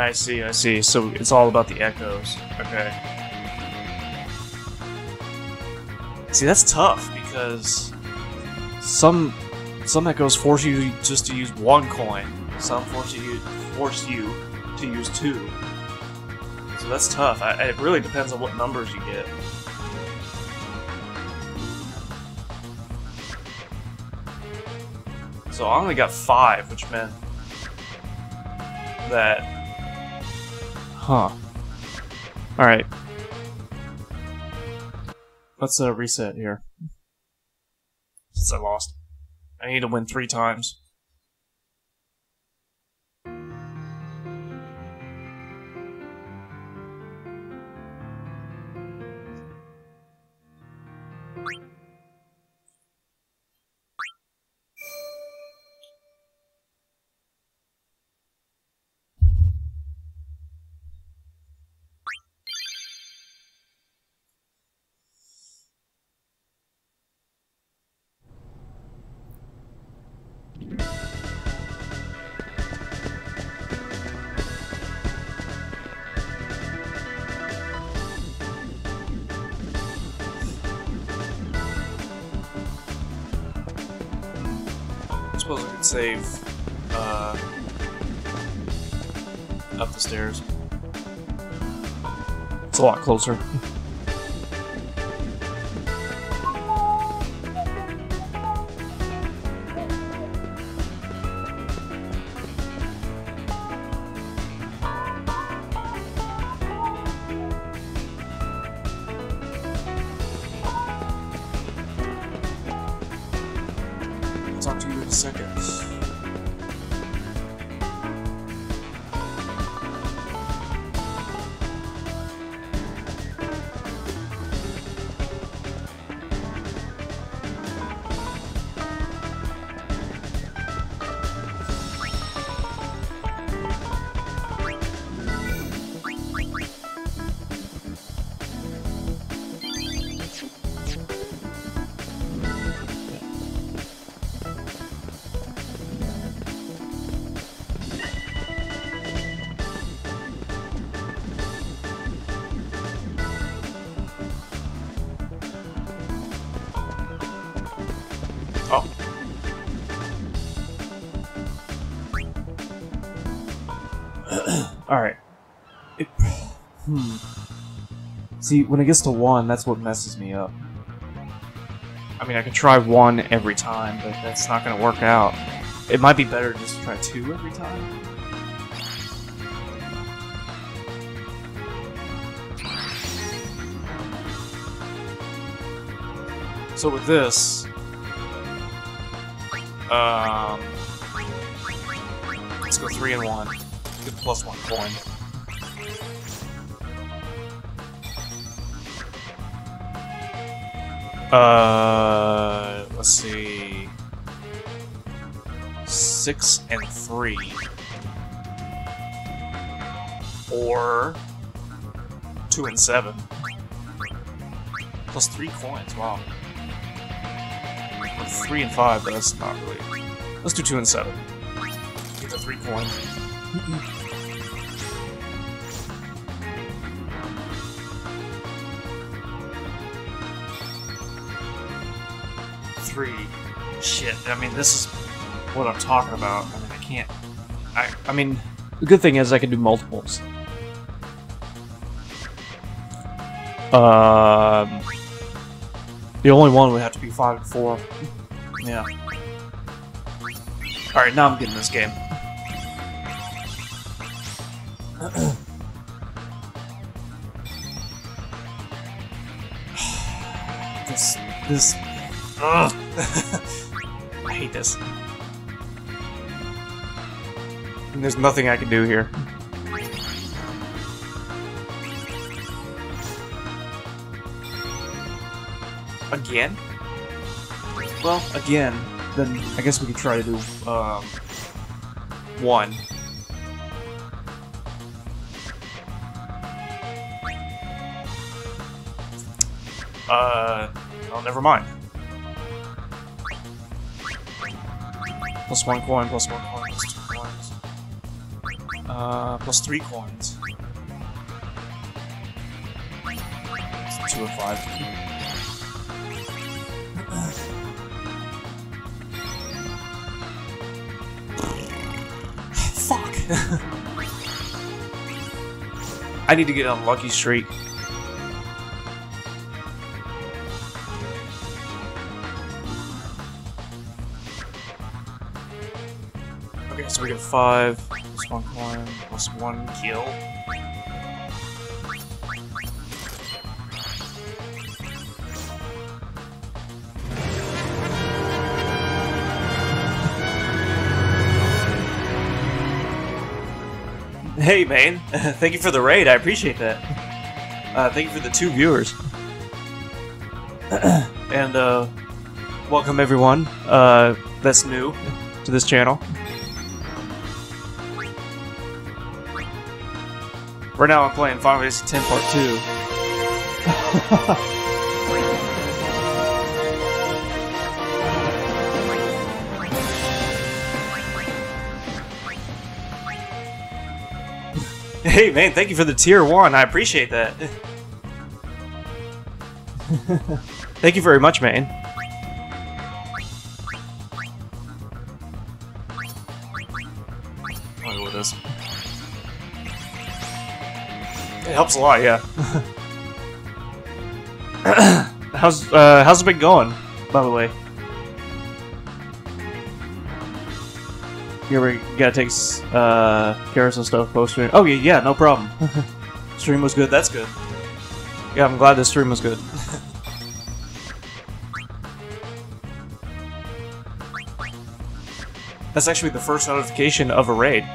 I see, I see. So it's all about the echoes. Okay. See, that's tough because some some echoes force you just to use one coin. Some force you force you to use two. So that's tough. I, it really depends on what numbers you get. So I only got five, which meant that Huh. Alright. Let's uh, reset here. Since I lost. I need to win three times. Could save uh, up the stairs. It's a lot closer. See, when it gets to one, that's what messes me up. I mean, I could try one every time, but that's not going to work out. It might be better just to try two every time. So with this, um, let's go three and one. Get plus one coin. Uh, let's see. Six and three. Or two and seven. Plus three coins, wow. Three and five, but that's not really. Let's do two and seven. Get the three coins. Shit. I mean, this is what I'm talking about. I mean, I can't. I. I mean, the good thing is I can do multiples. Um. The only one would have to be five and four. Yeah. All right, now I'm getting this game. this, this, there's nothing I can do here. Again? Well, again, then I guess we could try to do um, one. Uh, oh, never mind. Plus one coin, plus one coin. Uh, plus three coins. Two and five. Fuck. I need to get on Lucky Streak. Okay, so we get five, one kill. Hey, man. thank you for the raid. I appreciate that. Uh, thank you for the two viewers. and, uh, welcome everyone uh, that's new to this channel. Right now I'm playing Final Fantasy X Part 2. Hey man, thank you for the tier one. I appreciate that. thank you very much, man. Helps a lot, yeah. how's uh, how's it been going, by the way? You ever gotta take uh, care of some stuff post stream? Oh yeah, yeah, no problem. stream was good. That's good. Yeah, I'm glad the stream was good. That's actually the first notification of a raid.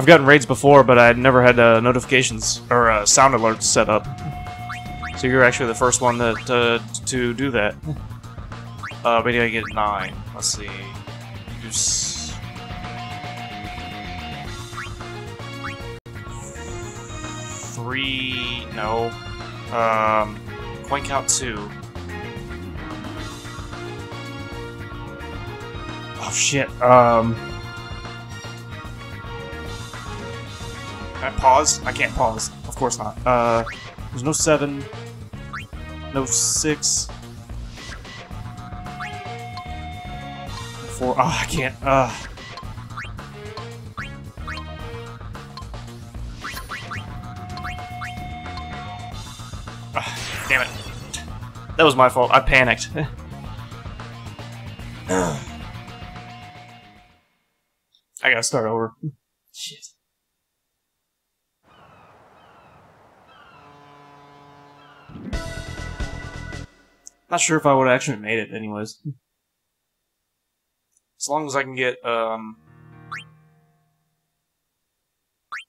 I've gotten raids before, but I never had uh, notifications or uh, sound alerts set up. So you're actually the first one that uh, to do that. Uh, maybe I get nine. Let's see. Use three. No. Um, coin count two. Oh shit. Um. I pause? I can't pause. Of course not. Uh, there's no seven. No six. Four. Oh, I can't. Uh. Ugh, damn it. That was my fault. I panicked. I gotta start over. Shit. Not sure if I would have actually made it anyways. As long as I can get, um...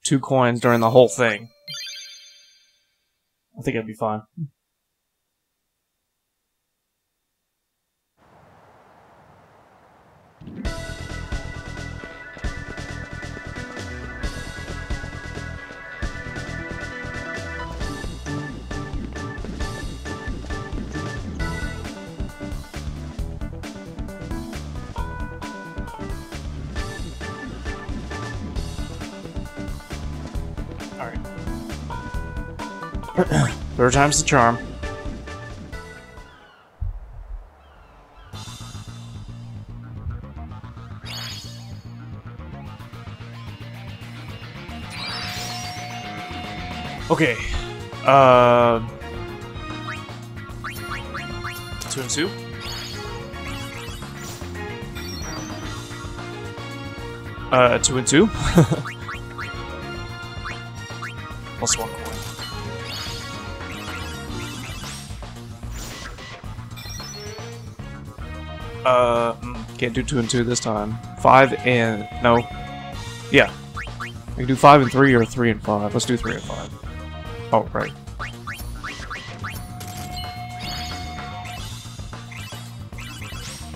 Two coins during the whole thing. I think I'd be fine. Third time's the charm. Okay. Uh. Two and two? Uh, two and two? Plus one Uh, can't do two and two this time. Five and no. Yeah, we can do five and three or three and five. Let's do three and five. Oh, right.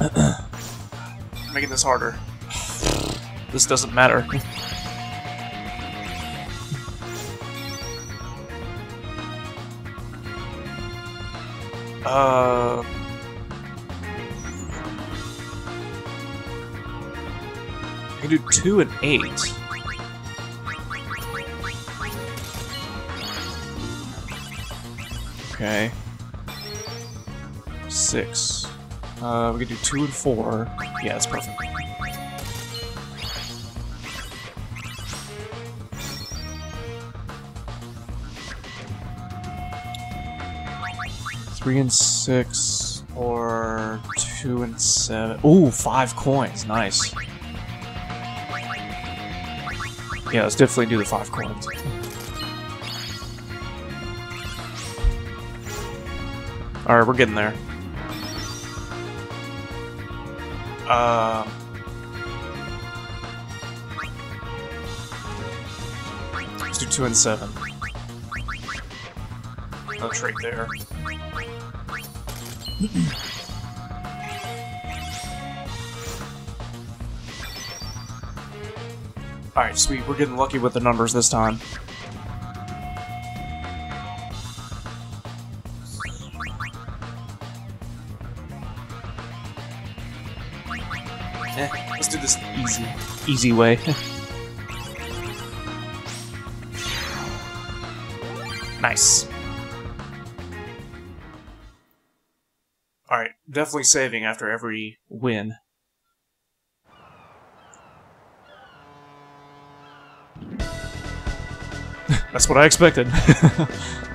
Making this harder. This doesn't matter. Uh. Can do two and eight. Okay. Six. Uh, we could do two and four. Yeah, that's perfect. Three and six, or two and seven. Ooh, five coins. Nice. Yeah, let's definitely do the five coins. Alright, we're getting there. Um... Let's do two and seven. That's right there. Alright, sweet. We're getting lucky with the numbers this time. Eh, let's do this easy, easy way. nice. Alright, definitely saving after every win. That's what I expected.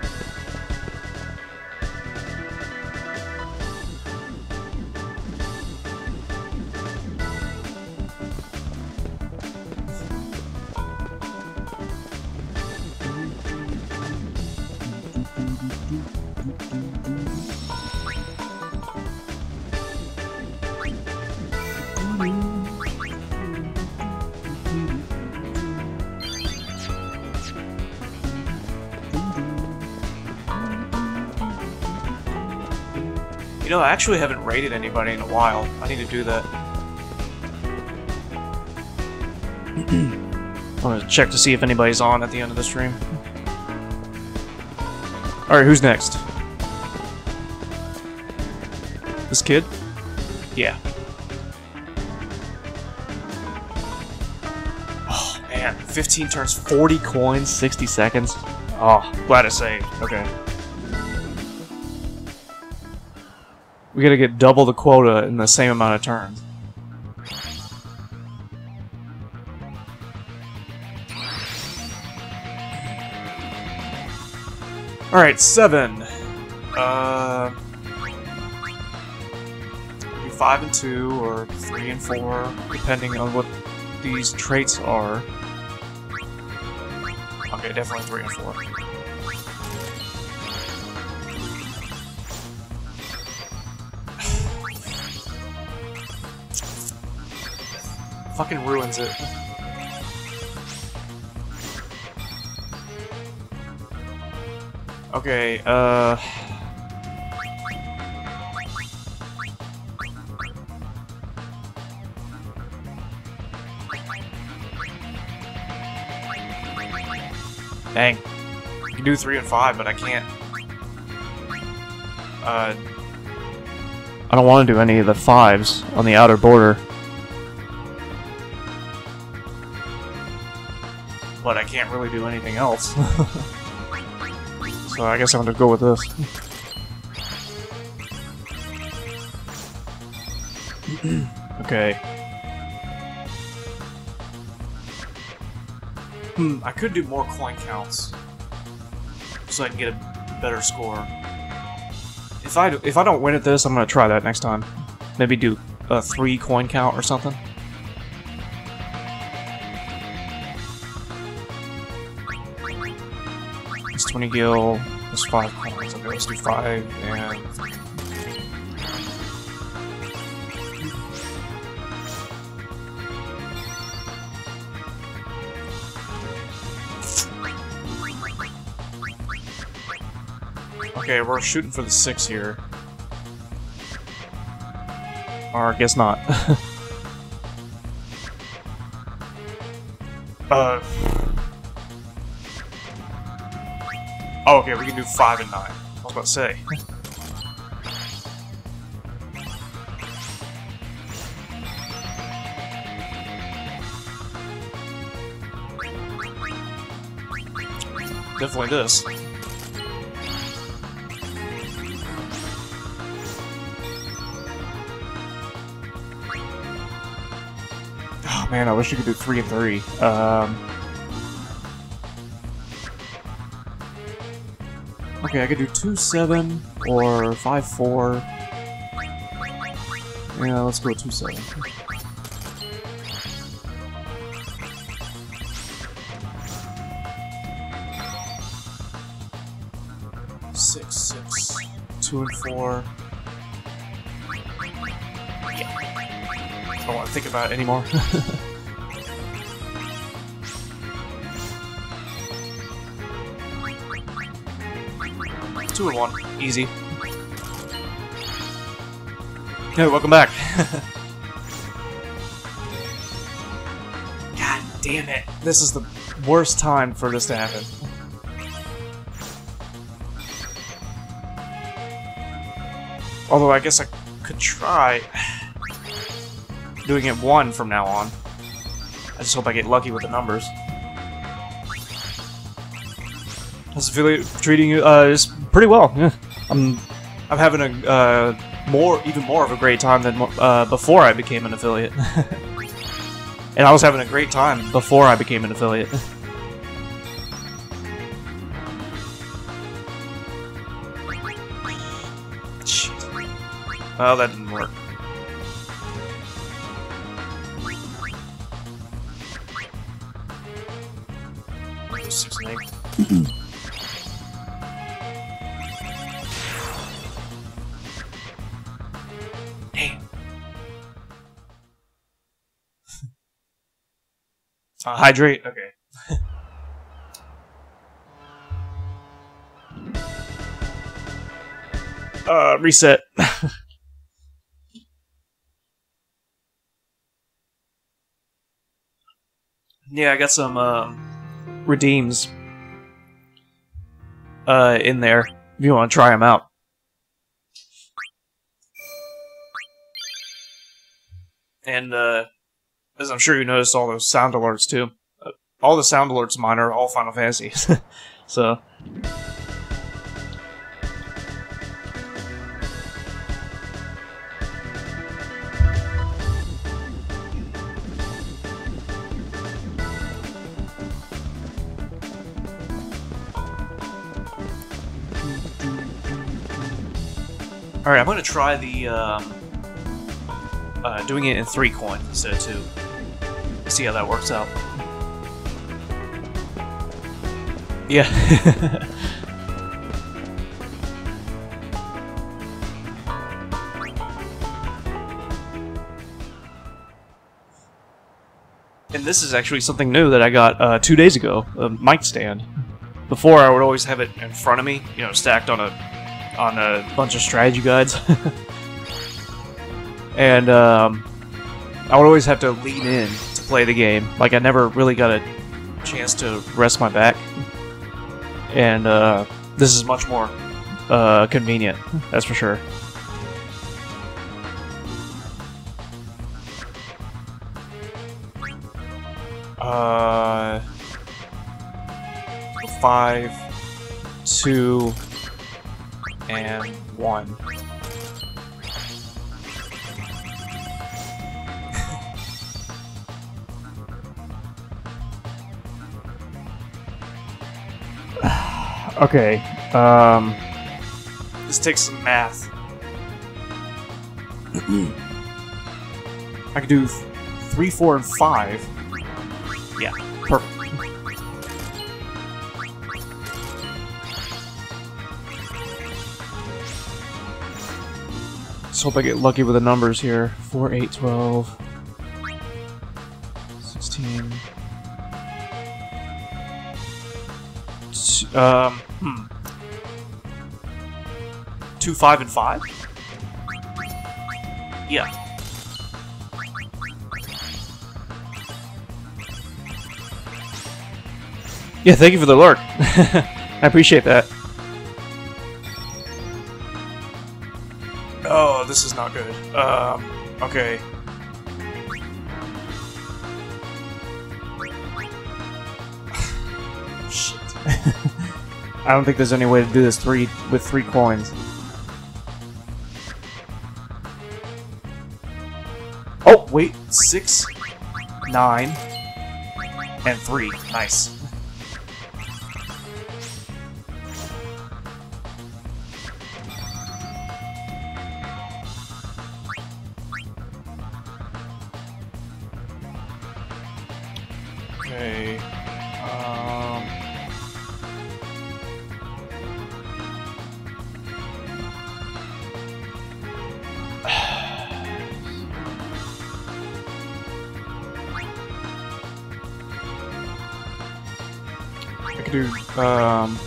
know, I actually haven't rated anybody in a while. I need to do that. I'm gonna check to see if anybody's on at the end of the stream. Alright, who's next? This kid? Yeah. Oh, man. 15 turns, 40 coins, 60 seconds. Oh, glad I saved. Okay. We gotta get double the quota in the same amount of turns. Alright, seven. Uh, five and two, or three and four, depending on what these traits are. Okay, definitely three and four. Fucking ruins it. Okay, uh... Dang. I can do three and five, but I can't. Uh... I don't want to do any of the fives on the outer border. Really do anything else. so I guess I'm gonna go with this. okay. Hmm, I could do more coin counts. So I can get a better score. If I, if I don't win at this, I'm gonna try that next time. Maybe do a three coin count or something. It's 20 gil, it's 5 coins. Okay, let's do 5 and... Okay, we're shooting for the 6 here. Or I guess not. uh... Oh, okay, we can do 5 and 9. I was about to say. Definitely this. Oh man, I wish you could do 3 and 3. Um... Okay, I could do 2-7 or 5-4. Yeah, let's go 2-7. Six, six, two and four. Yeah. I don't want to think about it anymore. Two and one. Easy. Hey, welcome back. God damn it. This is the worst time for this to happen. Although I guess I could try doing it one from now on. I just hope I get lucky with the numbers. This affiliate treating you uh, is pretty well. Yeah. I'm I'm having a uh, more even more of a great time than uh, before I became an affiliate. and I was having a great time before I became an affiliate. Well, that hydrate? Okay. uh, reset. yeah, I got some, um, redeems, uh, in there, if you want to try them out. And, uh, as I'm sure you noticed all those sound alerts too. Uh, all the sound alerts mine are all Final Fantasy. so. Alright, I'm gonna try the, um, uh, doing it in three coins instead of two. See how that works out. Yeah. and this is actually something new that I got uh, two days ago, a mic stand. Before I would always have it in front of me, you know, stacked on a on a bunch of strategy guides. and um, I would always have to lean in to play the game. Like I never really got a chance to rest my back. And uh, this is much more uh, convenient, that's for sure. Uh, five, two, and one. Okay. Um, this takes some math. I could do three, four, and five. Yeah, perfect. Let's hope I get lucky with the numbers here. 4, 8, 12, 16. Um, hmm. 2, 5, and 5? Yeah. Yeah, thank you for the lurk. I appreciate that. Oh, this is not good. Um, okay. I don't think there's any way to do this three with three coins. Oh, wait. Six, nine, and three. Nice. Um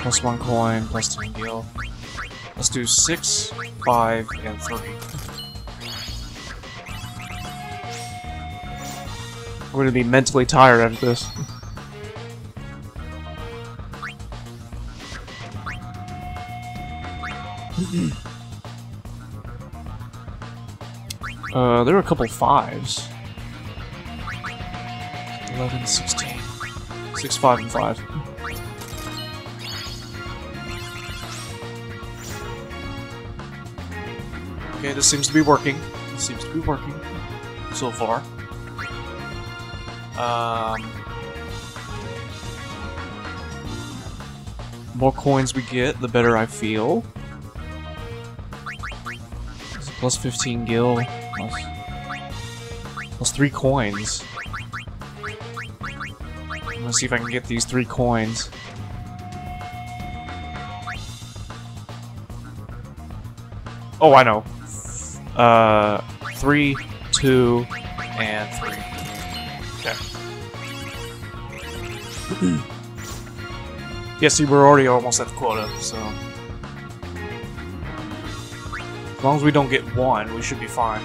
plus one coin, plus ten deal. Let's do six, five, and three. We're gonna be mentally tired after this. uh, there were a couple fives. 11, 16. 6, 5, and 5. Okay, this seems to be working. This seems to be working so far. Um, more coins we get, the better I feel. Plus 15 gil, plus, plus 3 coins. I'm gonna see if I can get these 3 coins. Oh, I know. Uh, 3, 2, and 3. Okay. yeah, see, we're already almost at the quota, so... As long as we don't get one, we should be fine.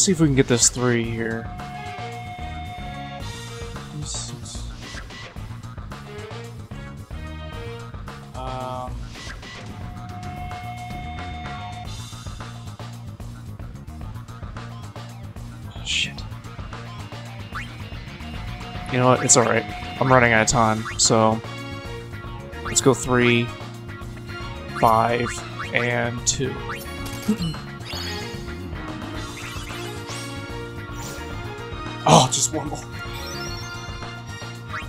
Let's see if we can get this three here. Know what? It's alright. I'm running out of time, so let's go three, five, and two. Oh, just one more.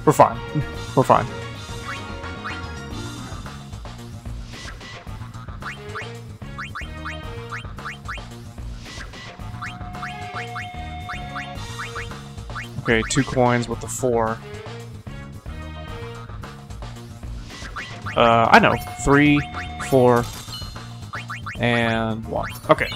We're fine. We're fine. Okay, two coins with the four. Uh, I know. Three, four, and one. Okay.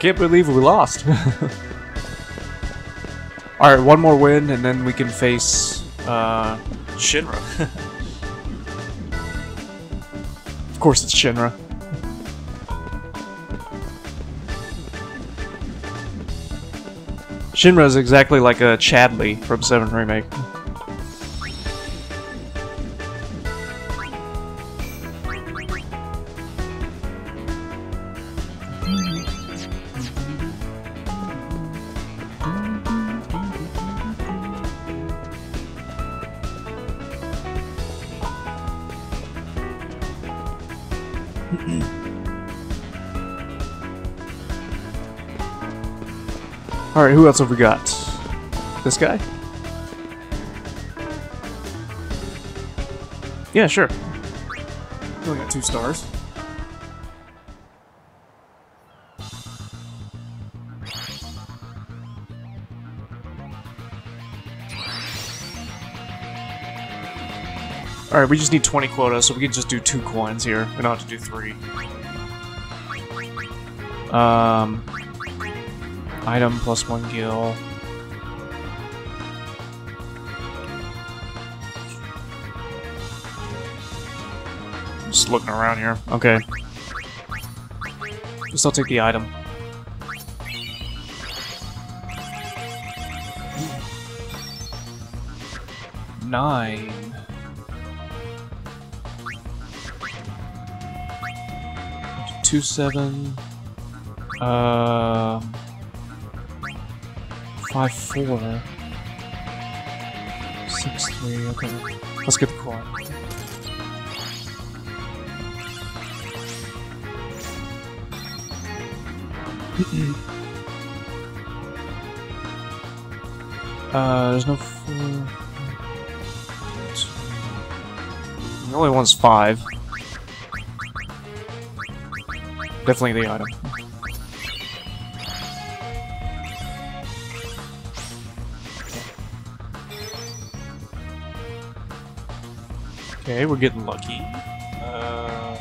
Can't believe we lost. Alright, one more win, and then we can face uh, Shinra. of course it's Shinra. Shinra is exactly like a Chadley from 7 Remake. Alright, who else have we got? This guy? Yeah, sure. We only got two stars. Alright, we just need 20 quota, so we can just do two coins here. We don't have to do three. Um, item plus one gil. Just looking around here. Okay. Just I'll take the item. Nine. Two seven. Um. Five four. Six three. Okay. Let's get the coin. uh, there's no four. The only one's five. Definitely the item. Okay, we're getting lucky. Uh,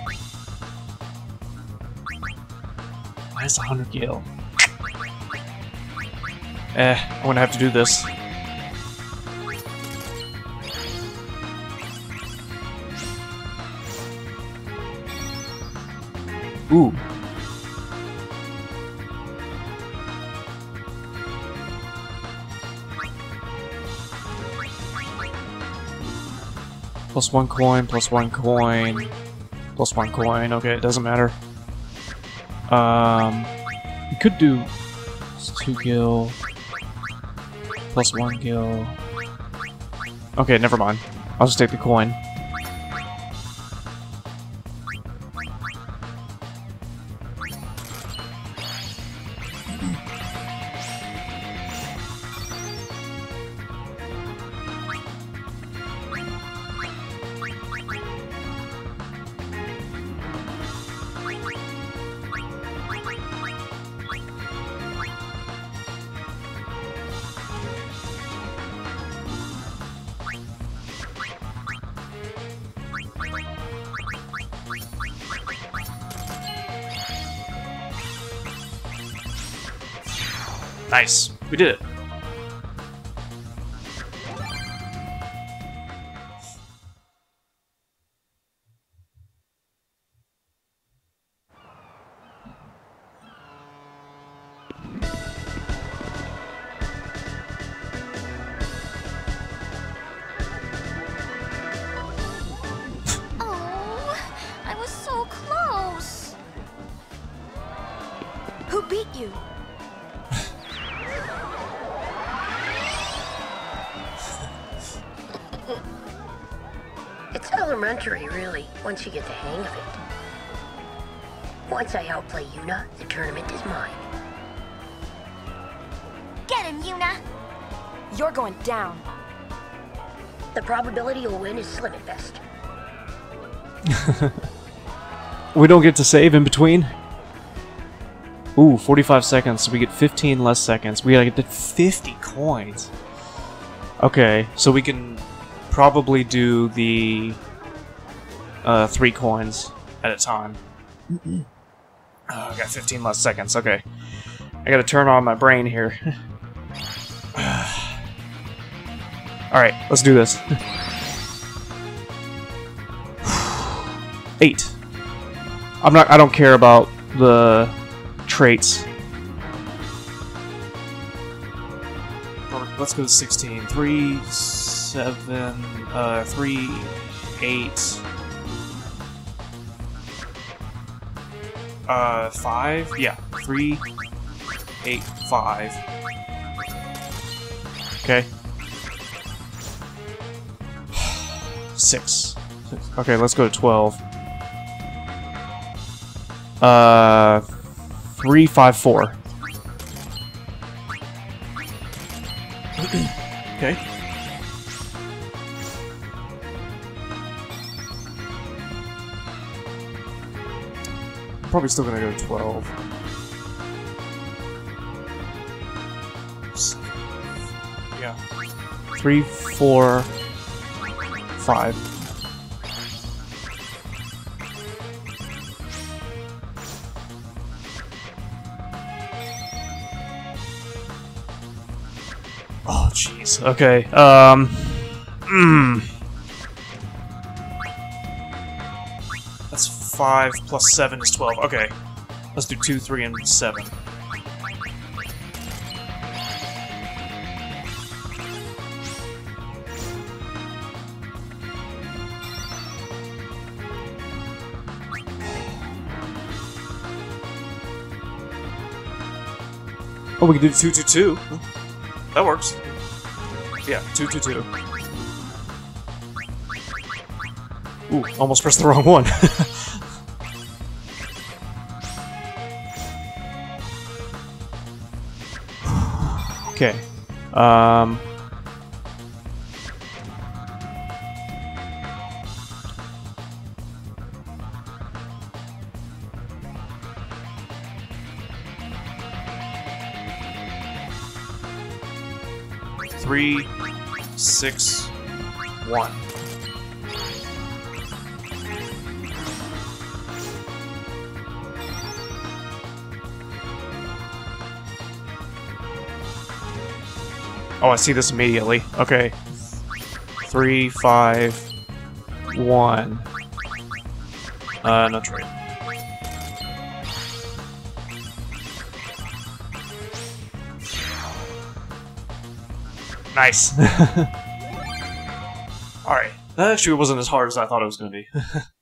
minus 100 gil. Eh, I'm gonna have to do this. Ooh. Plus one coin, plus one coin, plus one coin. Okay, it doesn't matter. Um, we could do two gil, plus one gil. Okay, never mind. I'll just take the coin. Did it. Once you get the hang of it. Once I outplay Yuna, the tournament is mine. Get him, Yuna! You're going down. The probability you'll win is slim at best. We don't get to save in between. Ooh, 45 seconds. So we get 15 less seconds. We gotta get to 50 coins. Okay, so we can probably do the uh, three coins at a time. Oh, I got 15 less seconds. Okay, I gotta turn on my brain here. All right, let's do this. Eight. I'm not. I don't care about the traits. Let's go to 16. 3, 7, uh, 3, 8, uh, 5? Yeah, three, eight, five. Okay. 6. Okay, let's go to 12. Uh, three, five, four. okay. probably still gonna go 12. Yeah. Three, four, five. Oh, jeez. Okay. Um. Hmm. 5 plus 7 is 12. Okay. Let's do 2, 3, and 7. Oh, we can do 2, 2, 2. That works. Yeah, 2, 2, 2. Ooh, almost pressed the wrong one. Um. Three, six, one. Oh, I see this immediately. Okay. Three, five, one. Uh, no trade. Nice. Alright. That actually wasn't as hard as I thought it was going to be.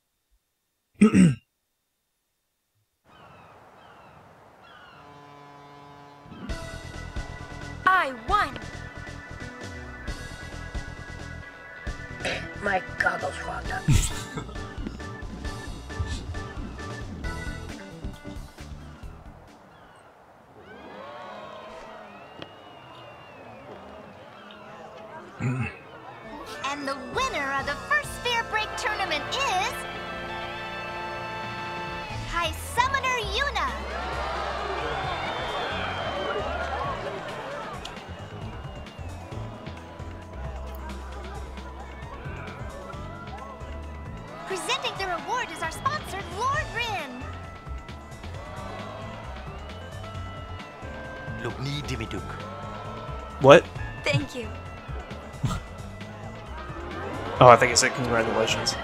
Oh, I think it said congratulations.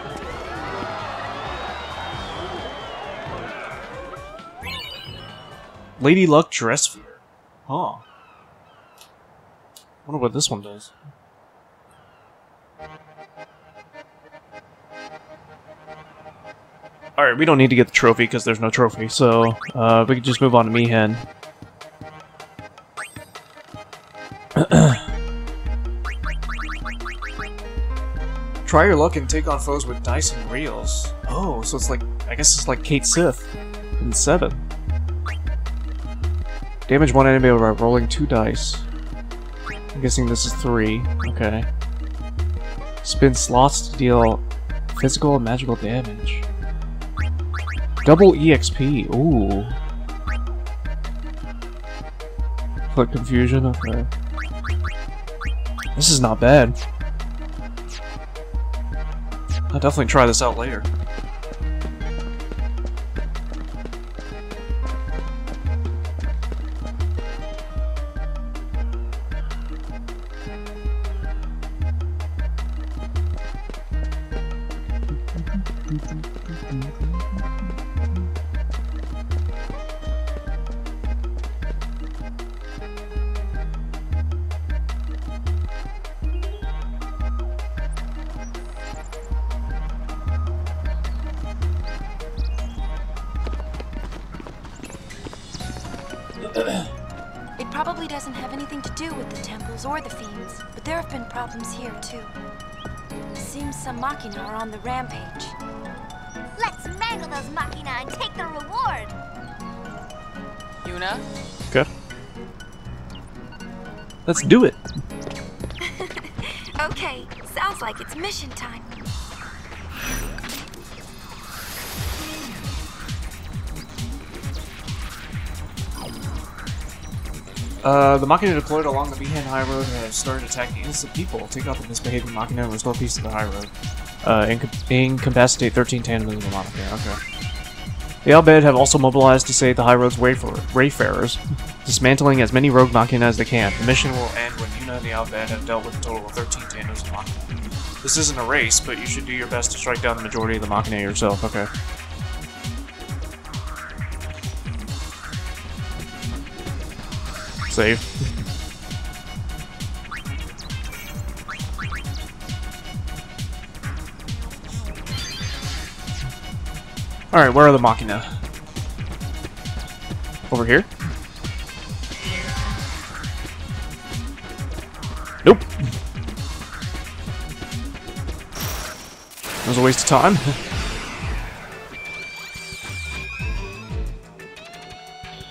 Lady Luck dress sphere. Huh. Wonder what this one does. Alright, we don't need to get the trophy because there's no trophy, so uh, we can just move on to Mi'ihen. Try your luck and take on foes with dice and reels. Oh, so it's like, I guess it's like Cait Sith in 7. Damage one enemy by rolling two dice. I'm guessing this is three. Okay. Spin slots to deal physical and magical damage. Double EXP. Ooh. Click confusion. Okay. This is not bad. I'll definitely try this out later. Let's do it. Okay, sounds like it's mission time. Uh, the Machina deployed along the Mi'ihen High Road have started attacking innocent people. Take out the misbehaving Machina and restore peace to the High Road. Uh, inca- incapacitate 13 tandem of the Machina. Okay. The Al Bhed have also mobilized to save the High Road's wayfar- wayfarers, dismantling as many rogue Machina as they can. The mission will end when Yuna and the Bhed have dealt with a total of 13 tandems of Machina. This isn't a race, but you should do your best to strike down the majority of the Machina yourself. Okay. Save. Alright, where are the Machina? Over here? Was a waste of time.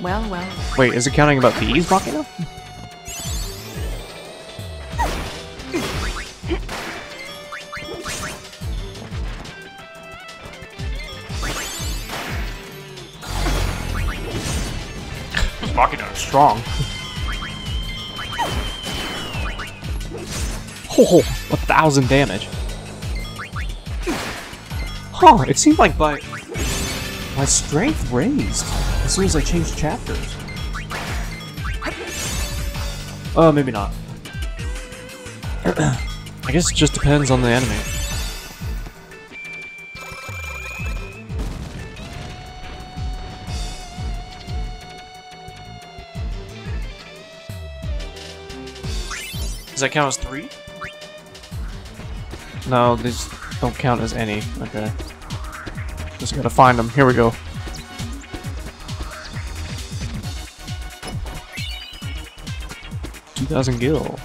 Well, well. Wait, is it counting about these Machina? These Machina are strong. Oh, a thousand damage. It seemed like by my strength raised as soon as I changed chapters. Uh, maybe not. I guess it just depends on the enemy. Does that count as three? No, these don't count as any. Okay. Just gotta find them. Here we go. Two thousand gil.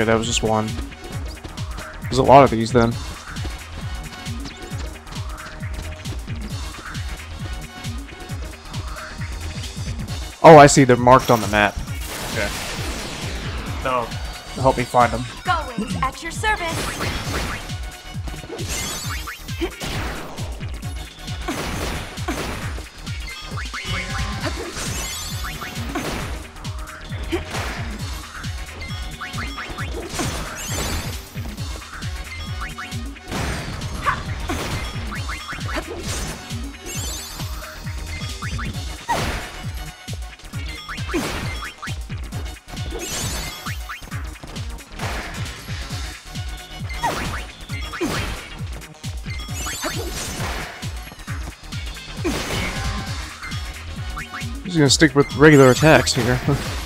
Okay, that was just one. There's a lot of these then. Oh, I see. They're marked on the map. Okay. That'll help me find them. Gullwings at your service. Gonna stick with regular attacks here.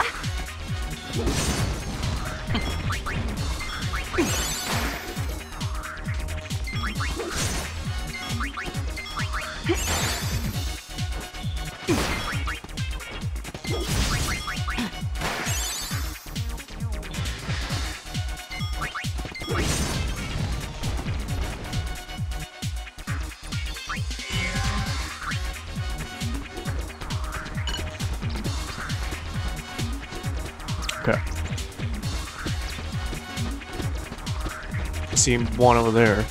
one over there.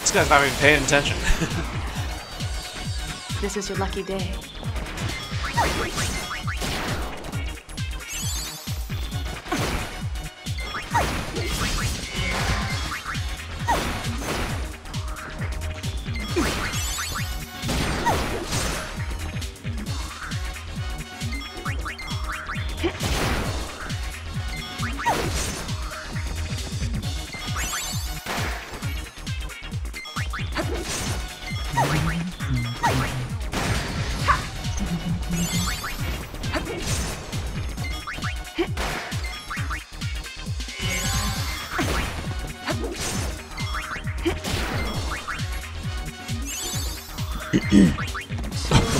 This guy's not even paying attention. This is your lucky day.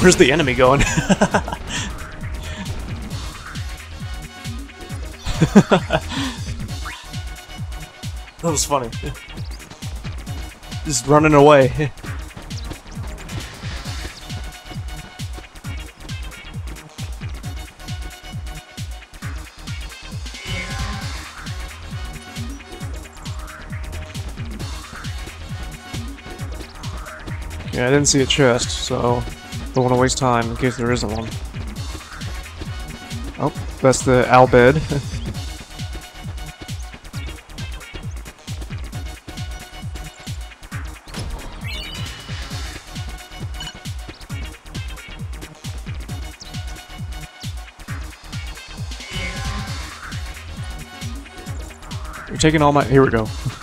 Where's the enemy going? that was funny. Just running away. Yeah, I didn't see a chest, so don't want to waste time in case there isn't one. Oh, that's the Al Bhed. You're taking all my. Here we go.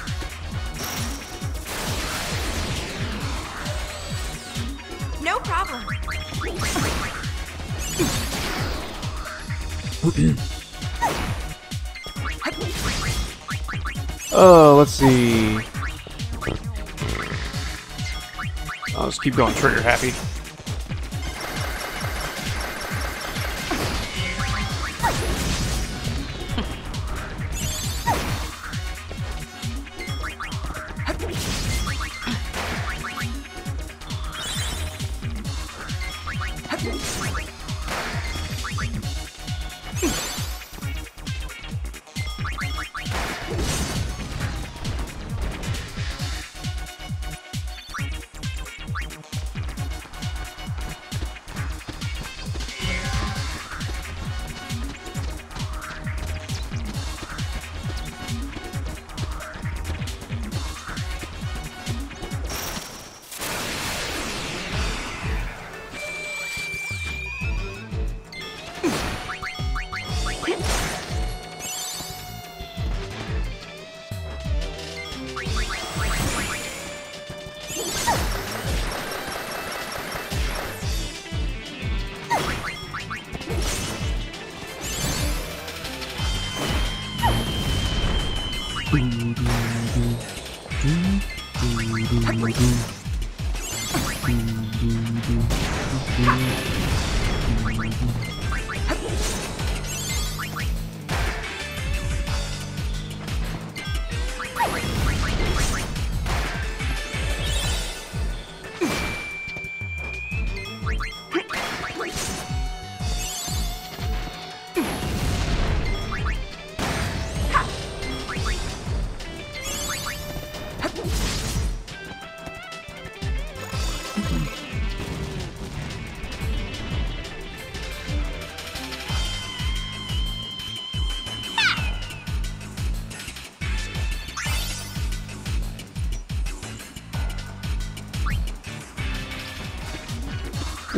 going trigger happy.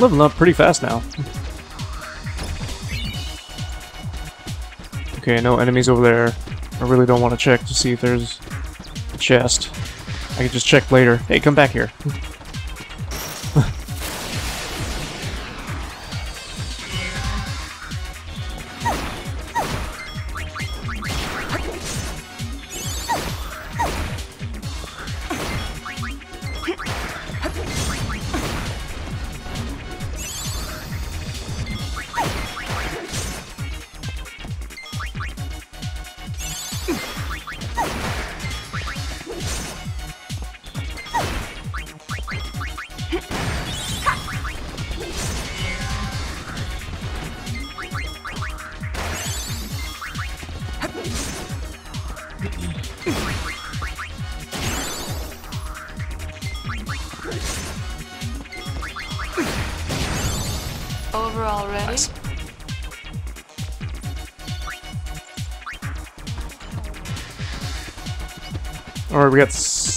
Leveling up pretty fast now. Okay, no enemies over there. I really don't want to check to see if there's a chest. I can just check later. Hey, come back here.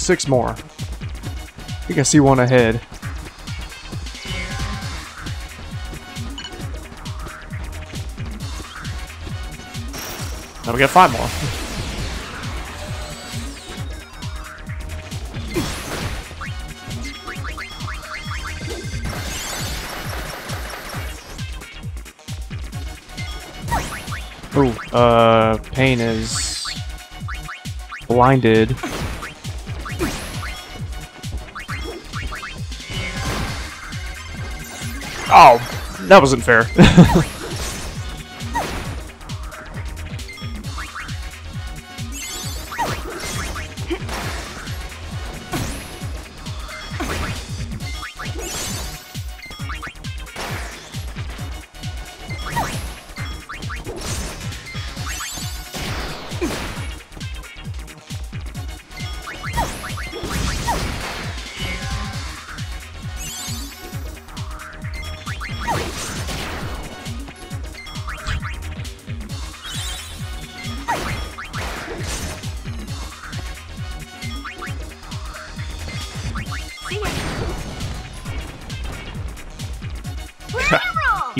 Six more. I think I see one ahead. Now we got five more. Ooh, uh, Paine is blinded. That wasn't fair.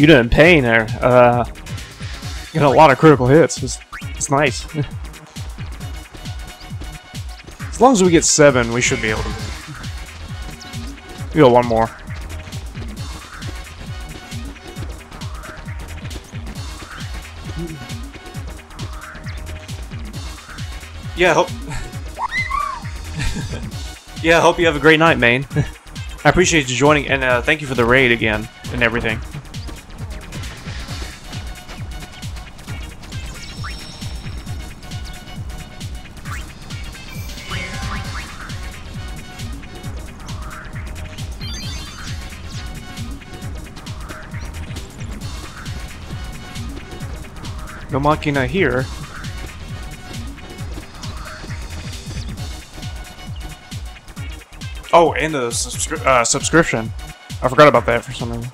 you did in pain there. Uh, you got a lot of critical hits. It's, it's nice. as long as we get seven, we should be able to. We got one more. Yeah, hope. yeah, hope you have a great night, Maine. I appreciate you joining, and uh, thank you for the raid again and everything. Machina here. Oh, and the subscri uh, subscription. I forgot about that for some reason.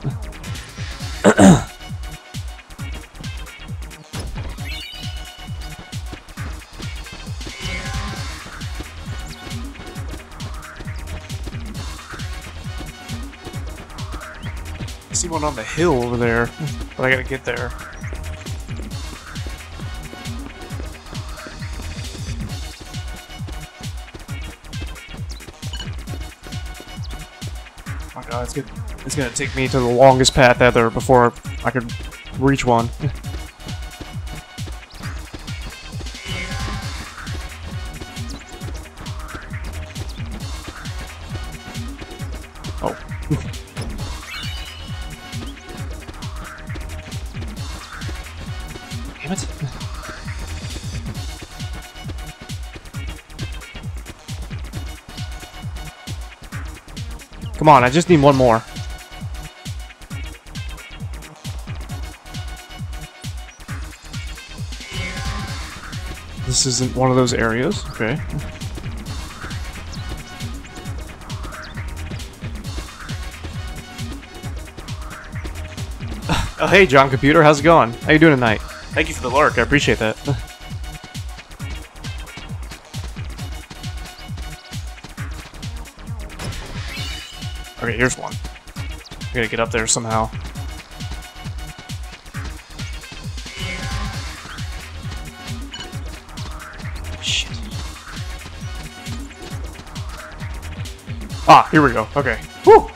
I see one on the hill over there, but I gotta get there. It's gonna, it's gonna take me to the longest path ever before I could reach one. on, I just need one more. This isn't one of those areas. Okay. oh, hey, John Computer. How's it going? How you doing tonight? Thank you for the lurk. I appreciate that. here's one. I gotta get up there somehow. Shit. Ah, here we go. Okay. Woo!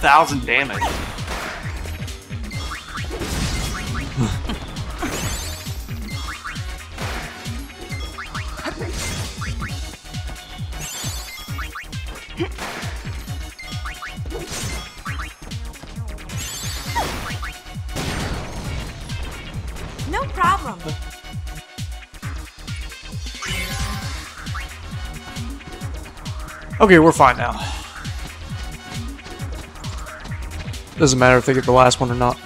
1,000 damage. no problem. Okay, we're fine now. Doesn't matter if they get the last one or not.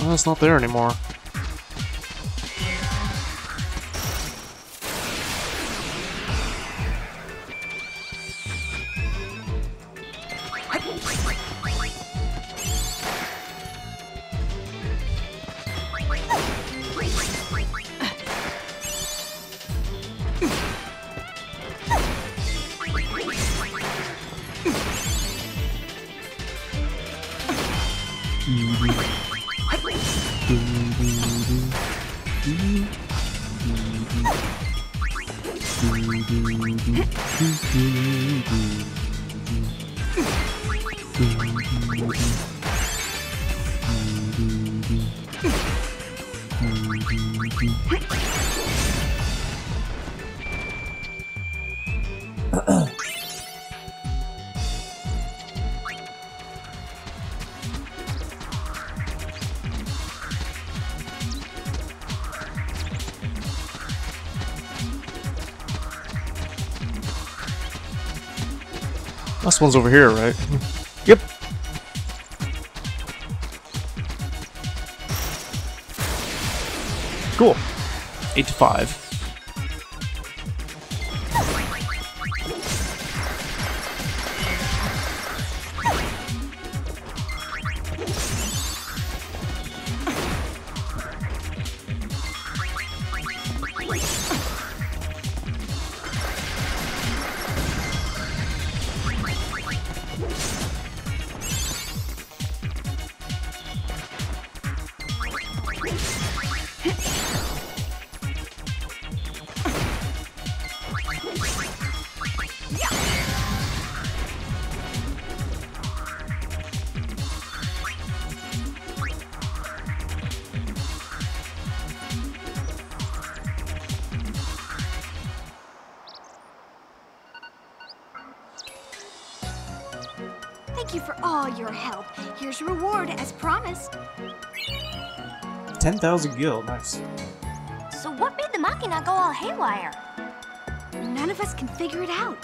Well, it's not there anymore. last one's over here, right? Yep. Cool. 8 to 5. 10,000 gil, nice. So what made the Machina go all haywire? None of us can figure it out.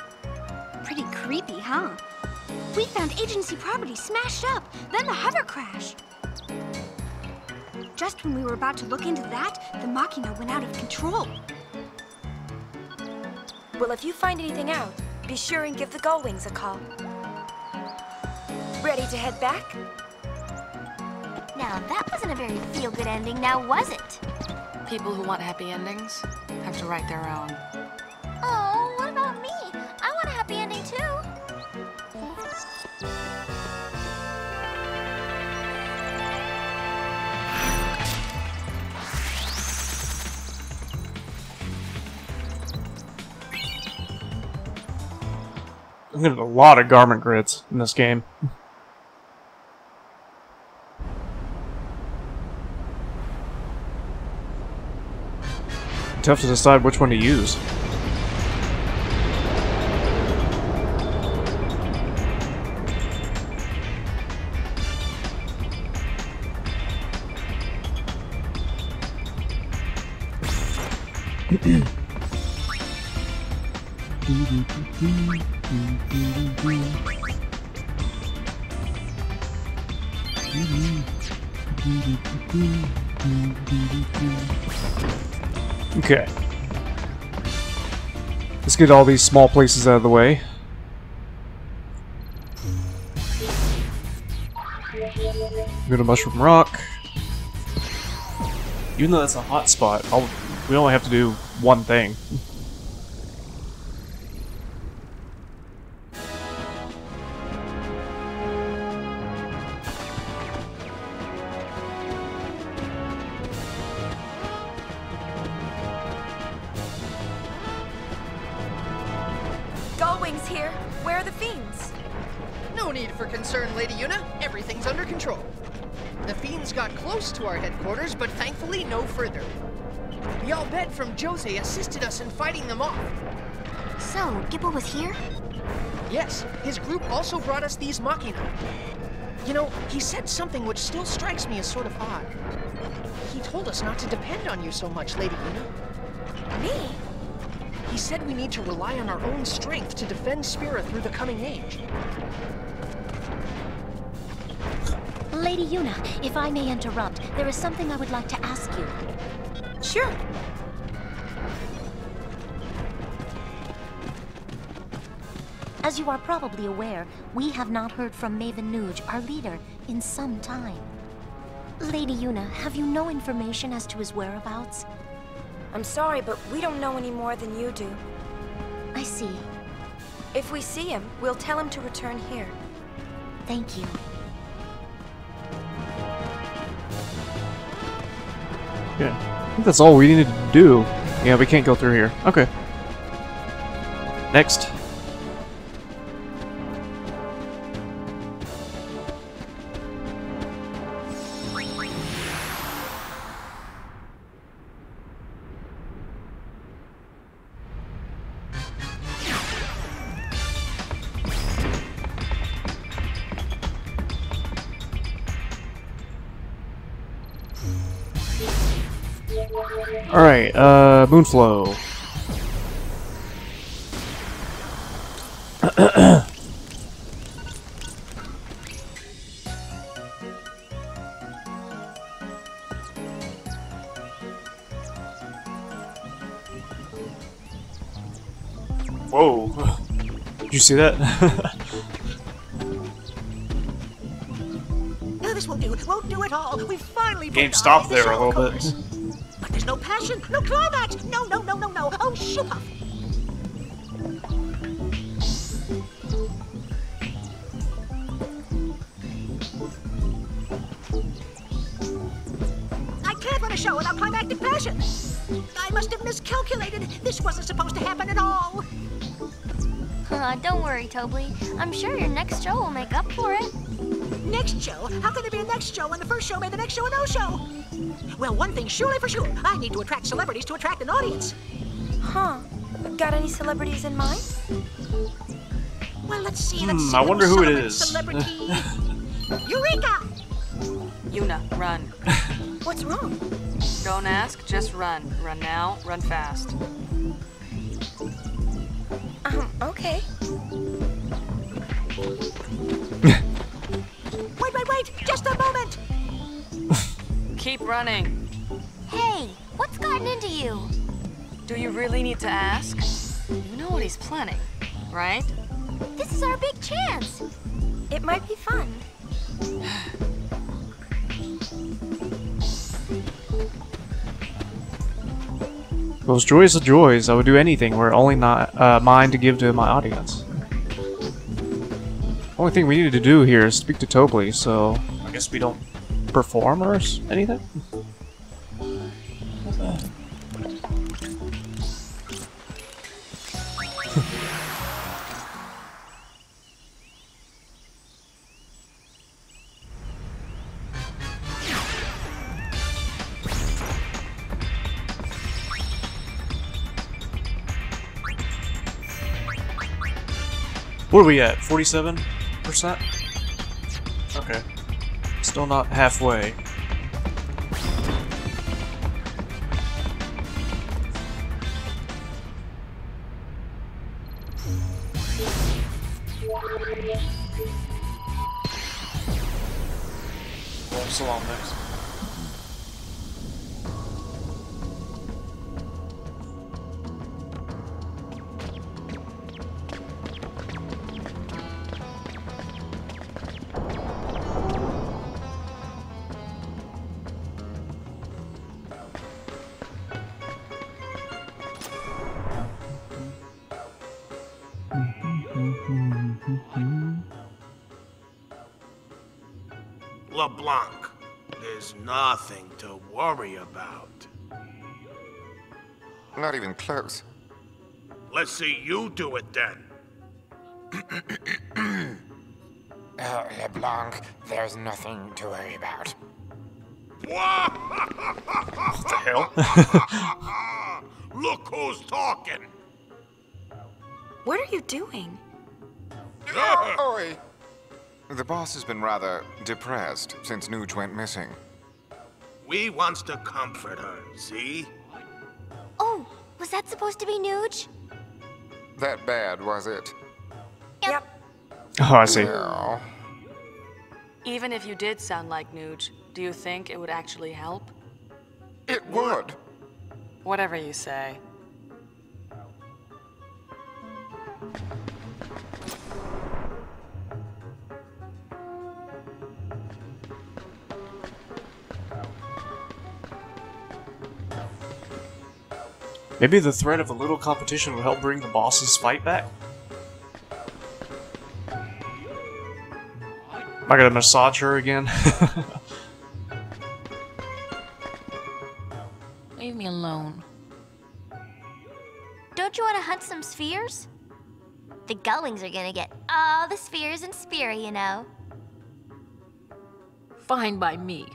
Pretty creepy, huh? We found agency property smashed up, then the hover crash. Just when we were about to look into that, the Machina went out of control. Well, if you find anything out, be sure and give the Gullwings a call. Ready to head back? Now, that wasn't a very feel-good ending, now was it? People who want happy endings have to write their own. Oh, what about me? I want a happy ending too. I'm getting a lot of garment grids in this game. Tough to decide which one to use. Okay. Let's get all these small places out of the way. Go to Mushroom Rock. Even though that's a hot spot, I'll, we only have to do one thing. Something which still strikes me as sort of odd. He told us not to depend on you so much, Lady Yuna. Me? He said we need to rely on our own strength to defend Spira through the coming age. Lady Yuna, if I may interrupt, there is something I would like to ask you. Sure. As you are probably aware, we have not heard from Meyvn Nooj, our leader, in some time. Lady Yuna, have you no information as to his whereabouts? I'm sorry, but we don't know any more than you do. I see. If we see him, we'll tell him to return here. Thank you. Yeah. I think that's all we needed to do. Yeah, we can't go through here. Okay. Next. Uh, Moonflow. Whoa. Did you see that? No, this won't do. Won't do at all. We finally Game brought stopped there a little bit. no passion, no climax. No, no, no, no, no. Oh, shut up. I can't run a show without climactic passion. I must have miscalculated. This wasn't supposed to happen at all. Uh, don't worry, Tobley. I'm sure your next show will make up for it. Next show? How can there be a next show when the first show made the next show a no-show? Well, one thing's surely for sure. I need to attract celebrities to attract an audience. Huh. Got any celebrities in mind? Well, let's see. Let's Hmm, see. I wonder who it is. Sullivan. Celebrity. Eureka! Yuna, run. What's wrong? Don't ask, just run. Run now, run fast. Um, okay. Wait, wait, wait! Just a moment! Keep running. Hey, what's gotten into you? Do you really need to ask? You know what he's planning, right? This is our big chance. It might be fun. Those joys are joys. I would do anything were it only not uh, mine to give to my audience. Only thing we needed to do here is speak to Tobley, so I guess we don't perform or anything? Where are we at? 47? Okay. Still not halfway. Well, Salam next. LeBlanc, there's nothing to worry about. Not even close. Let's see you do it then. Uh, LeBlanc, there's nothing to worry about. What the hell? Look who's talking. What are you doing? Oi! The boss has been rather depressed since Nooj went missing. We wants to comfort her, see? Oh, was that supposed to be Nooj? That bad, was it? Yep. Oh, I see. Well, Even if you did sound like Nooj, do you think it would actually help? It would. Whatever you say. Maybe the threat of a little competition will help bring the boss's fight back? Am I gonna massage her again? Leave me alone. Don't you want to hunt some spheres? The Gullwings are gonna get all the spheres in Spira, you know. Fine by me.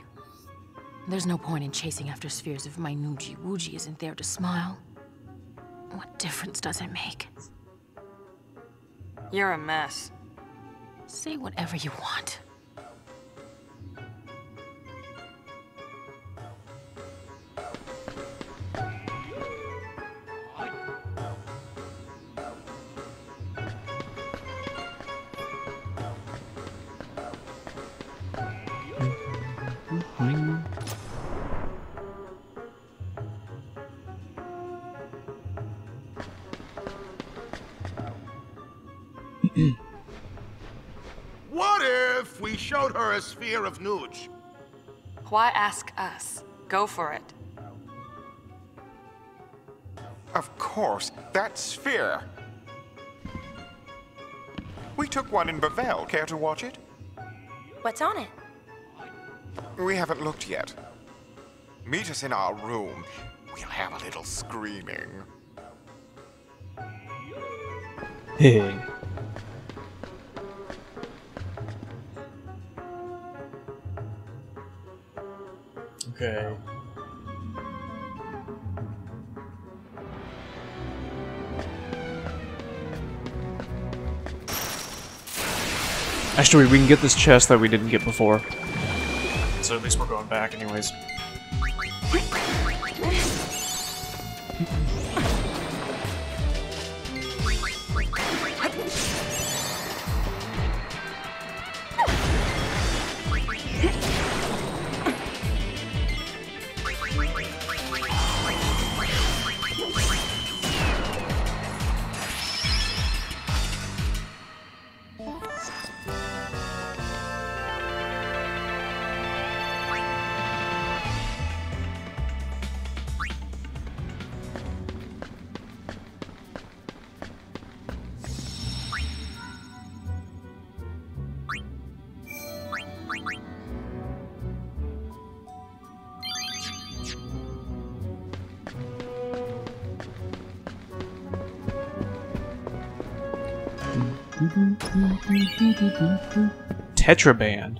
There's no point in chasing after spheres if my Noojie Woojie isn't there to smile. What difference does it make? You're a mess. Say whatever you want. Her a sphere of Nooj? Why ask us? Go for it. Of course, that sphere. We took one in Bevelle. Care to watch it? What's on it? We haven't looked yet. Meet us in our room. We'll have a little screaming. Hey. Okay. Actually, we can get this chest that we didn't get before. So at least we're going back anyways. Tetraband.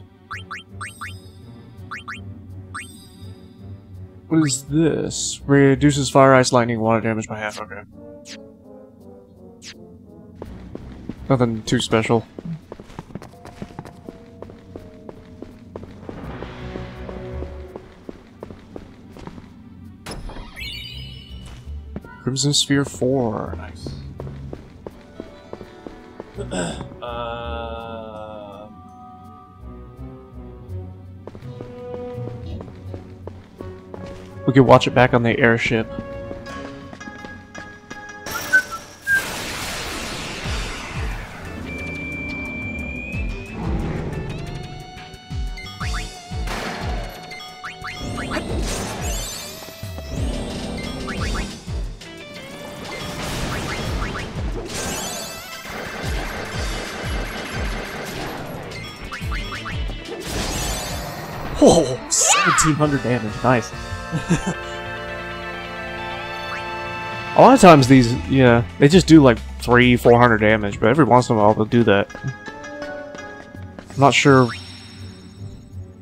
What is this? Reduces fire, ice, lightning, water damage by half. Okay. Nothing too special. Crimson Sphere 4. Nice. We could watch it back on the airship. Whoa! 1700 damage. Nice. A lot of times these, yeah, they just do like three, four hundred damage, but every once in a while they'll do that. I'm not sure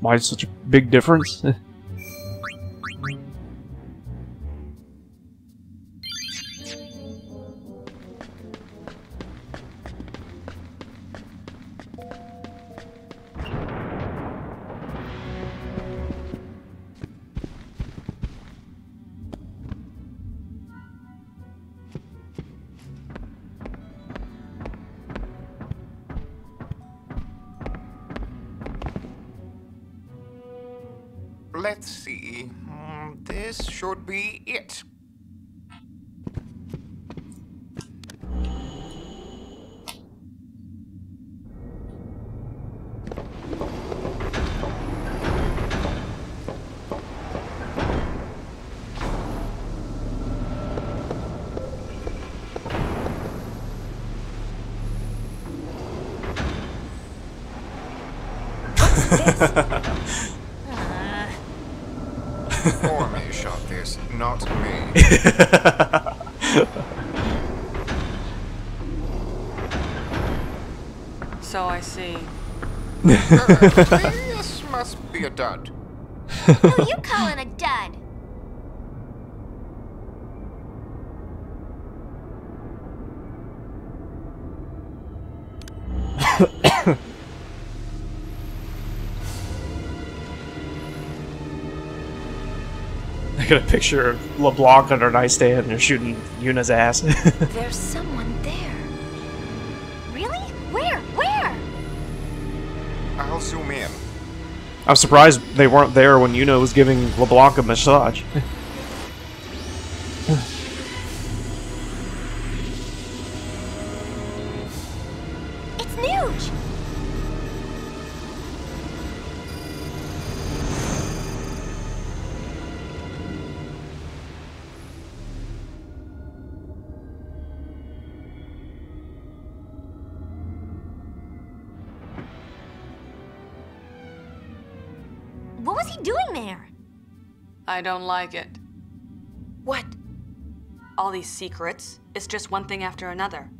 why it's such a big difference. this must be a dud. Who you calling a dud? I got a picture of LeBlanc on her nightstand and they're shooting Yuna's ass. There's someone I'm surprised they weren't there when Yuna was giving LeBlanc a massage. Don't like it. What? All these secrets. It's just one thing after another.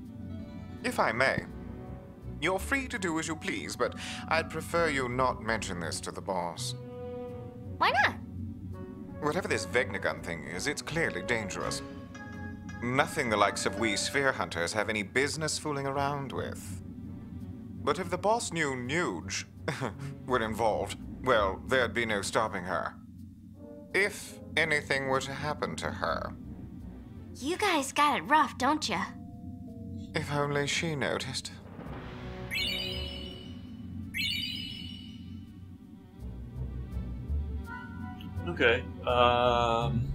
If I may. You're free to do as you please, but I'd prefer you not mention this to the boss. Why not? Whatever this Vegnagun thing is, it's clearly dangerous. Nothing the likes of we sphere hunters have any business fooling around with. But if the boss knew Nooj were involved, well, there'd be no stopping her. If anything were to happen to her, You guys got it rough, don't you? if only she noticed. okay. Um.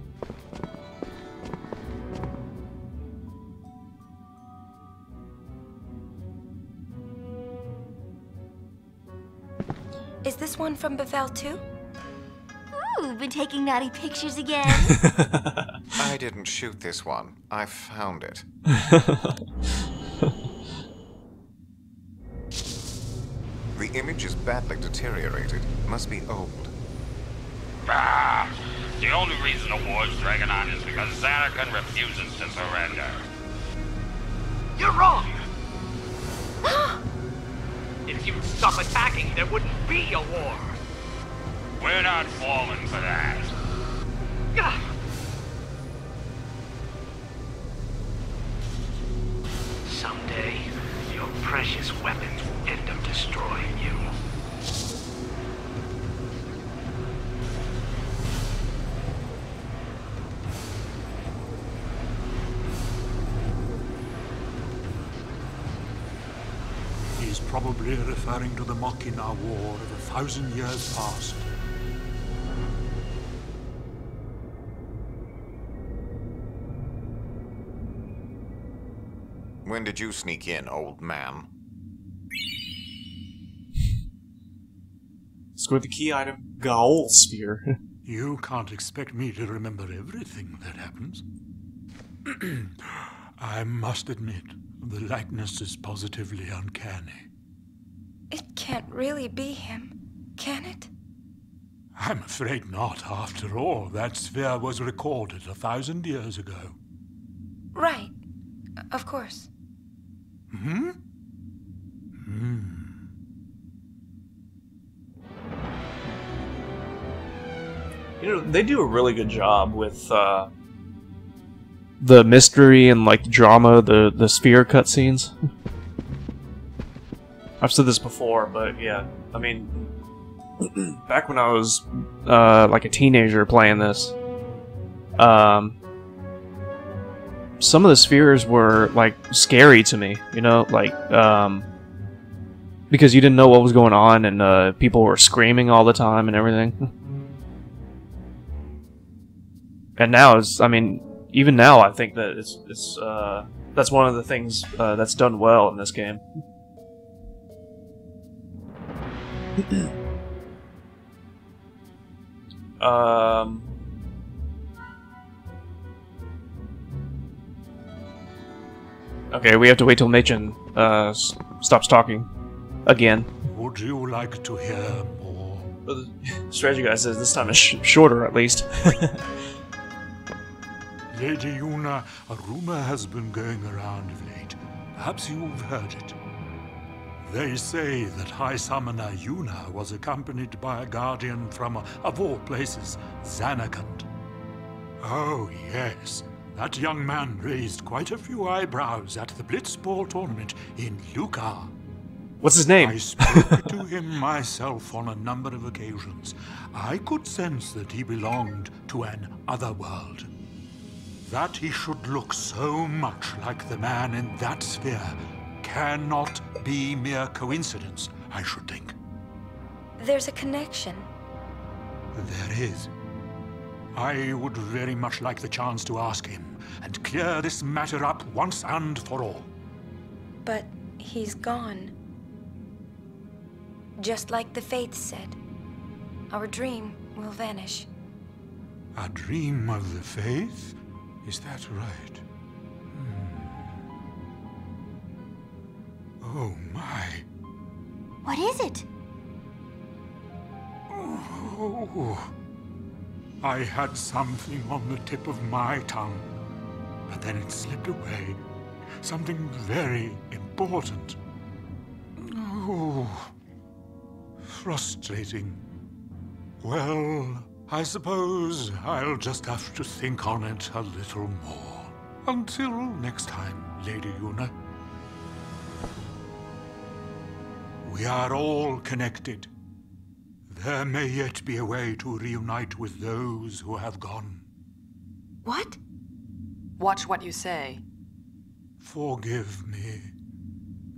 Is this one from Bevelle too? Ooh, been taking naughty pictures again. I didn't shoot this one. I found it. the image is badly deteriorated. Must be old. Ah, the only reason the war's dragging on is because Zanarkand refuses to surrender. You're wrong! if you'd stop attacking, there wouldn't be a war. We're not falling for that. Gah! Someday, your precious weapons will end up destroying you. He's probably referring to the Machina War of a thousand years past. When did you sneak in, old man? Let's go with the key item, Gaol Sphere. You can't expect me to remember everything that happens. I must admit, the likeness is positively uncanny. It can't really be him, can it? I'm afraid not, after all. That sphere was recorded a thousand years ago. Right. Of course. Hmm? Hmm. You know, they do a really good job with uh, the mystery and like drama, the the sphere cutscenes. I've said this before, but yeah, I mean, back when I was uh, like a teenager playing this, um, some of the spheres were like scary to me. You know, like um, because you didn't know what was going on, and uh, people were screaming all the time and everything. and now it's, I mean, even now I think that it's it's uh, that's one of the things uh, that's done well in this game. um. Okay, we have to wait till Maechen uh, stops talking again. Would you like to hear more? But the strategy guy says this time is sh- shorter, at least. Lady Yuna, a rumor has been going around of late. Perhaps you've heard it. They say that High Summoner Yuna was accompanied by a guardian from, uh, of all places, Zanarkand. Oh, yes. That young man raised quite a few eyebrows at the Blitzball tournament in Luca. What's his name? I spoke to him myself on a number of occasions. I could sense that he belonged to an other world. That he should look so much like the man in that sphere cannot be mere coincidence, I should think. There's a connection. There is. I would very much like the chance to ask him and clear this matter up once and for all. But he's gone. Just like the Fayth said. Our dream will vanish. A dream of the Fayth? Is that right? Hmm. Oh my. What is it? Oh. I had something on the tip of my tongue, but then it slipped away. Something very important. Oh. Frustrating. Well, I suppose I'll just have to think on it a little more. Until next time, Lady Yuna. We are all connected. There may yet be a way to reunite with those who have gone. What? Watch what you say. Forgive me.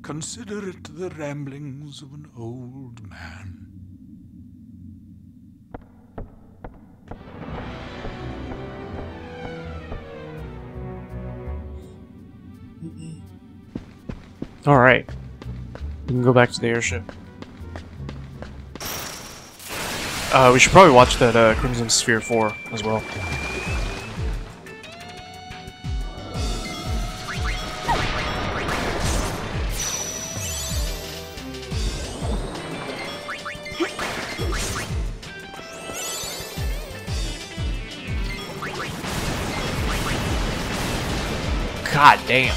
Consider it the ramblings of an old man. Alright. We can go back to the airship. Uh, we should probably watch that uh, Crimson Sphere 4 as well. God damn.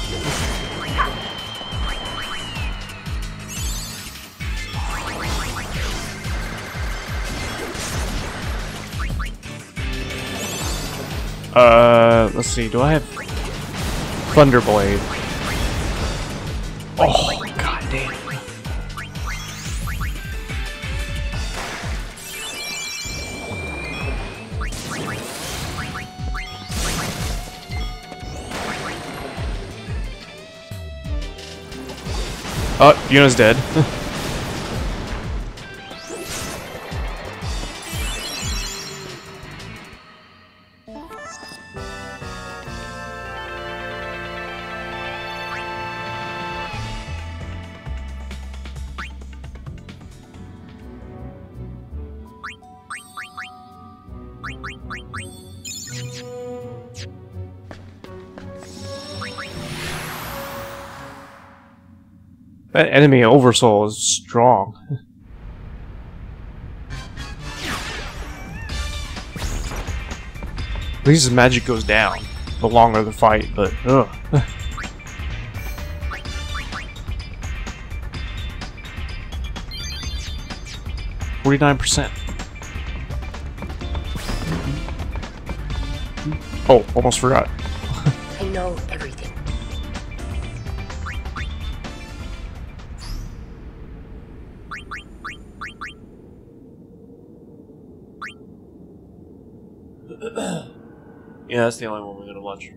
Uh, let's see. Do I have Thunderblade? Oh Oh, Yuna's dead. that enemy Oversoul is strong. At least his magic goes down the longer the fight, but ugh. Forty-nine percent. Oh, almost forgot. I know everything. Yeah, that's the only one we're gonna watch.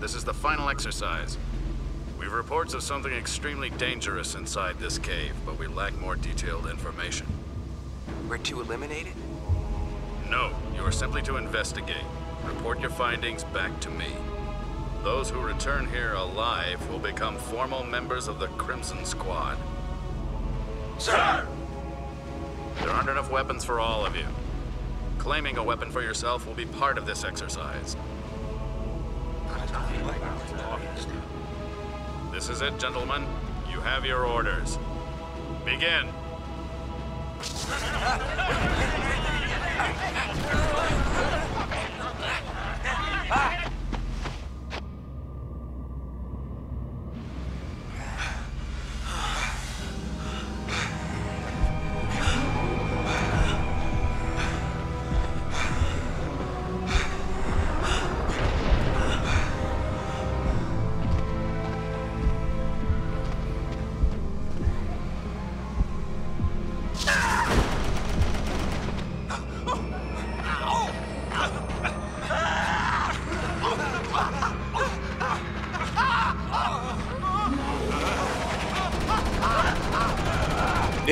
This is the final exercise. We've reports of something extremely dangerous inside this cave, but we lack more detailed information. We're to eliminate it? No, you are simply to investigate. Report your findings back to me. Those who return here alive will become formal members of the Crimson Squad. Sir! There aren't enough weapons for all of you. Claiming a weapon for yourself will be part of this exercise. This is it, gentlemen. You have your orders. Begin.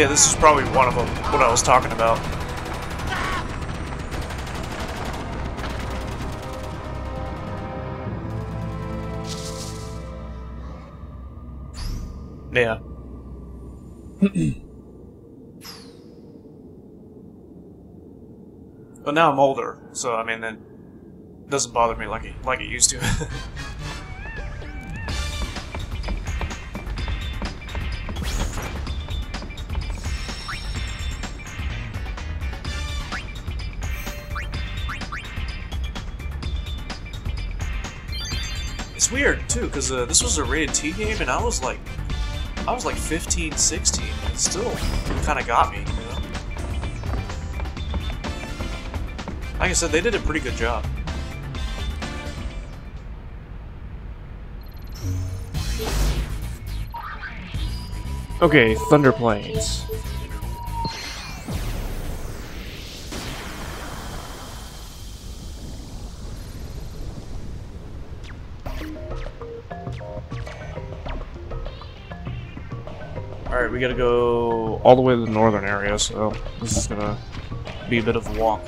Yeah, this is probably one of them, what I was talking about. Yeah. but now I'm older, so I mean, it doesn't bother me like it, like it used to. It's weird too, because uh, this was a rated T game, and I was like, I was like 15, 16. It still kind of got me, you know. Like I said, they did a pretty good job. Okay, Thunder Plains. Alright, we gotta go all the way to the northern area, so this is gonna be a bit of a walk.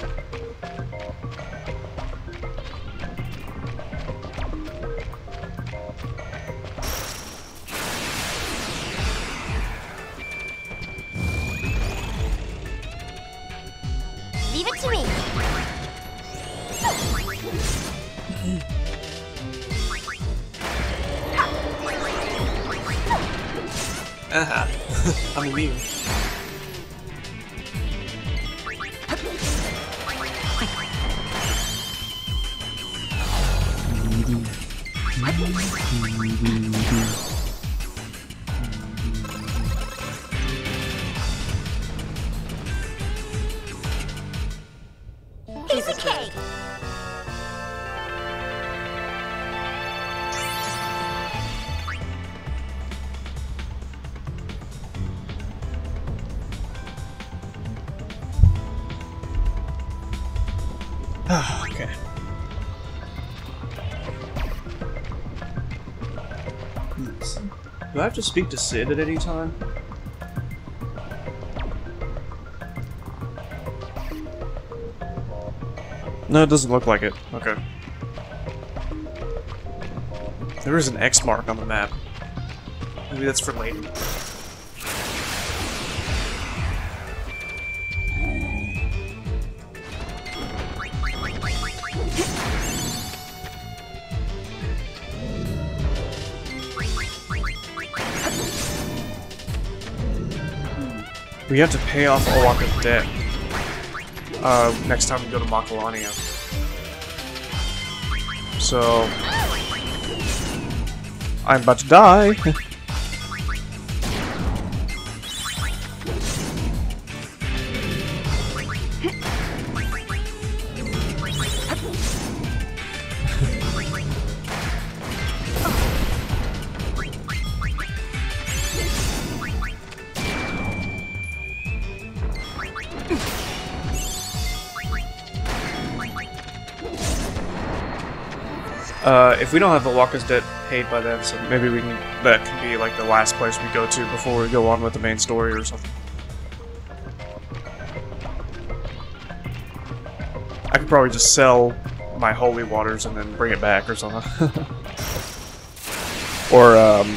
Leave it to me. Uh-huh. I'm immune. okay. I have to speak to Cid at any time? No, it doesn't look like it. Okay. There is an X mark on the map. Maybe that's for later. We have to pay off O'aka's debt. Uh, next time we go to Macalania. So... I'm about to die! we don't have the Walker's debt paid by then, so maybe we can. That can be like the last place we go to before we go on with the main story or something. I could probably just sell my holy waters and then bring it back or something. or um,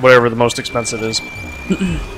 whatever the most expensive is.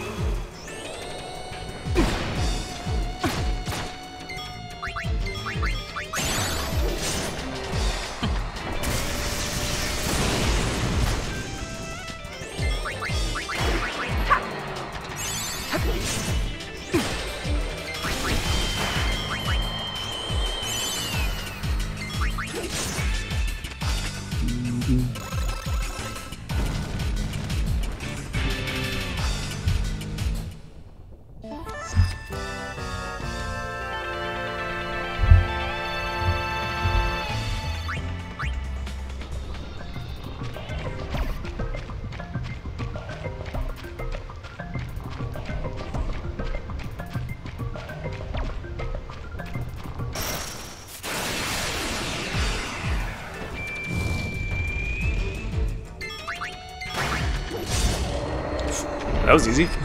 was easy.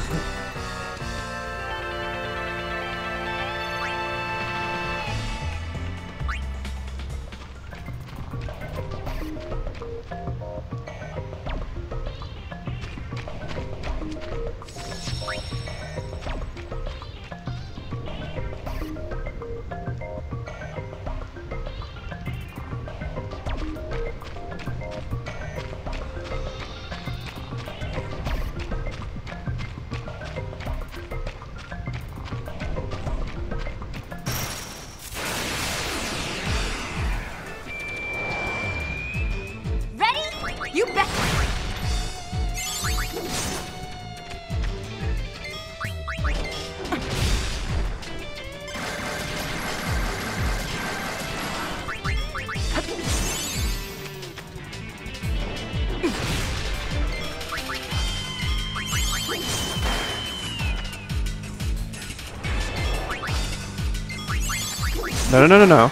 No, no, no, no,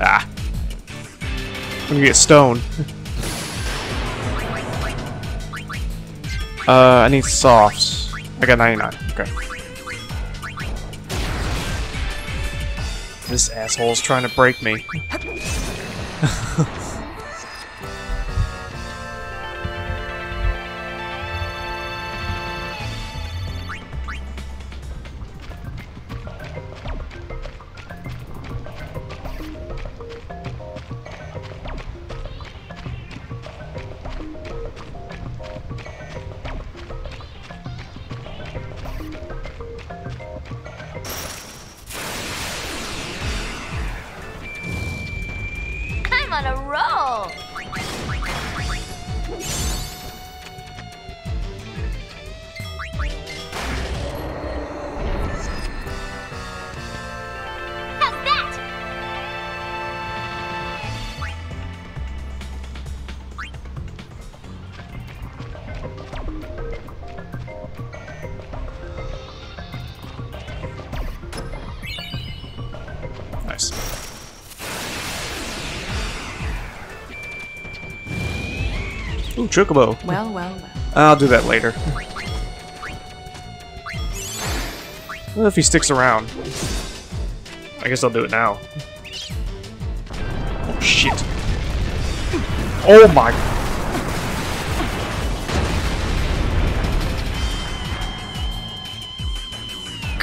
ah. I'm gonna get stoned. uh, I need softs. I got 99. Okay. This asshole's trying to break me. Chocobo. Well, well, well. I'll do that later. Well, if he sticks around. I guess I'll do it now. Oh, shit. Oh my...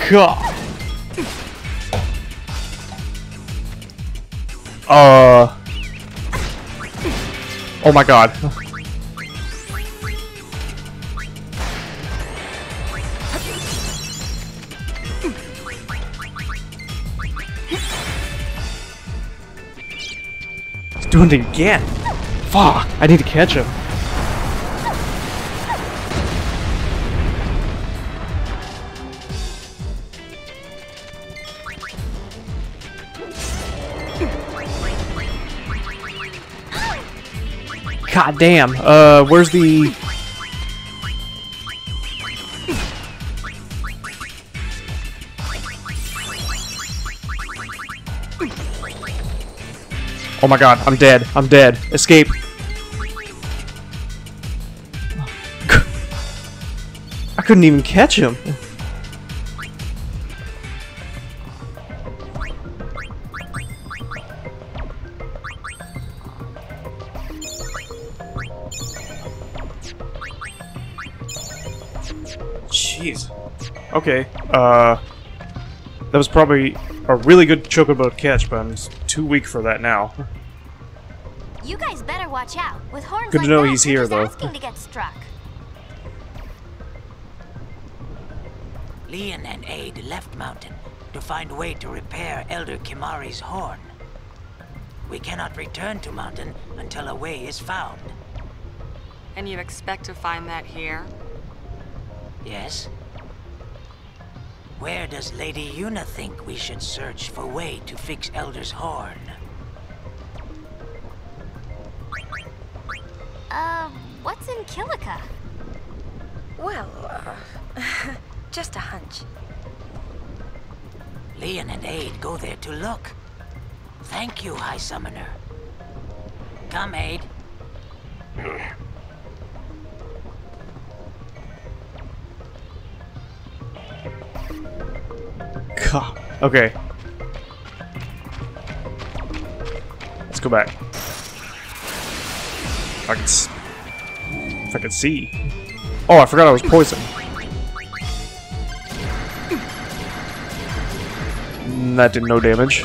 God. Uh... Oh my god. It again. Fuck, I need to catch him. God damn. Uh, where's the... Oh my god, I'm dead. I'm dead. Escape. I couldn't even catch him. Jeez. Okay, uh... That was probably a really good chocobo catch, but I'm too weak for that now. You guys better watch out. With horns Good to like know that, he's they're here, though. asking to get struck. Lian and Ayde left Mountain to find a way to repair Elder Kimahri's horn. We cannot return to Mountain until a way is found. And you expect to find that here? Yes? Where does Lady Yuna think we should search for way to fix Elder's horn? Uh, what's in Kilika? Well, uh, just a hunch. Lian and Ayde go there to look. Thank you, High Summoner. Come, Ayde. God. Okay. Let's go back. I can If I can see. Oh, I forgot I was poisoned. Mm, That did no damage.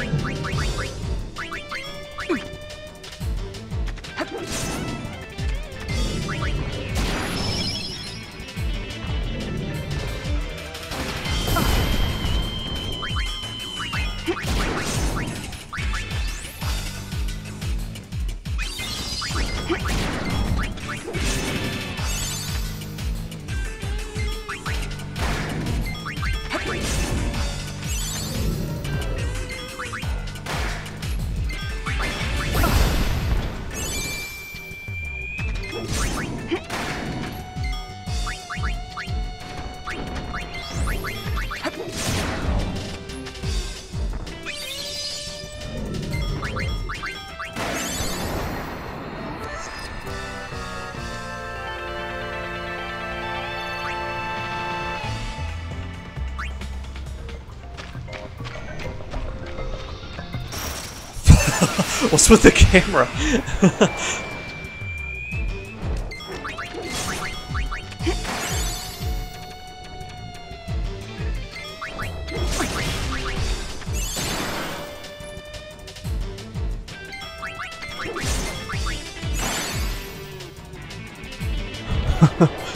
With the camera?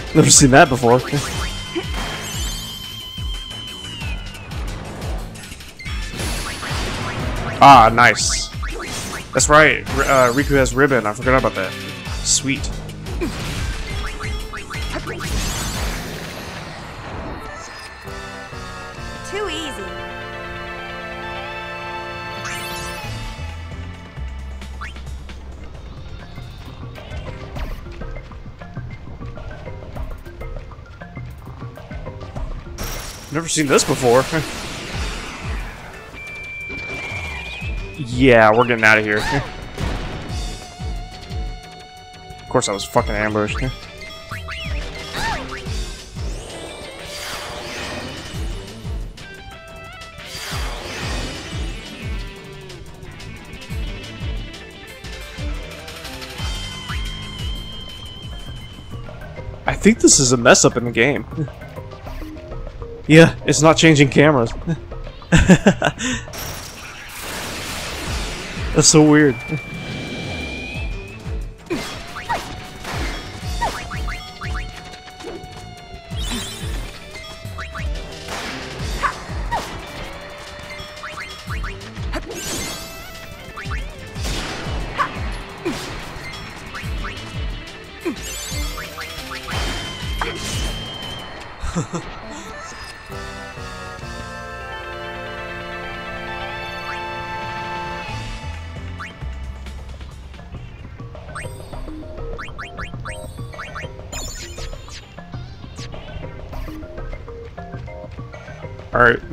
Never seen that before. ah, nice. That's right. Uh, Rikku has ribbon. I forgot about that. Sweet. Too easy. Never seen this before. yeah, we're getting out of here. of course I was fucking ambushed. I think this is a mess up in the game. yeah, it's not changing cameras. That's so weird.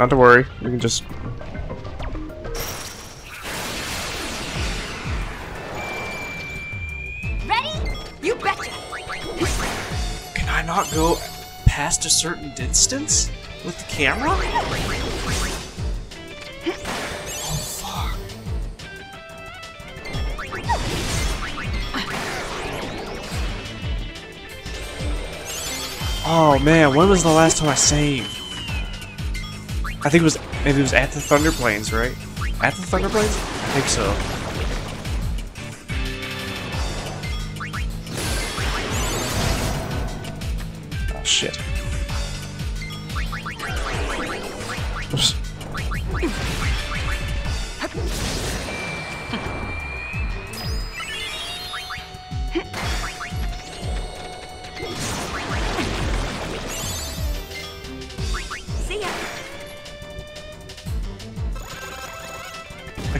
not to worry. We can just... Ready? You betcha! Can I not go past a certain distance with the camera? Oh, oh man, when was the last time I saved? I think it was maybe it was at the Thunder Plains, right? At the Thunder Plains? I think so.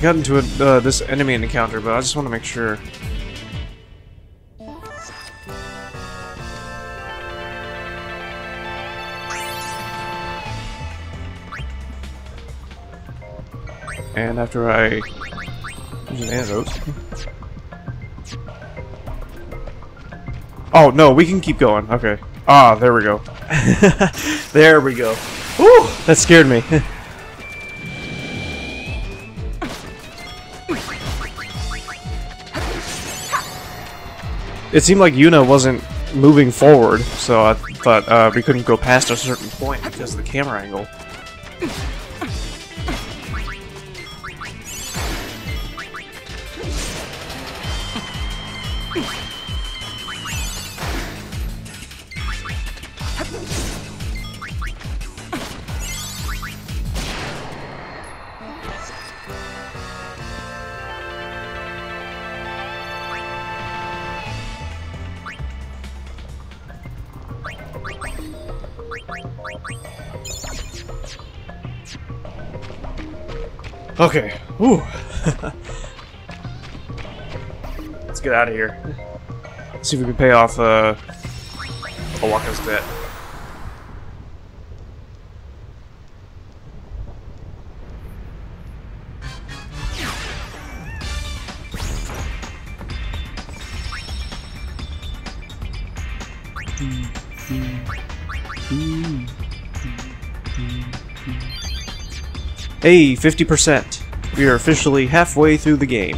Got into a, uh, this enemy encounter, but I just want to make sure. And after I an antidote. Oh no, we can keep going. Okay. Ah, there we go. there we go. Woo! That scared me. It seemed like Yuna wasn't moving forward, so I thought uh, we couldn't go past a certain point because of the camera angle. Okay. Whew. Let's get out of here. Let's See if we can pay off uh, O'aka's debt. Hey, 50%. We are officially halfway through the game.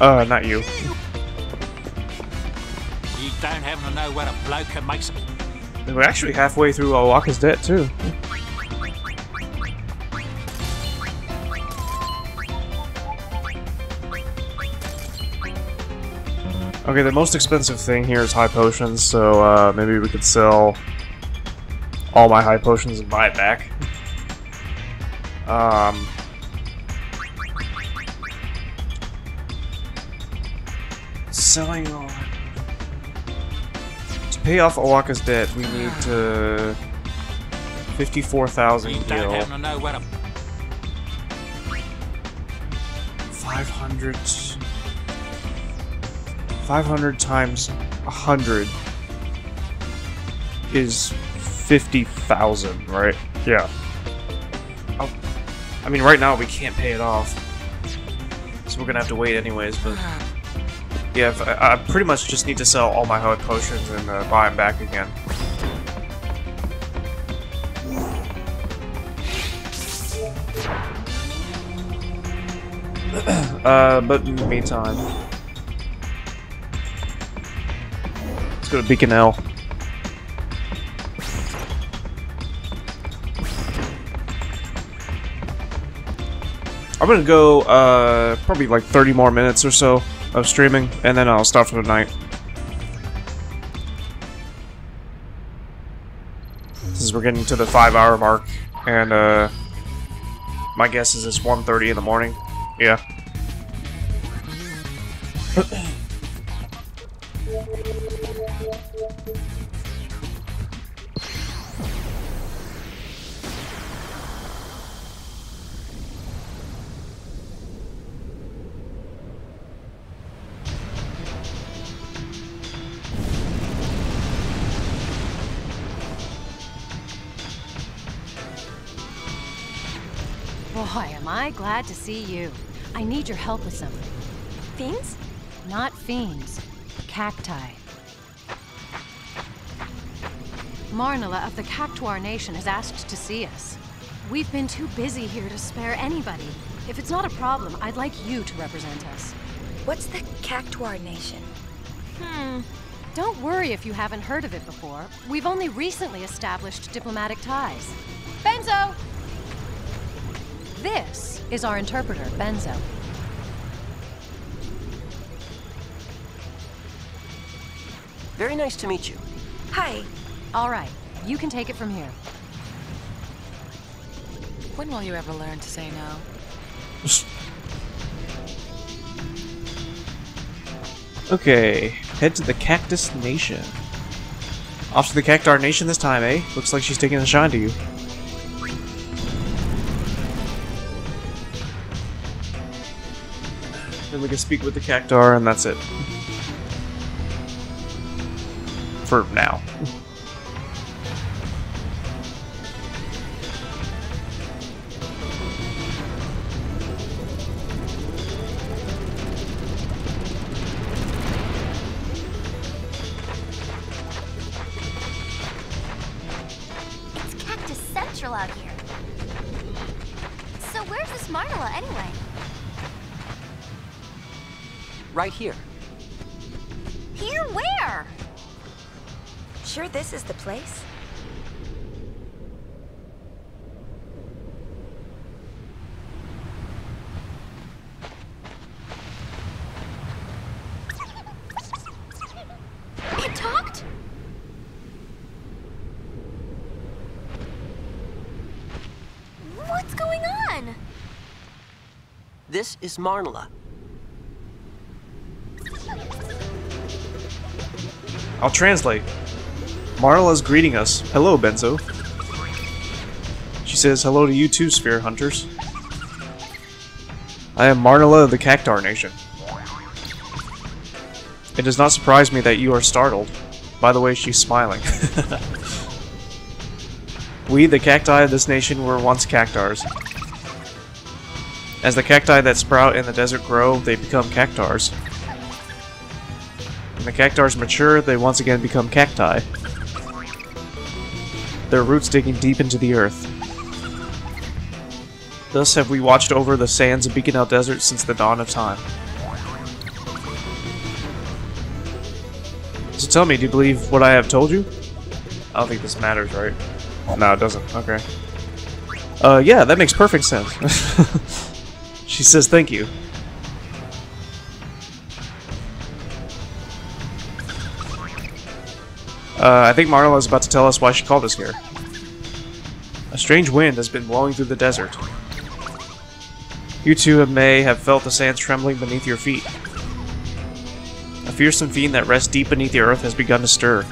Uh, not you. You don't happen to know where a bloke can make We're actually halfway through O'aka's debt, too. Okay, the most expensive thing here is high potions, so uh, maybe we could sell all my high potions and buy it back. Um, selling all to pay off O'aka's debt, we need to fifty-four thousand You gil. don't happen to know where a 500... 500 times 100 is 50,000, right? Yeah. I'll, I mean, right now we can't pay it off. So we're gonna have to wait anyways, but... Yeah, I, I pretty much just need to sell all my health potions and uh, buy them back again. uh, but in the meantime... Let's go to Bikanel. I'm gonna go, uh, probably like 30 more minutes or so of streaming, and then I'll stop for the night. Since we're getting to the 5 hour mark, and, uh, my guess is it's 1.30 in the morning. Yeah. Glad to see you. I need your help with something. Fiends? Not fiends. Cacti. Marnela of the Cactuar Nation has asked to see us. We've been too busy here to spare anybody. If it's not a problem, I'd like you to represent us. What's the Cactuar Nation? Hmm. Don't worry if you haven't heard of it before. We've only recently established diplomatic ties. Benzo! This is our interpreter, Benzo. Very nice to meet you. Hi. All right, you can take it from here. When will you ever learn to say no? Okay, head to the Cactuar Nation. Off to the Cactuar Nation this time, eh? Looks like she's taking a shine to you. Then we can speak with the Cactuar, and that's it. For now. Is Marnela. I'll translate. Marla's greeting us. Hello, Benzo. She says hello to you too, Sphere Hunters. I am Marnala of the Cactuar Nation. It does not surprise me that you are startled. By the way, she's smiling. we, the cacti of this nation, were once cactuars. As the cacti that sprout in the desert grow, they become cactuars. When the cactuars mature, they once again become cacti. Their roots digging deep into the earth. Thus have we watched over the sands of Bikanel Desert since the dawn of time. So tell me, do you believe what I have told you? I don't think this matters, right? No, it doesn't. Okay. Uh, yeah, that makes perfect sense. she says thank you. Uh, I think Marla is about to tell us why she called us here. A strange wind has been blowing through the desert. You two may have felt the sands trembling beneath your feet. A fearsome fiend that rests deep beneath the earth has begun to stir.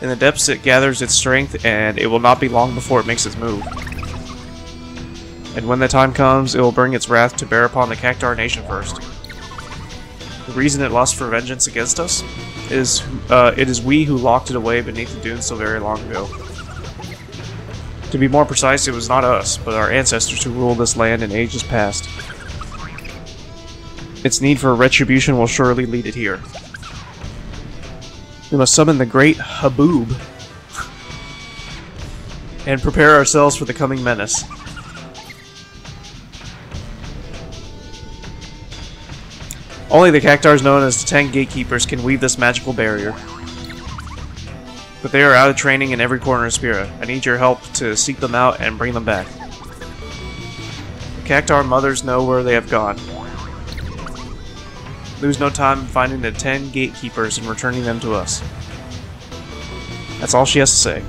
In the depths it gathers its strength, and it will not be long before it makes its move. And when the time comes, it will bring its wrath to bear upon the Cactuar Nation first. The reason it lusts for vengeance against us is uh, it is we who locked it away beneath the dunes so very long ago. To be more precise, it was not us, but our ancestors who ruled this land in ages past. Its need for retribution will surely lead it here. We must summon the great Haboob and prepare ourselves for the coming menace. Only the Cactuars known as the Ten Gatekeepers can weave this magical barrier. But they are out of training in every corner of Spira. I need your help to seek them out and bring them back. The Cactuar mothers know where they have gone. Lose no time in finding the ten gatekeepers and returning them to us. That's all she has to say.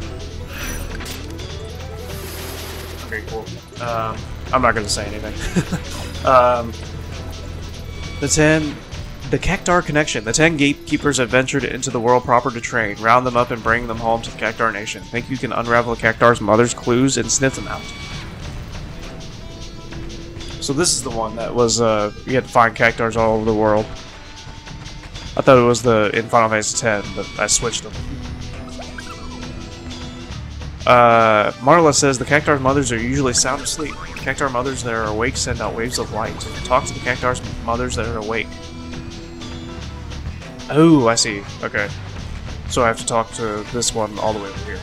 Okay, cool. Um, I'm not going to say anything. um, the ten... The Cactuar Connection. The ten gatekeepers have ventured into the world proper to train. Round them up and bring them home to the Cactuar Nation. Think you can unravel Cactuar's mother's clues and sniff them out. So this is the one that was, uh, you had to find Cactuars all over the world. I thought it was the in Final Fantasy X, but I switched them. Uh, Marla says the Cactuar's mothers are usually sound asleep. Cactuar mothers that are awake send out waves of light. Talk to the Cactuar's mothers that are awake. Oh, I see. Okay. So I have to talk to this one all the way over here.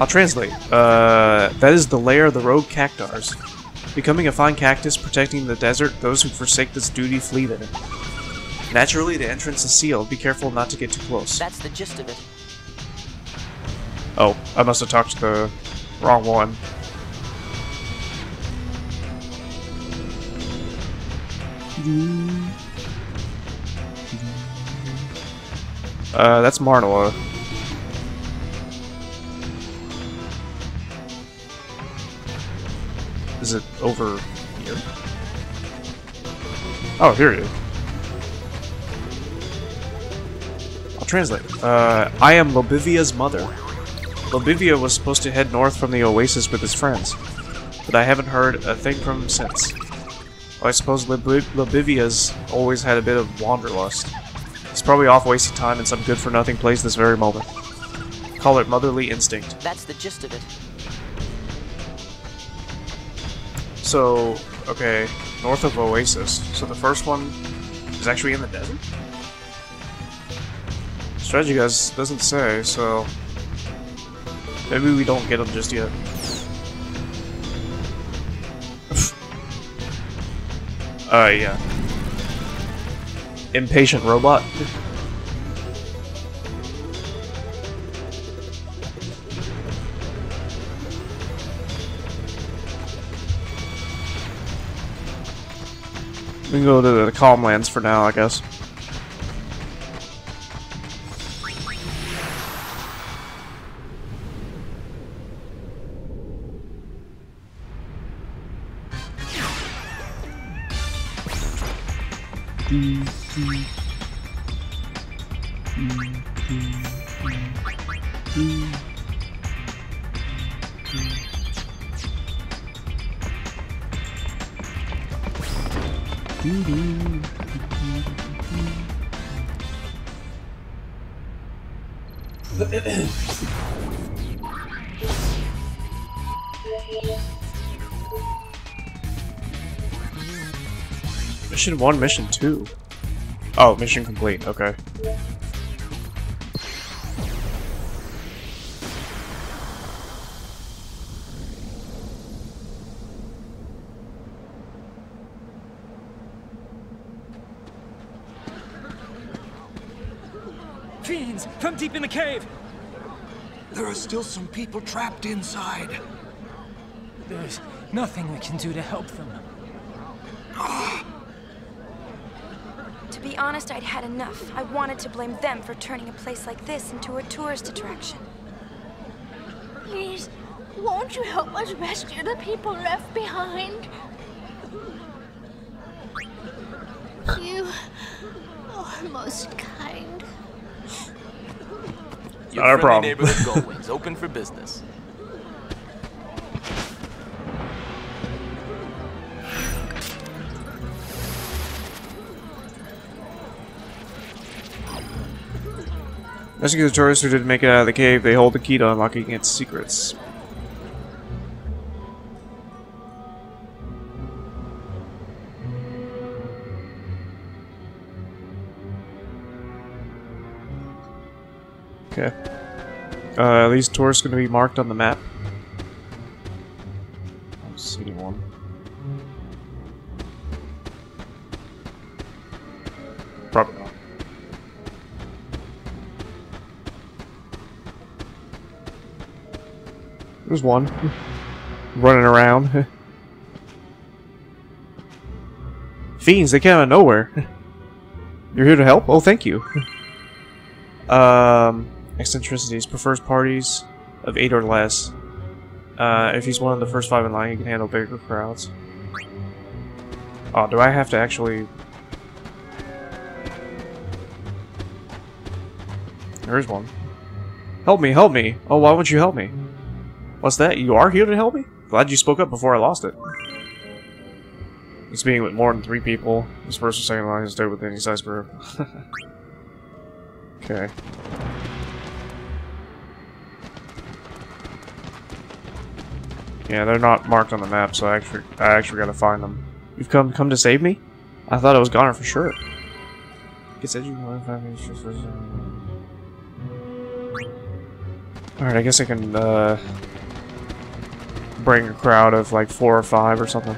I'll translate. Uh, that is the lair of the rogue cactuars. Becoming a fine cactus protecting the desert, those who forsake this duty flee it. Naturally, the entrance is sealed. Be careful not to get too close. That's the gist of it. Oh, I must have talked to the wrong one. Uh, that's Marnela. Is it over here? Oh, here it is. I'll translate. Uh, I am Lobivia's mother. Lobivia was supposed to head north from the oasis with his friends, but I haven't heard a thing from him since. Well, I suppose Lobivia's always had a bit of wanderlust. He's probably off wasting time in some good-for-nothing place this very moment. Call it motherly instinct. That's the gist of it. So, okay, north of Oasis. So the first one is actually in the desert? Strategy guys doesn't say, so maybe we don't get them just yet. uh, yeah. Impatient robot. We can go to the calm lands for now, I guess. Mission 1, Mission 2. Oh, mission complete, okay. Fiends from deep in the cave! There are still some people trapped inside. There's nothing we can do to help them. Ah, To be honest, I'd had enough. I wanted to blame them for turning a place like this into a tourist attraction. Please, won't you help us rescue the people left behind? You are most kind. Not Your a friendly problem. neighborhood Gullwings open for business. Rescue the tourists who didn't make it out of the cave. They hold the key to unlocking its secrets. Okay. Uh, these tourists going to be marked on the map. I don't see There's one. Running around. Fiends, they came out of nowhere. You're here to help? Oh, thank you. um, eccentricities. Prefers parties of eight or less. Uh, if he's one of the first five in line, he can handle bigger crowds. Oh, do I have to actually... There's one. Help me, help me! Oh, why won't you help me? What's that? You are here to help me? Glad you spoke up before I lost it. He's being with more than three people. This first or second line is stay with any size group. okay. Yeah, they're not marked on the map, so I actually I actually gotta find them. You've come come to save me? I thought I was goner for sure. Alright, I guess I can uh bring a crowd of like four or five or something.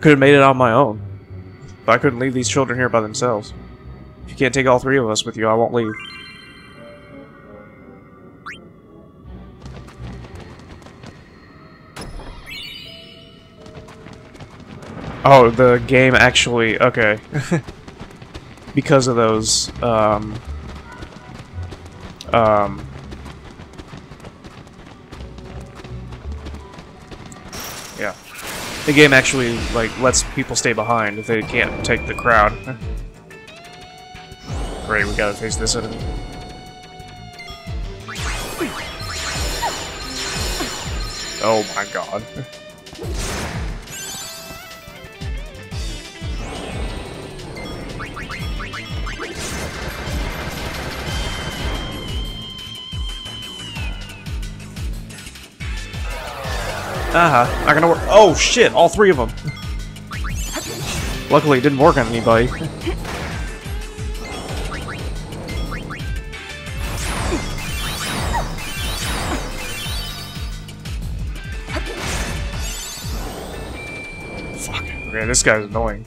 Could have made it on my own. But I couldn't leave these children here by themselves. If you can't take all three of us with you, I won't leave. Oh, the game actually... Okay. because of those, um... Um... The game actually, like, lets people stay behind if they can't take the crowd. Great, we gotta face this enemy. Oh my god. Uh-huh. Not gonna work. Oh, shit! All three of them! Luckily, it didn't work on anybody. Fuck. Okay, this guy's annoying.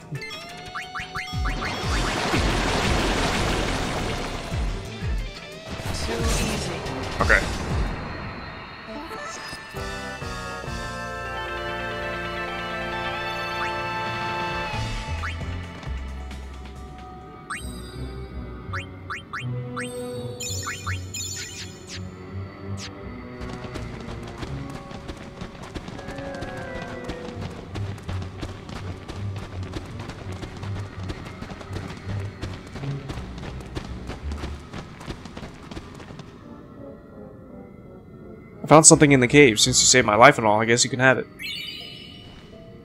Found something in the cave. Since you saved my life and all, I guess you can have it.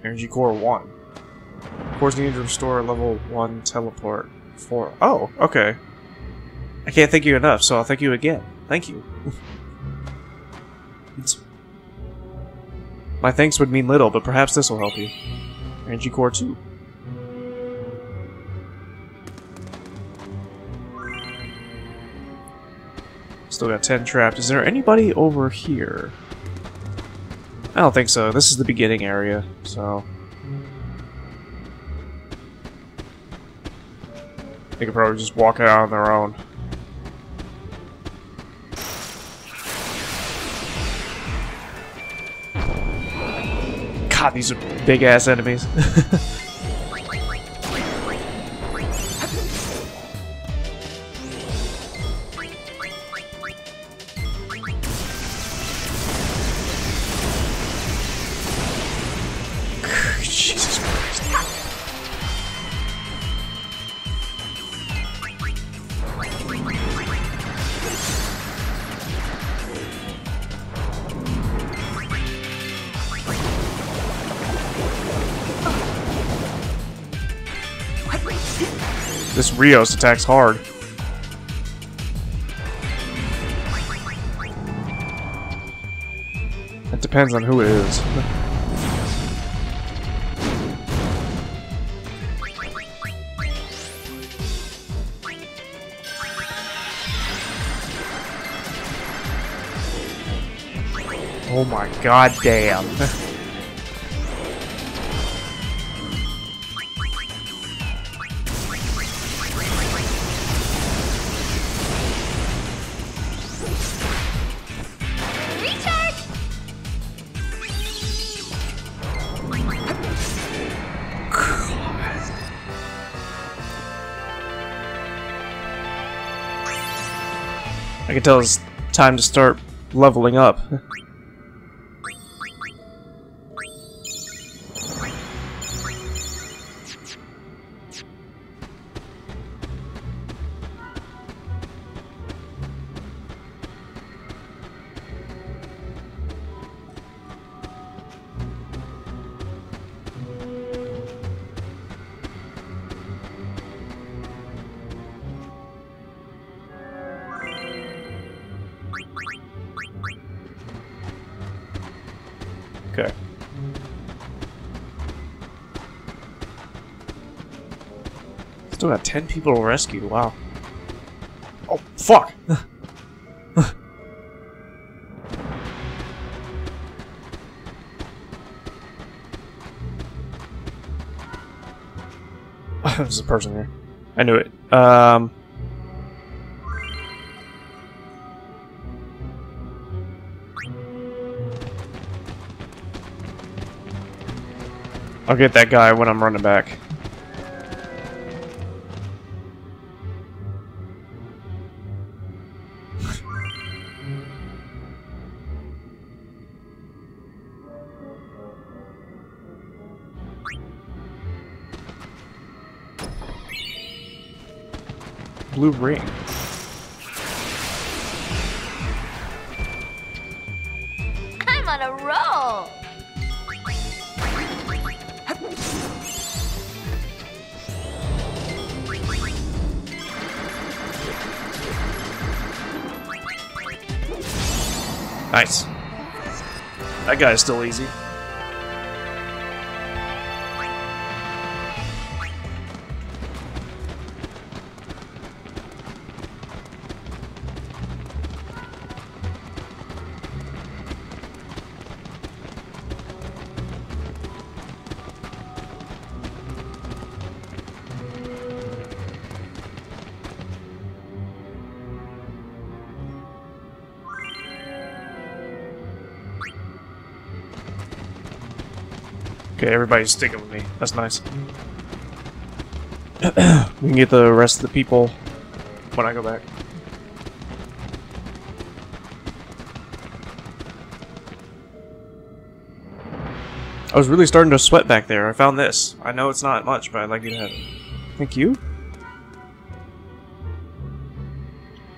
Energy core 1. Cores needed to restore level 1 teleport. 4. Oh, okay. I can't thank you enough, so I'll thank you again. Thank you. My thanks would mean little, but perhaps this will help you. Energy core 2. Still got 10 trapped. Is there anybody over here? I don't think so. This is the beginning area, so... They could probably just walk out on their own. God, these are big-ass enemies. Rios attacks hard. It depends on who it is. Oh my god damn. Can tell it's time to start leveling up. People to rescue, wow. Oh, fuck! There's a person here. I knew it. Um... I'll get that guy when I'm running back. Blue ring. I'm on a roll! Nice. That guy's still easy. Okay, everybody's sticking with me. That's nice. we can get the rest of the people when I go back. I was really starting to sweat back there. I found this. I know it's not much, but I'd like you to have it. Thank you.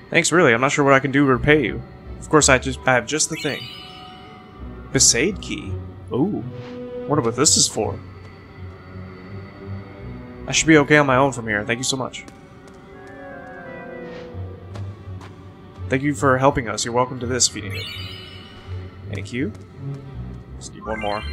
Thanks, really. I'm not sure what I can do to repay you. Of course, I just I have just the thing. Besaid key. Ooh. Wonder what this is for. I should be okay on my own from here. Thank you so much. Thank you for helping us. You're welcome to this if you need it. Thank you. Just need one more.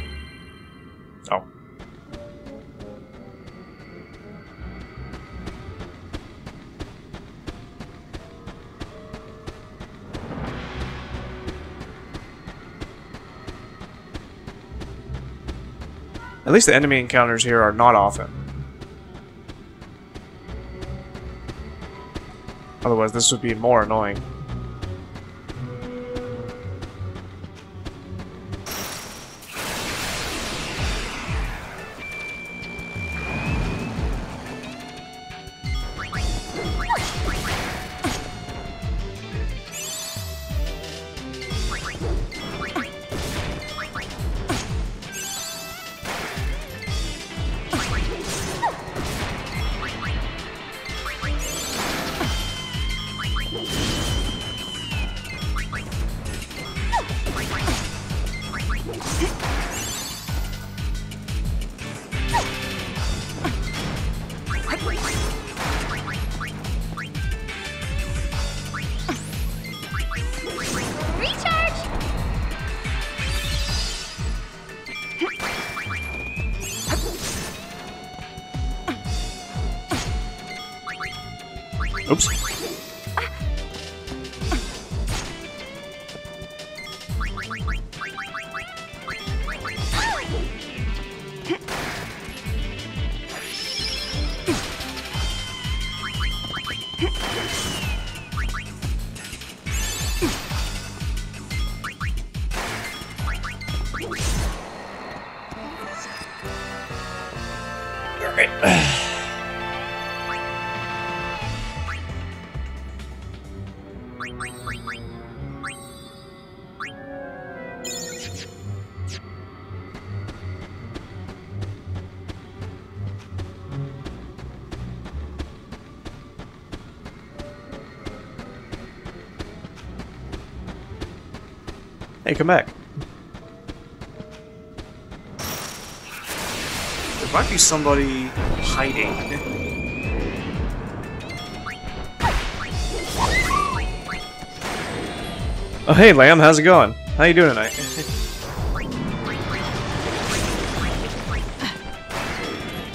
At least the enemy encounters here are not often. Otherwise, this would be more annoying. Hey, come back. There might be somebody hiding. Oh, hey, Lamb, how's it going? How you doing tonight?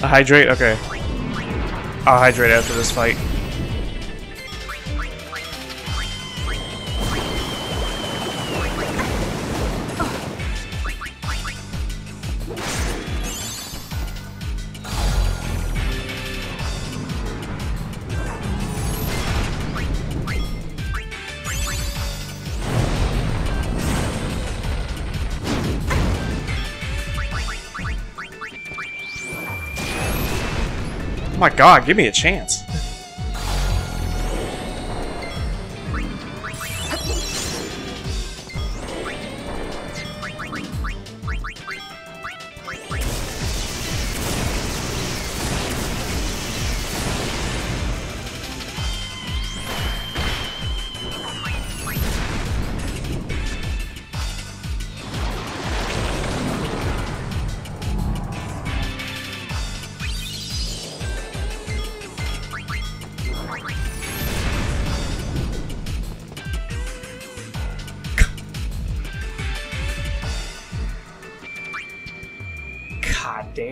I hydrate? Okay. I'll hydrate after this fight. My god, give me a chance.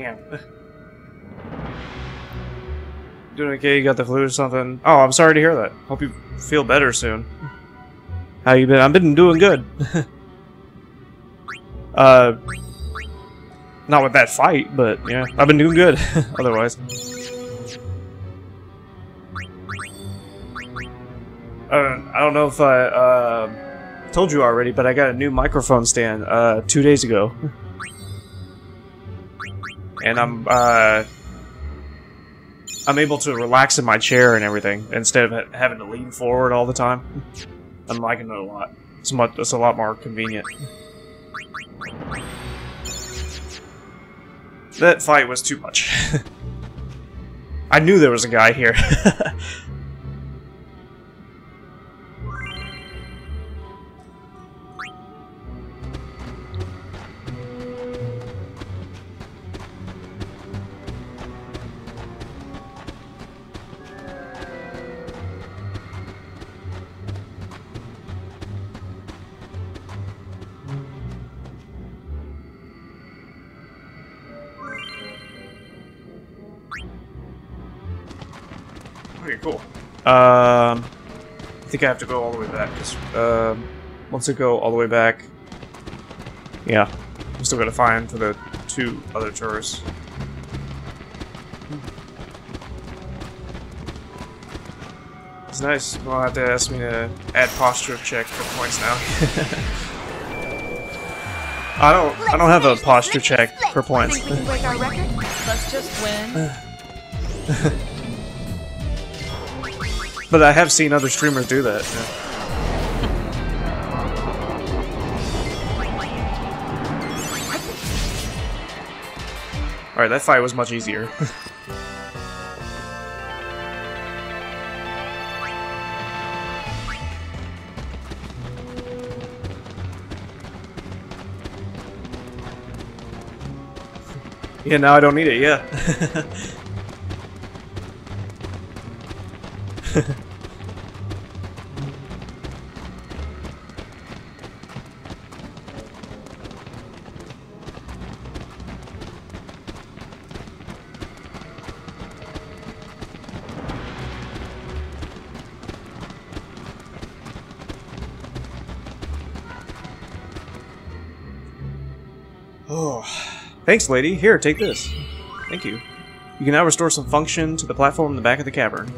Damn. Doing okay? You got the flu or something? Oh, I'm sorry to hear that. Hope you feel better soon. How you been? I've been doing good. uh, not with that fight, but yeah, I've been doing good. Otherwise. Uh, I don't know if I uh, told you already, but I got a new microphone stand uh, two days ago. And I'm uh, I'm able to relax in my chair and everything instead of ha- having to lean forward all the time. I'm liking it a lot. It's much it's a lot more convenient. That fight was too much. I knew there was a guy here. Um, I think I have to go all the way back. Just, um, once I go all the way back, yeah, I'm still gonna find for the two other tourists. It's nice. Well, have to ask me to add posture check for points now. I don't. I don't have a posture check for points. Think we can break our record? Let's just win. But I have seen other streamers do that. yeah. Alright, that fight was much easier. yeah, now I don't need it, yeah. thanks, lady. Here, take this. Thank you. You can now restore some function to the platform in the back of the cavern.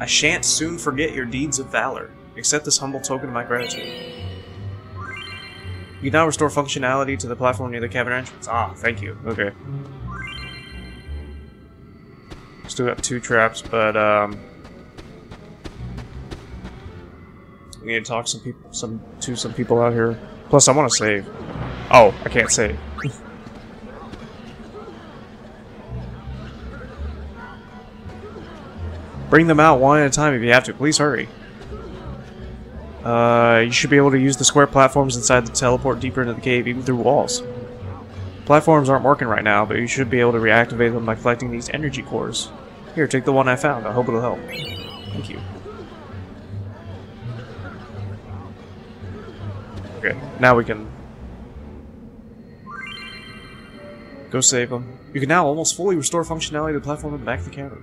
I shan't soon forget your deeds of valor. Accept this humble token of my gratitude. You can now restore functionality to the platform near the cavern entrance. Ah, thank you. Okay. Still got two traps, but um, we need to talk some people, some to some people out here. Plus, I want to save. Oh, I can't save. Bring them out one at a time if you have to. Please hurry. Uh, you should be able to use the square platforms inside to teleport deeper into the cave, even through walls. Platforms aren't working right now, but you should be able to reactivate them by collecting these energy cores. Here, take the one I found. I hope it'll help. Thank you. Okay, now we can go save them. You can now almost fully restore functionality to the platform and back the cavern.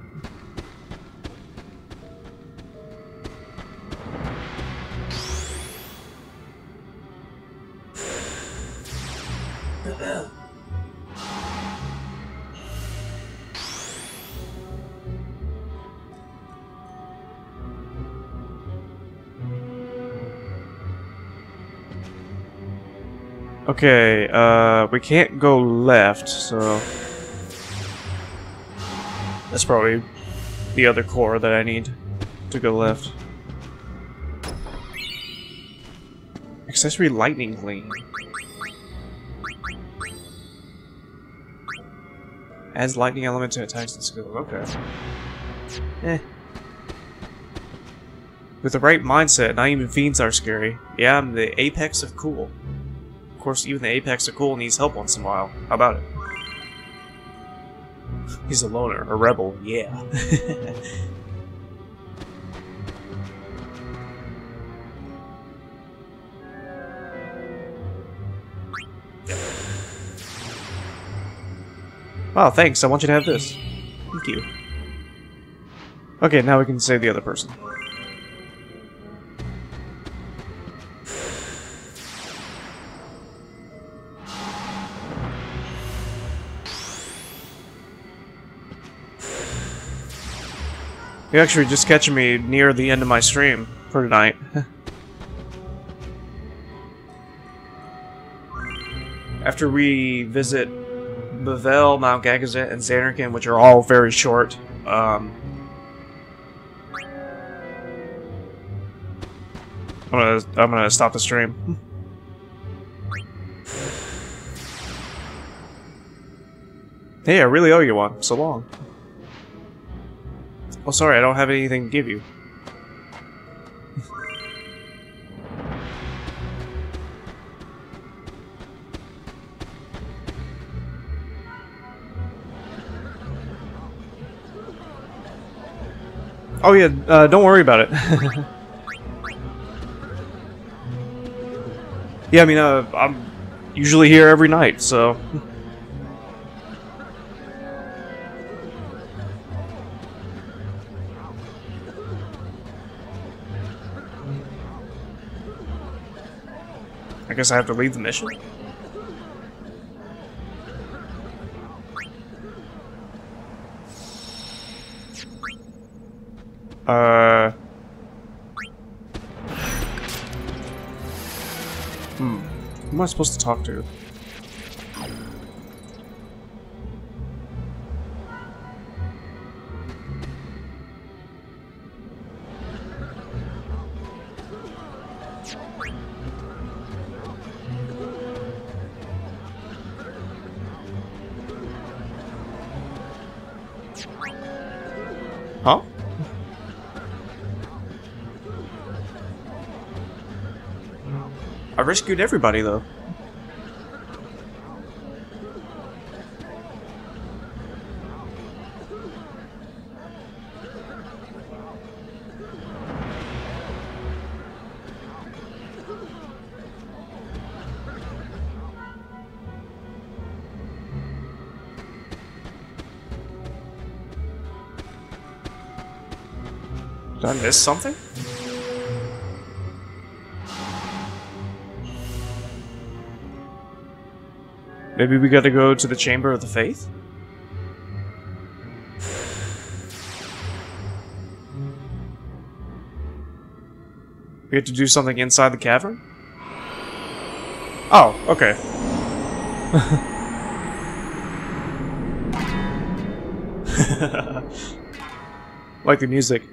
Okay, uh, we can't go left, so... That's probably the other core that I need to go left. Accessory lightning gleam. Adds lightning element to attacks and skills. Okay. Eh. With the right mindset, not even fiends are scary. Yeah, I'm the apex of cool. Of course, even the apex cool needs help once in a while. How about it? He's a loner, a rebel, yeah. Wow, thanks. I want you to have this. Thank you. Okay, now we can save the other person. You're actually just catching me near the end of my stream for tonight. After we visit Bevelle, Mount Gagazet, and Zanarkand, which are all very short, um, I'm gonna I'm gonna stop the stream. hey, I really owe you one. So long. Oh, sorry, I don't have anything to give you. oh yeah, uh, don't worry about it. yeah, I mean, uh, I'm usually here every night, so... guess I have to leave the mission? Uh... Hmm. Who am I supposed to talk to? Huh? I rescued everybody, though. Did I miss something? Maybe we gotta go to the Chamber of the Fayth? We have to do something inside the cavern? Oh, okay. like the music.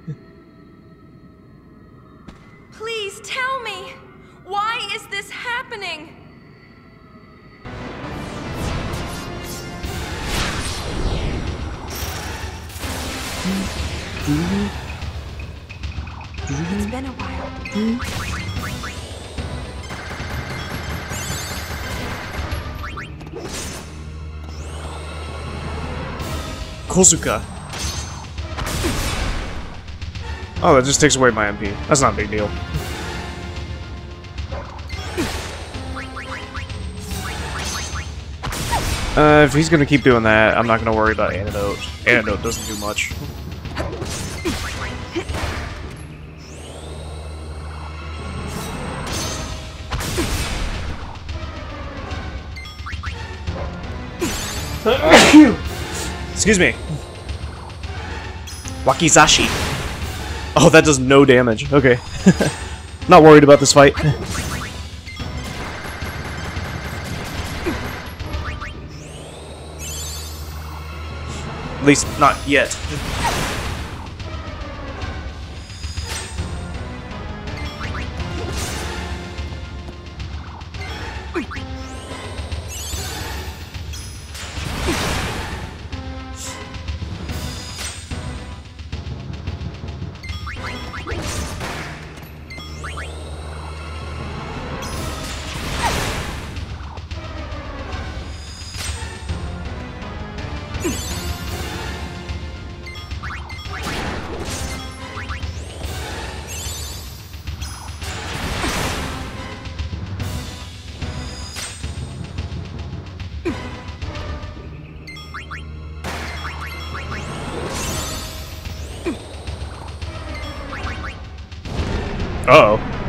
Kozuka. Oh, that just takes away my MP. That's not a big deal. Uh, if he's gonna keep doing that, I'm not gonna worry about Antidote. Antidote doesn't do much. Excuse me. Wakizashi. Oh, that does no damage. Okay. Not worried about this fight. At least, not yet. Uh oh.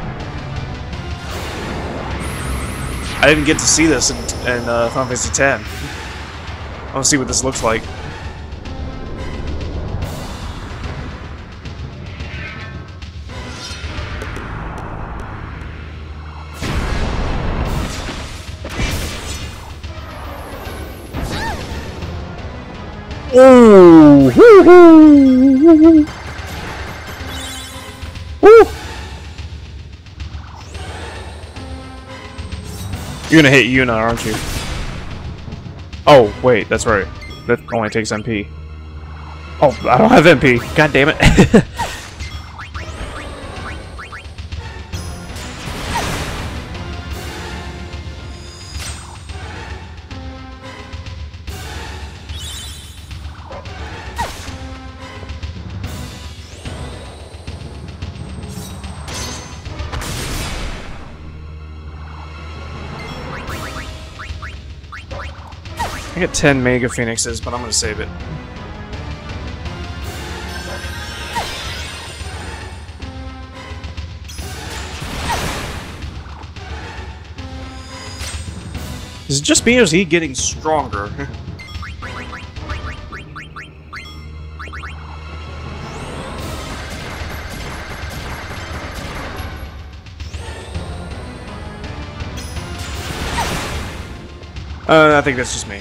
I didn't get to see this in, in uh, Final Fantasy X. I want to see what this looks like. You're gonna hit Yuna, aren't you? Oh, wait, that's right. That only takes MP. Oh, I don't have MP. God damn it. 10 Mega Phoenixes, but I'm gonna save it. Is it just me or is he getting stronger? uh, I think that's just me.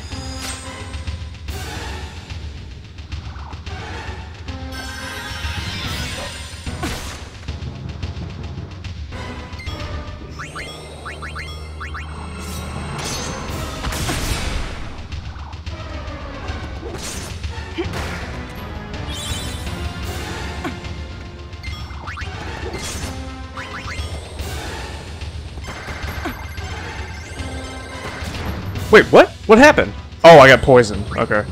Wait, what? What happened? Oh, I got poisoned. Okay.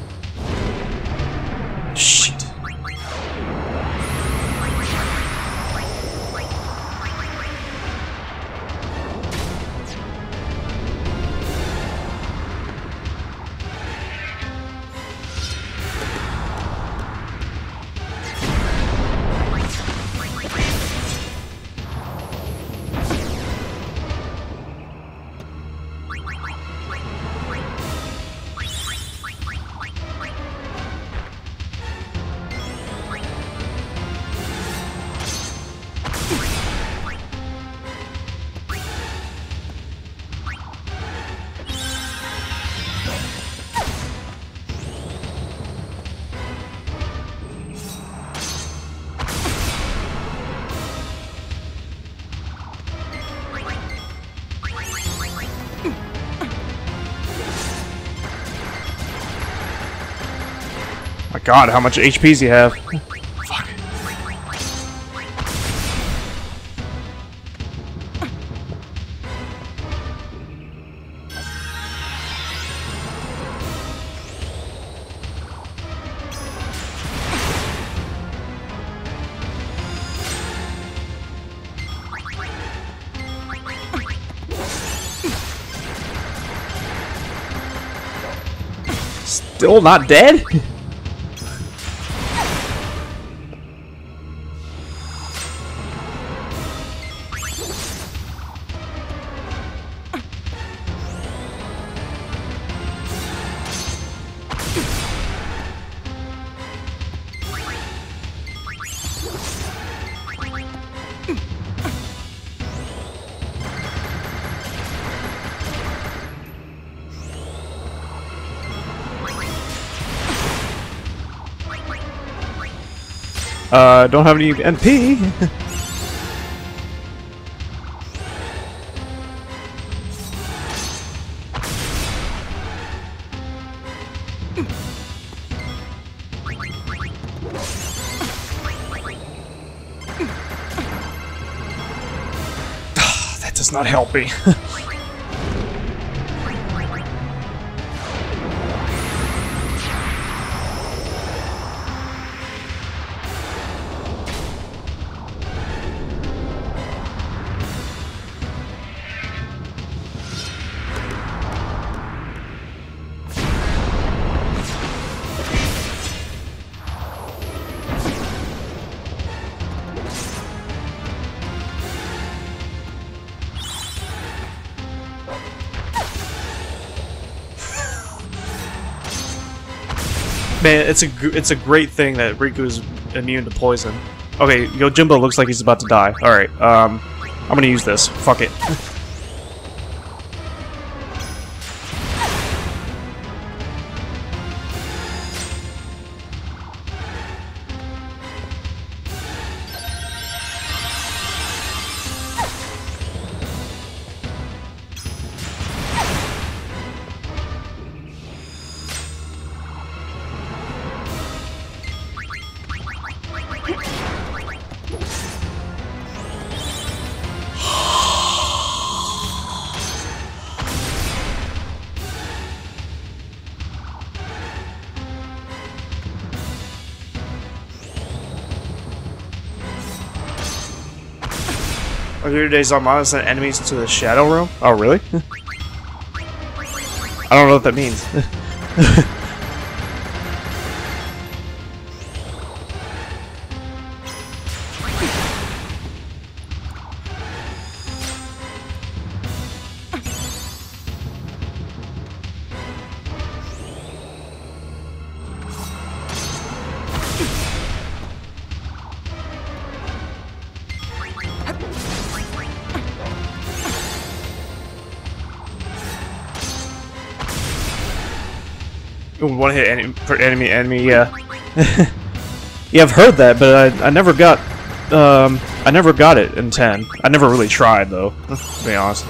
God, how much HPs you have? Still not dead? Uh, don't have any MP. that does not help me. Man, it's a it's a great thing that Rikku is immune to poison. Okay, Yojimbo looks like he's about to die. All right, um, I'm gonna use this. Fuck it. Your days Armada sent enemies to the Shadow Realm? Oh, really? I don't know what that means. One hit enemy, per enemy, enemy, yeah. yeah, I've heard that, but I, I never got, um, I never got it in 10. I never really tried, though, to be honest.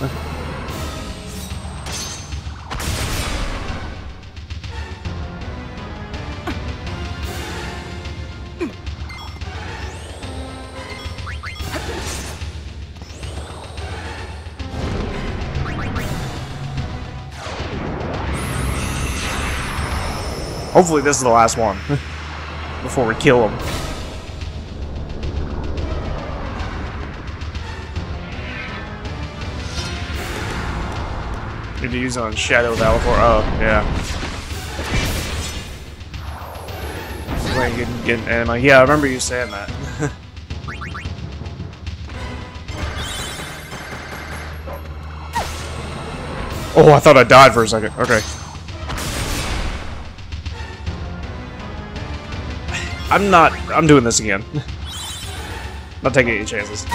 Hopefully this is the last one. Before we kill him. Need to use it on Shadow Valor. Oh, yeah. Like getting, getting anima. Yeah, I remember you saying that. oh, I thought I died for a second. Okay. I'm not. I'm doing this again. not taking any chances.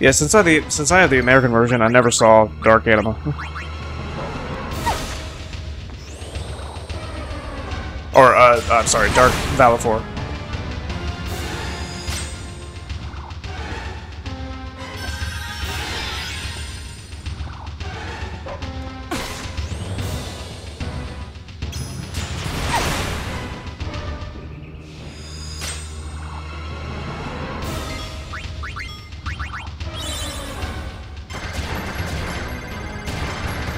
Yeah, since I the since I have the American version, I never saw Dark Anima. or uh, I'm sorry, Dark Valefor.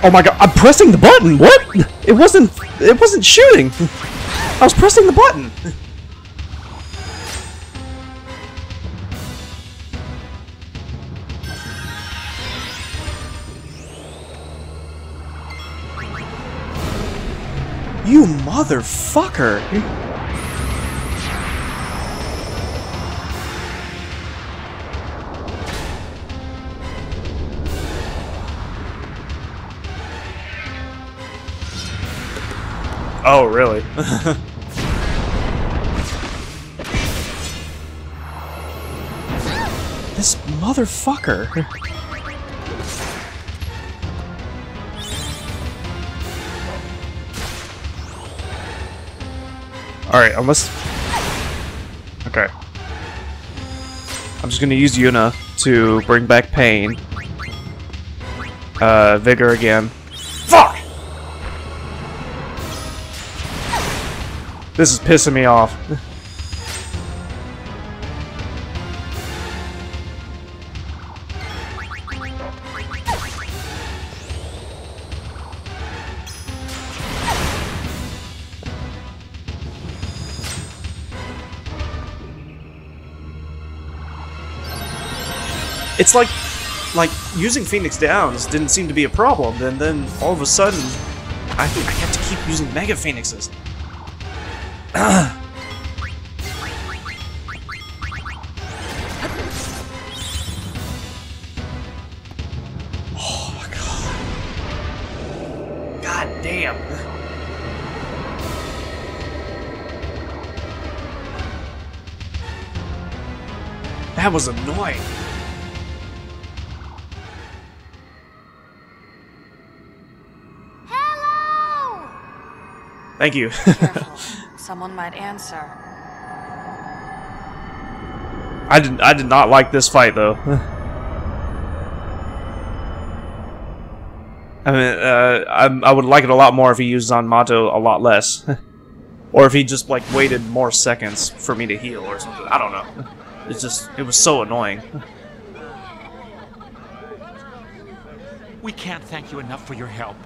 Oh my god, I'm pressing the button! What? It wasn't it wasn't shooting! I was pressing the button! You motherfucker! Oh, really? this motherfucker. Alright, unless... Okay. I'm just gonna use Yuna to bring back Paine. Uh, vigor again. This is pissing me off. it's like like using Phoenix Downs didn't seem to be a problem, and then all of a sudden I, I have to keep using Mega Phoenixes. Thank you. Someone might answer. I did I did not like this fight though. I mean, uh, I, I would like it a lot more if he used Zanmato a lot less. or if he just, like, waited more seconds for me to heal or something. I don't know. It's just, it was so annoying. We can't thank you enough for your help.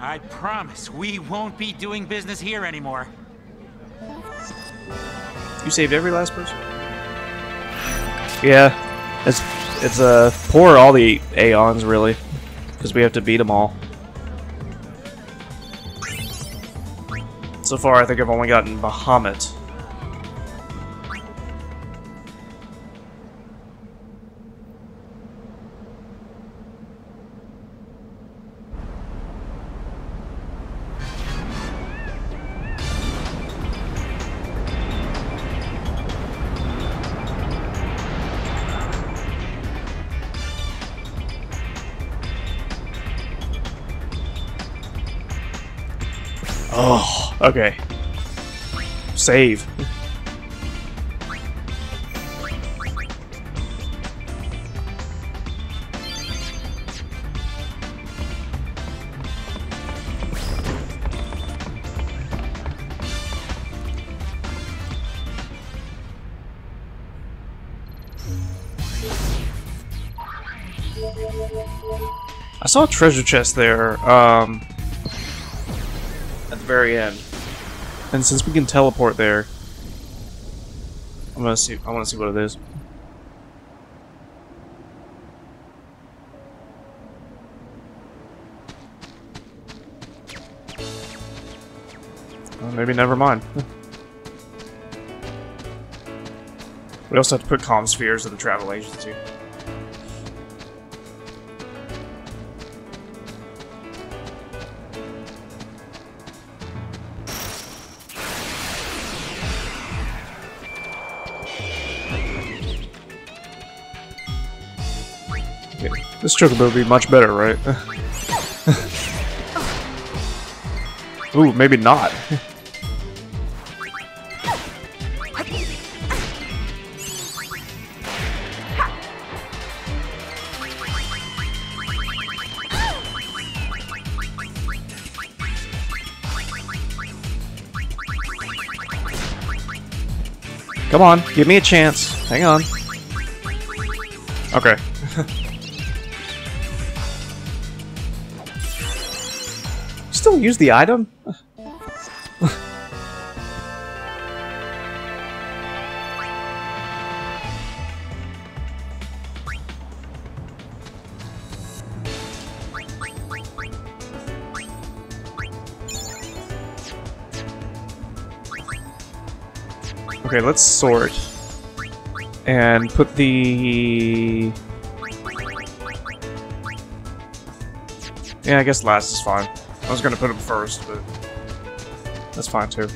I promise we won't be doing business here anymore. You saved every last person? Yeah. It's, it's, uh, poor all the Aeons, really. Because we have to beat them all. So far, I think I've only gotten Bahamut. Okay. Save. I saw a treasure chest there, um, at the very end. And since we can teleport there, I'm gonna see. I want to see what it is. Well, maybe never mind. we also have to put comm spheres in the travel agency. Chocobo would be much better, right? Ooh, maybe not. Come on, give me a chance. Hang on. Okay. Still use the item? Okay, let's sort. And put the... Yeah, I guess last is fine. I was gonna put him first, but... That's fine too.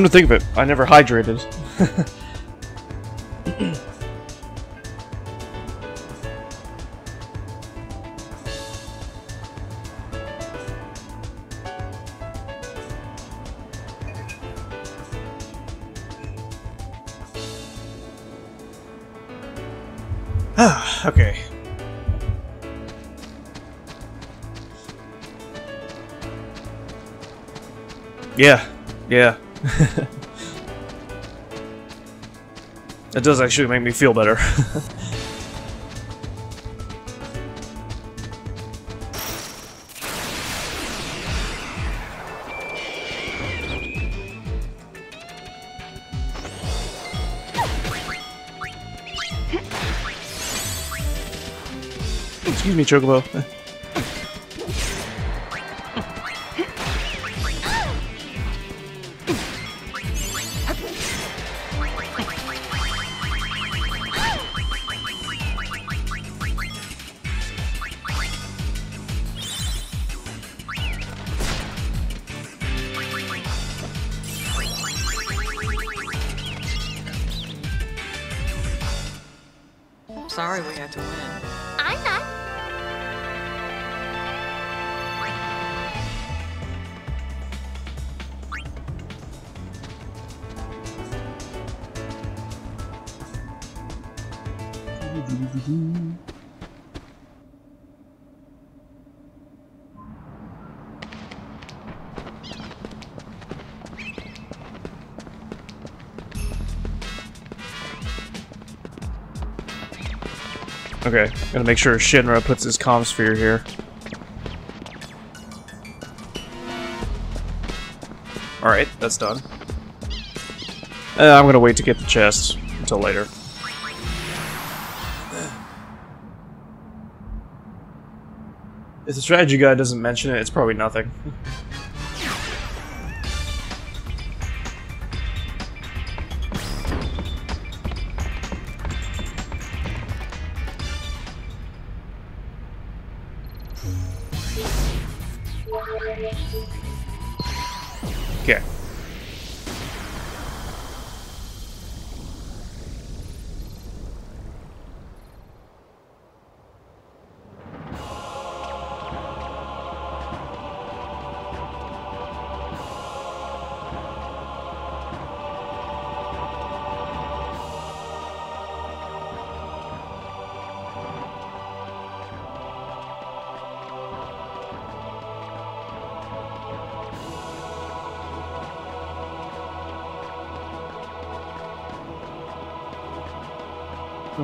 Come to think of it, I never hydrated. Ah, okay. Yeah, yeah. It does actually make me feel better. Excuse me, Chocobo. gotta make sure Shinra puts his comm sphere here. Alright, that's done. Uh, I'm gonna wait to get the chest until later. If the strategy guide doesn't mention it, it's probably nothing.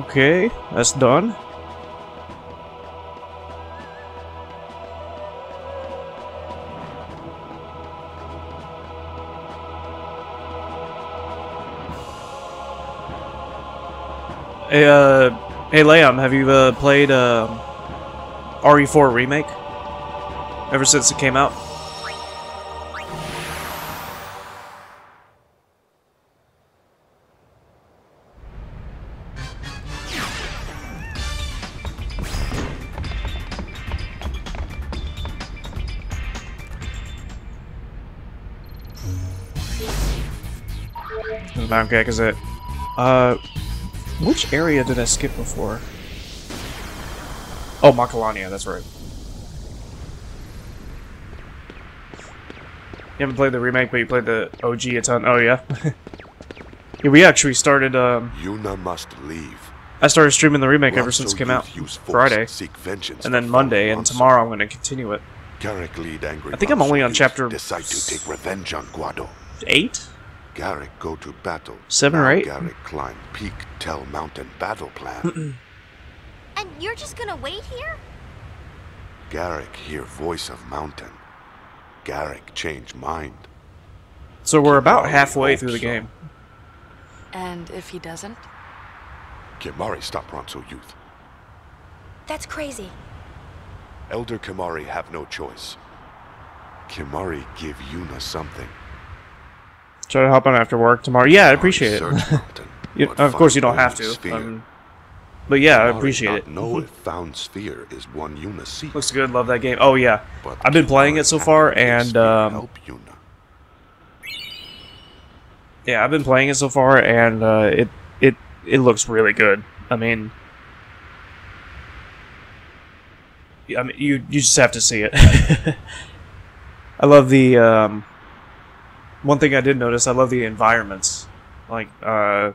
Okay, that's done. Hey, uh, hey, Liam, have you uh, played uh, RE4 Remake? Ever since it came out? Mount it. Uh, which area did I skip before? Oh, Macalania, that's right. You haven't played the remake, but you played the OG a ton. Oh, yeah? yeah, we actually started, um... Yuna must leave. I started streaming the remake ever since it came out. Friday. seek vengeance And then Monday, and tomorrow I'm going to continue it. I think I'm only on chapter... decide to take revenge on Guado. Eight? Garik go to battle. Seven or eight? Garik climb peak Tell Mountain battle plan. And you're just gonna wait here? Garik hear voice of mountain. Garrick change mind. So we're about halfway through the game. And if he doesn't? Kimahri stop Ronso youth. That's crazy. Elder Kimahri have no choice. Kimahri give Yuna something. Try to hop on after work tomorrow. Yeah, I appreciate it. You- of course, you don't have to. Um, but yeah, I appreciate it. No, found sphere is one Yuna seeks. Looks good. Love that game. Oh yeah, But I've been playing it so far, and um, help yeah, I've been playing it so far, and uh, it it it looks really good. I mean, I mean, you you just have to see it. I love the um, one thing I did notice. I love the environments, like uh,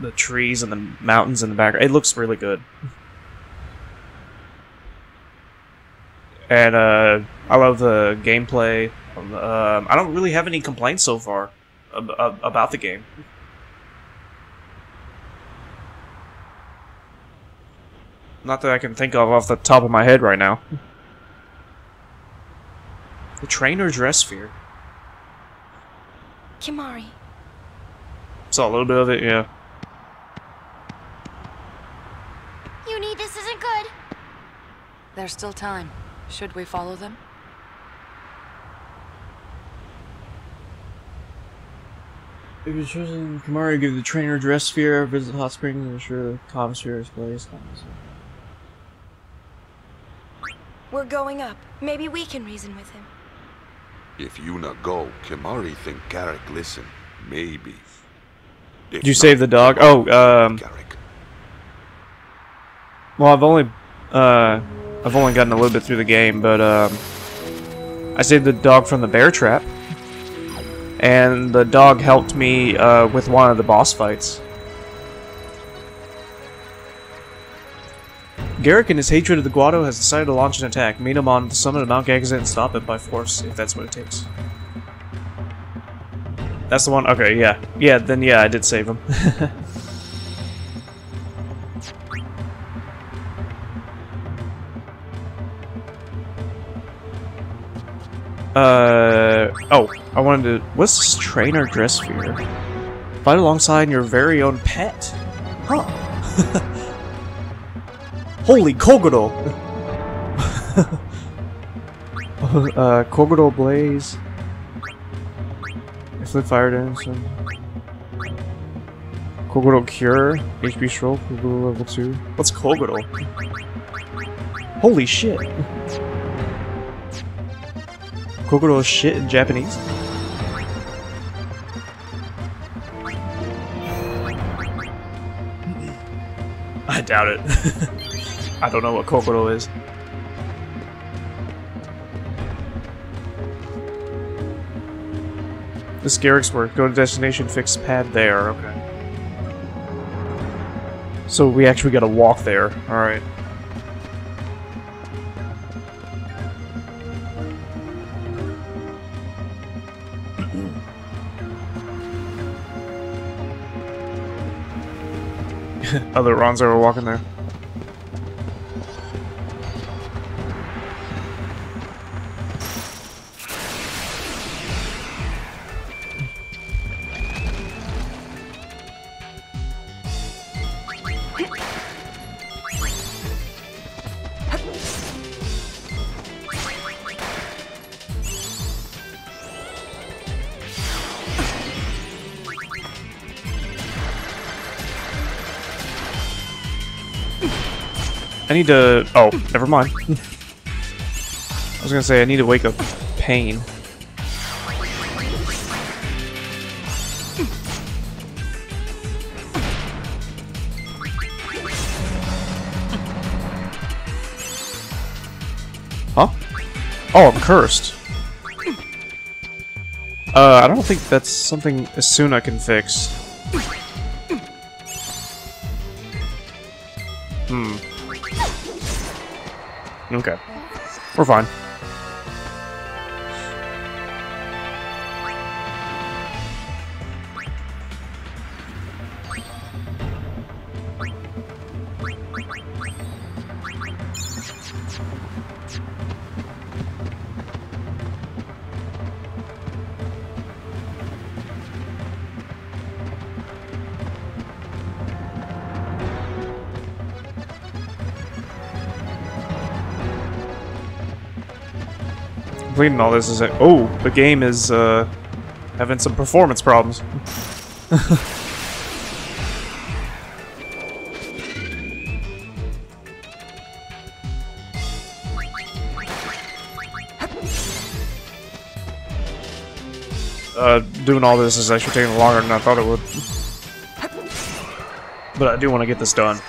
the, trees and the mountains in the background. It looks really good. and uh, I love the gameplay. Um, I don't really have any complaints so far ab- ab- about the game. Not that I can think of off the top of my head right now. The trainer dress sphere. Kimahri. Saw a little bit of it, yeah. Yunie, this isn't good. There's still time. Should we follow them? If you're choosing Kimahri, give the trainer dress sphere, visit hot springs, and ensure the comm sphere is placed. We're going up. Maybe we can reason with him. If Yuna go, Kimahri think Garik listen. Maybe. Did you save the dog? Oh, um. Garik. Well, I've only, uh, I've only gotten a little bit through the game, but um, I saved the dog from the bear trap, and the dog helped me uh, with one of the boss fights. Garik, in his hatred of the Guado, has decided to launch an attack. Meet him on the summit of Mount Gagazet and stop it by force, if that's what it takes. That's the one? Okay, yeah. Yeah, then yeah, I did save him. uh, oh, I wanted to... What's this trainer dress sphere? Fight alongside your very own pet. Huh. Holy Kogoro! uh, Kogoro Blaze. Flip Fire and- Kogoro Cure. HP Stroke. Kogoro Level 2. What's Kogoro? Holy shit! Kogoro is shit in Japanese? I doubt it. I don't know what Kokoro is. This Garik's work. Go to destination, fix pad there. Okay. So we actually gotta walk there. Alright. Other Ronso are walking there. I need to... Oh, never mind. I was gonna say, I need to wake up Paine. Huh? Oh, I'm cursed. Uh, I don't think that's something Asuna can fix. Okay. We're fine. Completing all this is like, oh, the game is uh, having some performance problems. uh, doing all this is actually taking longer than I thought it would. But I do want to get this done.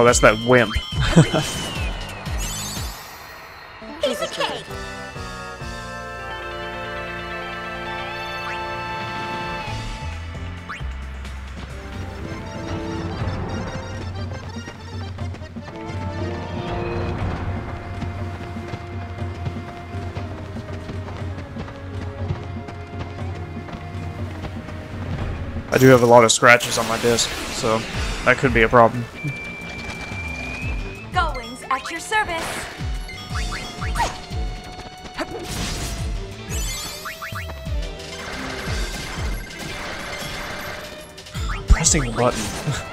Oh, that's that wimp. Piece of cake. I do have a lot of scratches on my disc, so that could be a problem. Pressing the button.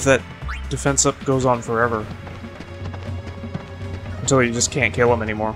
if that defense up goes on forever. Until you just can't kill him anymore.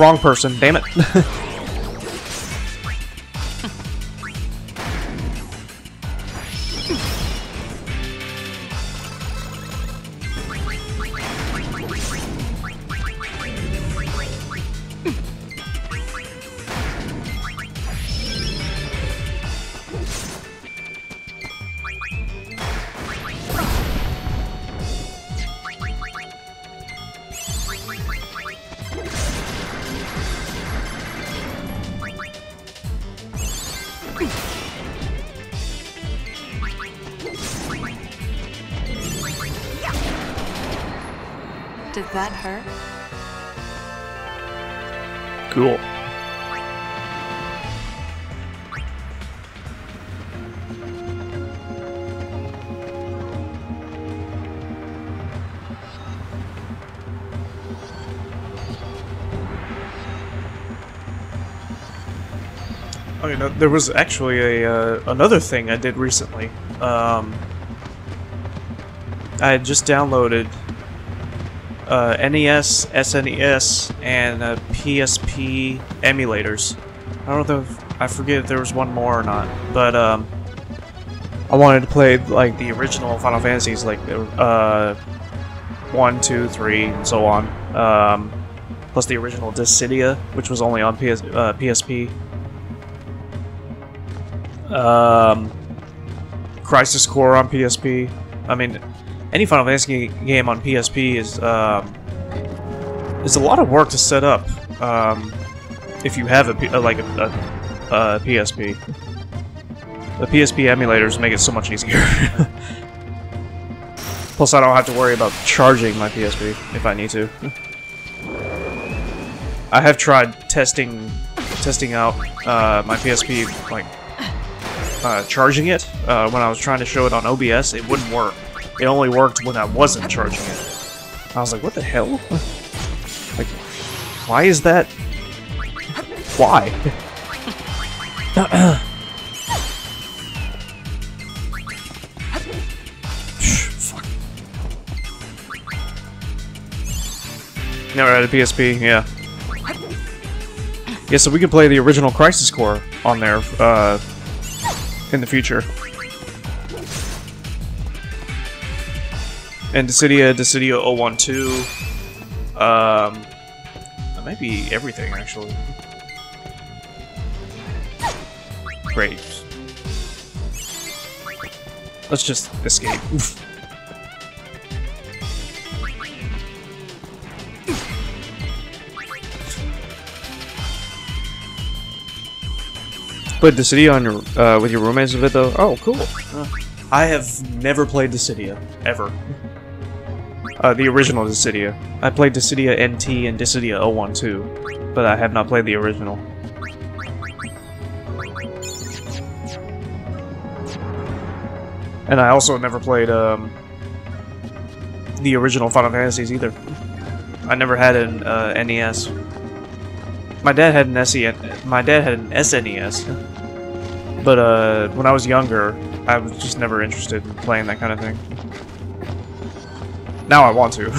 Wrong person, damn it. there was actually a uh, another thing I did recently. Um, I had just downloaded uh, NES, SNES, and uh, PSP emulators. I don't know if I forget if there was one more or not, but um, I wanted to play like the original Final Fantasies, like uh, one, two, three, and so on. Um, plus the original Dissidia, which was only on PS uh, PSP. Um, Crisis Core on PSP. I mean, any Final Fantasy game on PSP is um, is a lot of work to set up. Um, if you have a uh, like a, a, a PSP, the PSP emulators make it so much easier. Plus, I don't have to worry about charging my PSP if I need to. I have tried testing testing out uh, my PSP like uh, charging it uh, when I was trying to show it on OBS. It wouldn't work. It only worked when I wasn't charging it. I was like, what the hell? like, why is that? Why? Never had a PSP, yeah. Yeah, so we could play the original Crisis Core on there uh, in the future. And Dissidia, Dissidia 012. Um, that might be everything, actually. Great. Let's just escape. Played Dissidia on your uh, with your roommates a bit though. Oh, cool. Uh, I have never played Dissidia ever. Uh, the original Dissidia. I played Dissidia NT and Dissidia 012, but I have not played the original. And I also never played um, the original Final Fantasies either. I never had an uh, NES. My dad had an SE. My dad had an SNES, but uh, when I was younger, I was just never interested in playing that kind of thing. Now I want to.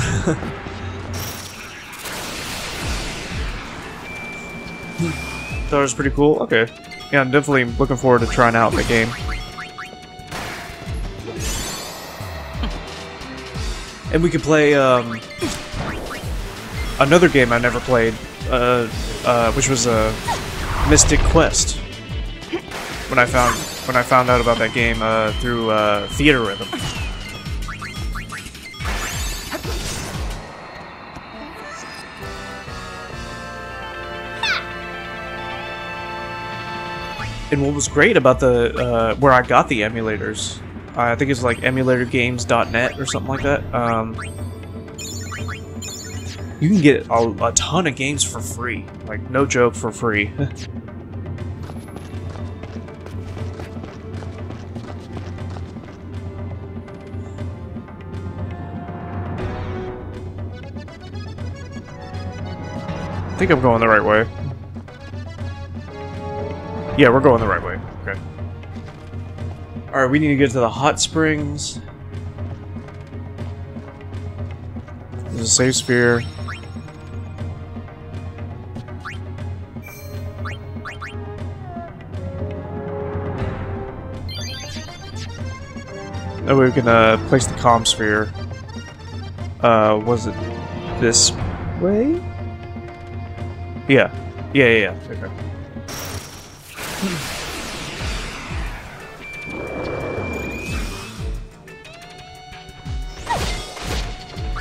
that was pretty cool. Okay, yeah, I'm definitely looking forward to trying out the game. And we could play um, another game I never played, uh, uh, which was a uh, Mystic Quest. When I found when I found out about that game uh, through uh, Theatrhythm. And what was great about the uh, where I got the emulators, I think it's like emulatorgames.net or something like that. Um, you can get a, a ton of games for free, like no joke, for free. think I'm going the right way. Yeah, we're going the right way. Okay. Alright, we need to get to the hot springs. There's a safe sphere. Oh, we can uh, place the comm sphere. Uh, was it this way? Yeah. Yeah, yeah, yeah. Okay.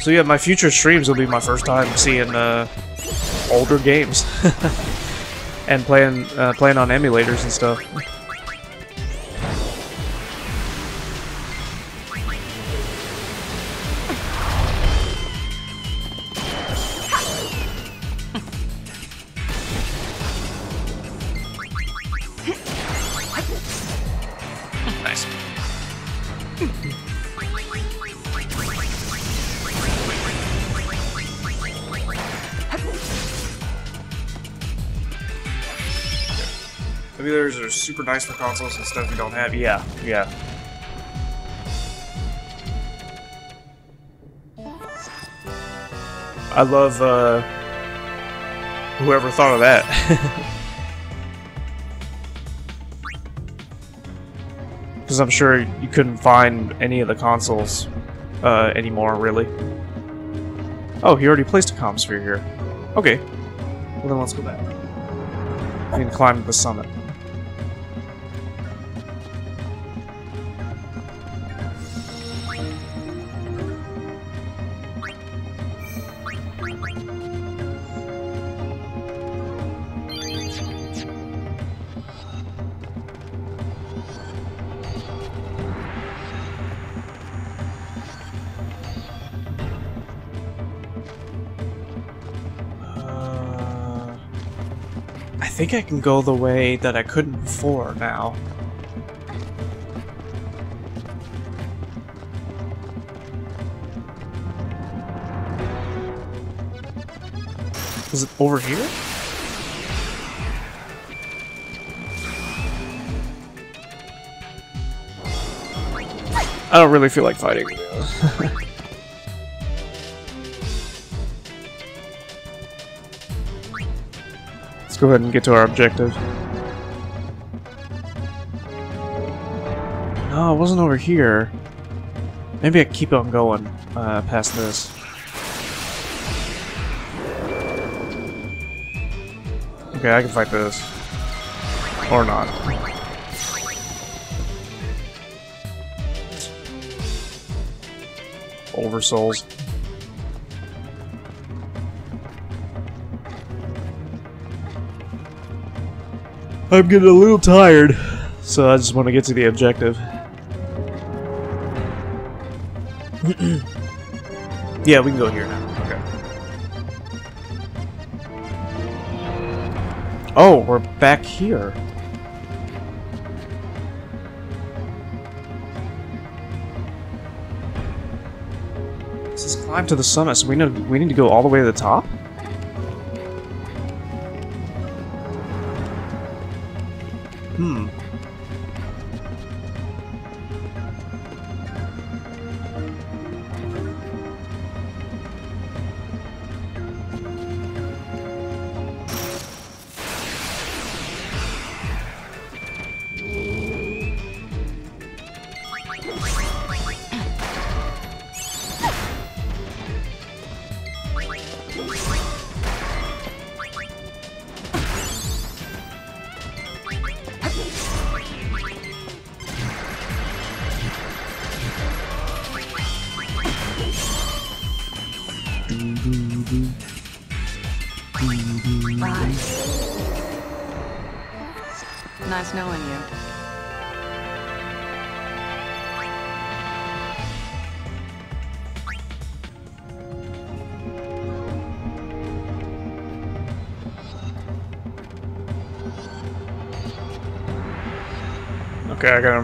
So yeah, my future streams will be my first time seeing uh, older games and playing uh, playing on emulators and stuff. For consoles and stuff you don't have. Yeah, yeah. I love uh, whoever thought of that. Because I'm sure you couldn't find any of the consoles uh, anymore, really. Oh, he already placed a comm sphere here. Okay. Well, then let's go back. We can climb the summit. Think I can go the way that I couldn't before now. Is it over here? I don't really feel like fighting. go ahead and get to our objective. No, it wasn't over here. Maybe I keep on going uh, past this. Okay, I can fight this. Or not. Oversouls. I'm getting a little tired, so I just want to get to the objective. yeah, we can go here now. Okay. Oh, we're back here. This is climb to the summit, so we know we need to go all the way to the top?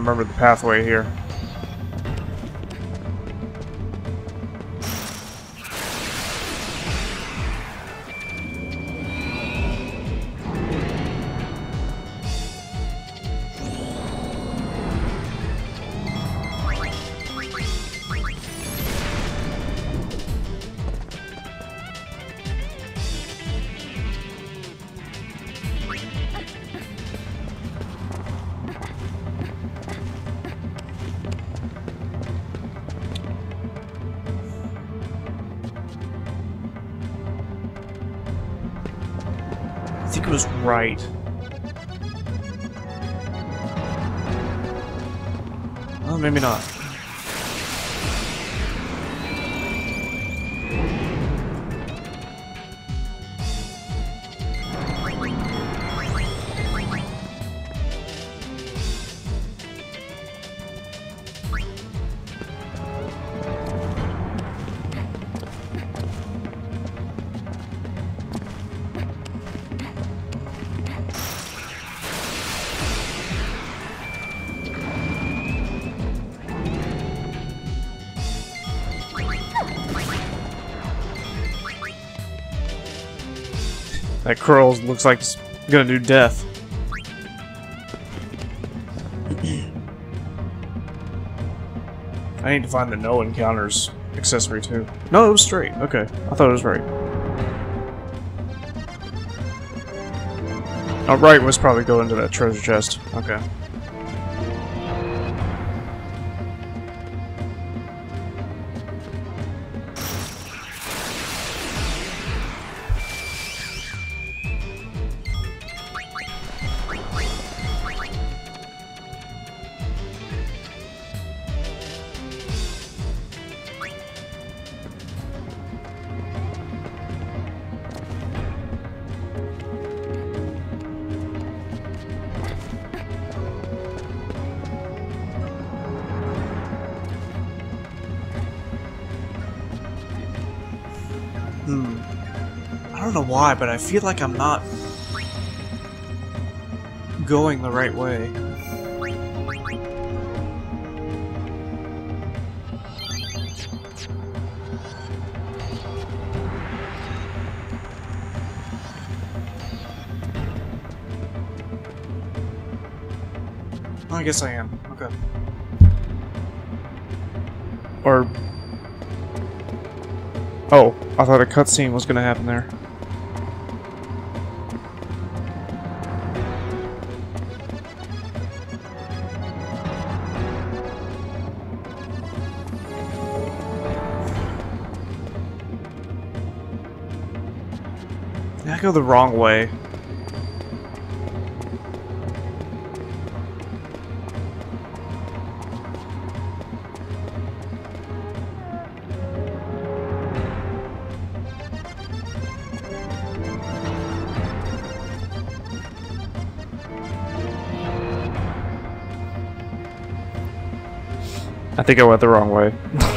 Remember the pathway here. That curls looks like it's gonna do death. I need to find the no encounters accessory too. No, it was straight. Okay. I thought it was right. Oh, right was probably going to that treasure chest. Okay. Why, but I feel like I'm not going the right way. Oh, I guess I am. Okay. Or... Oh, I thought a cutscene was gonna happen there. Go the wrong way? I think I went the wrong way.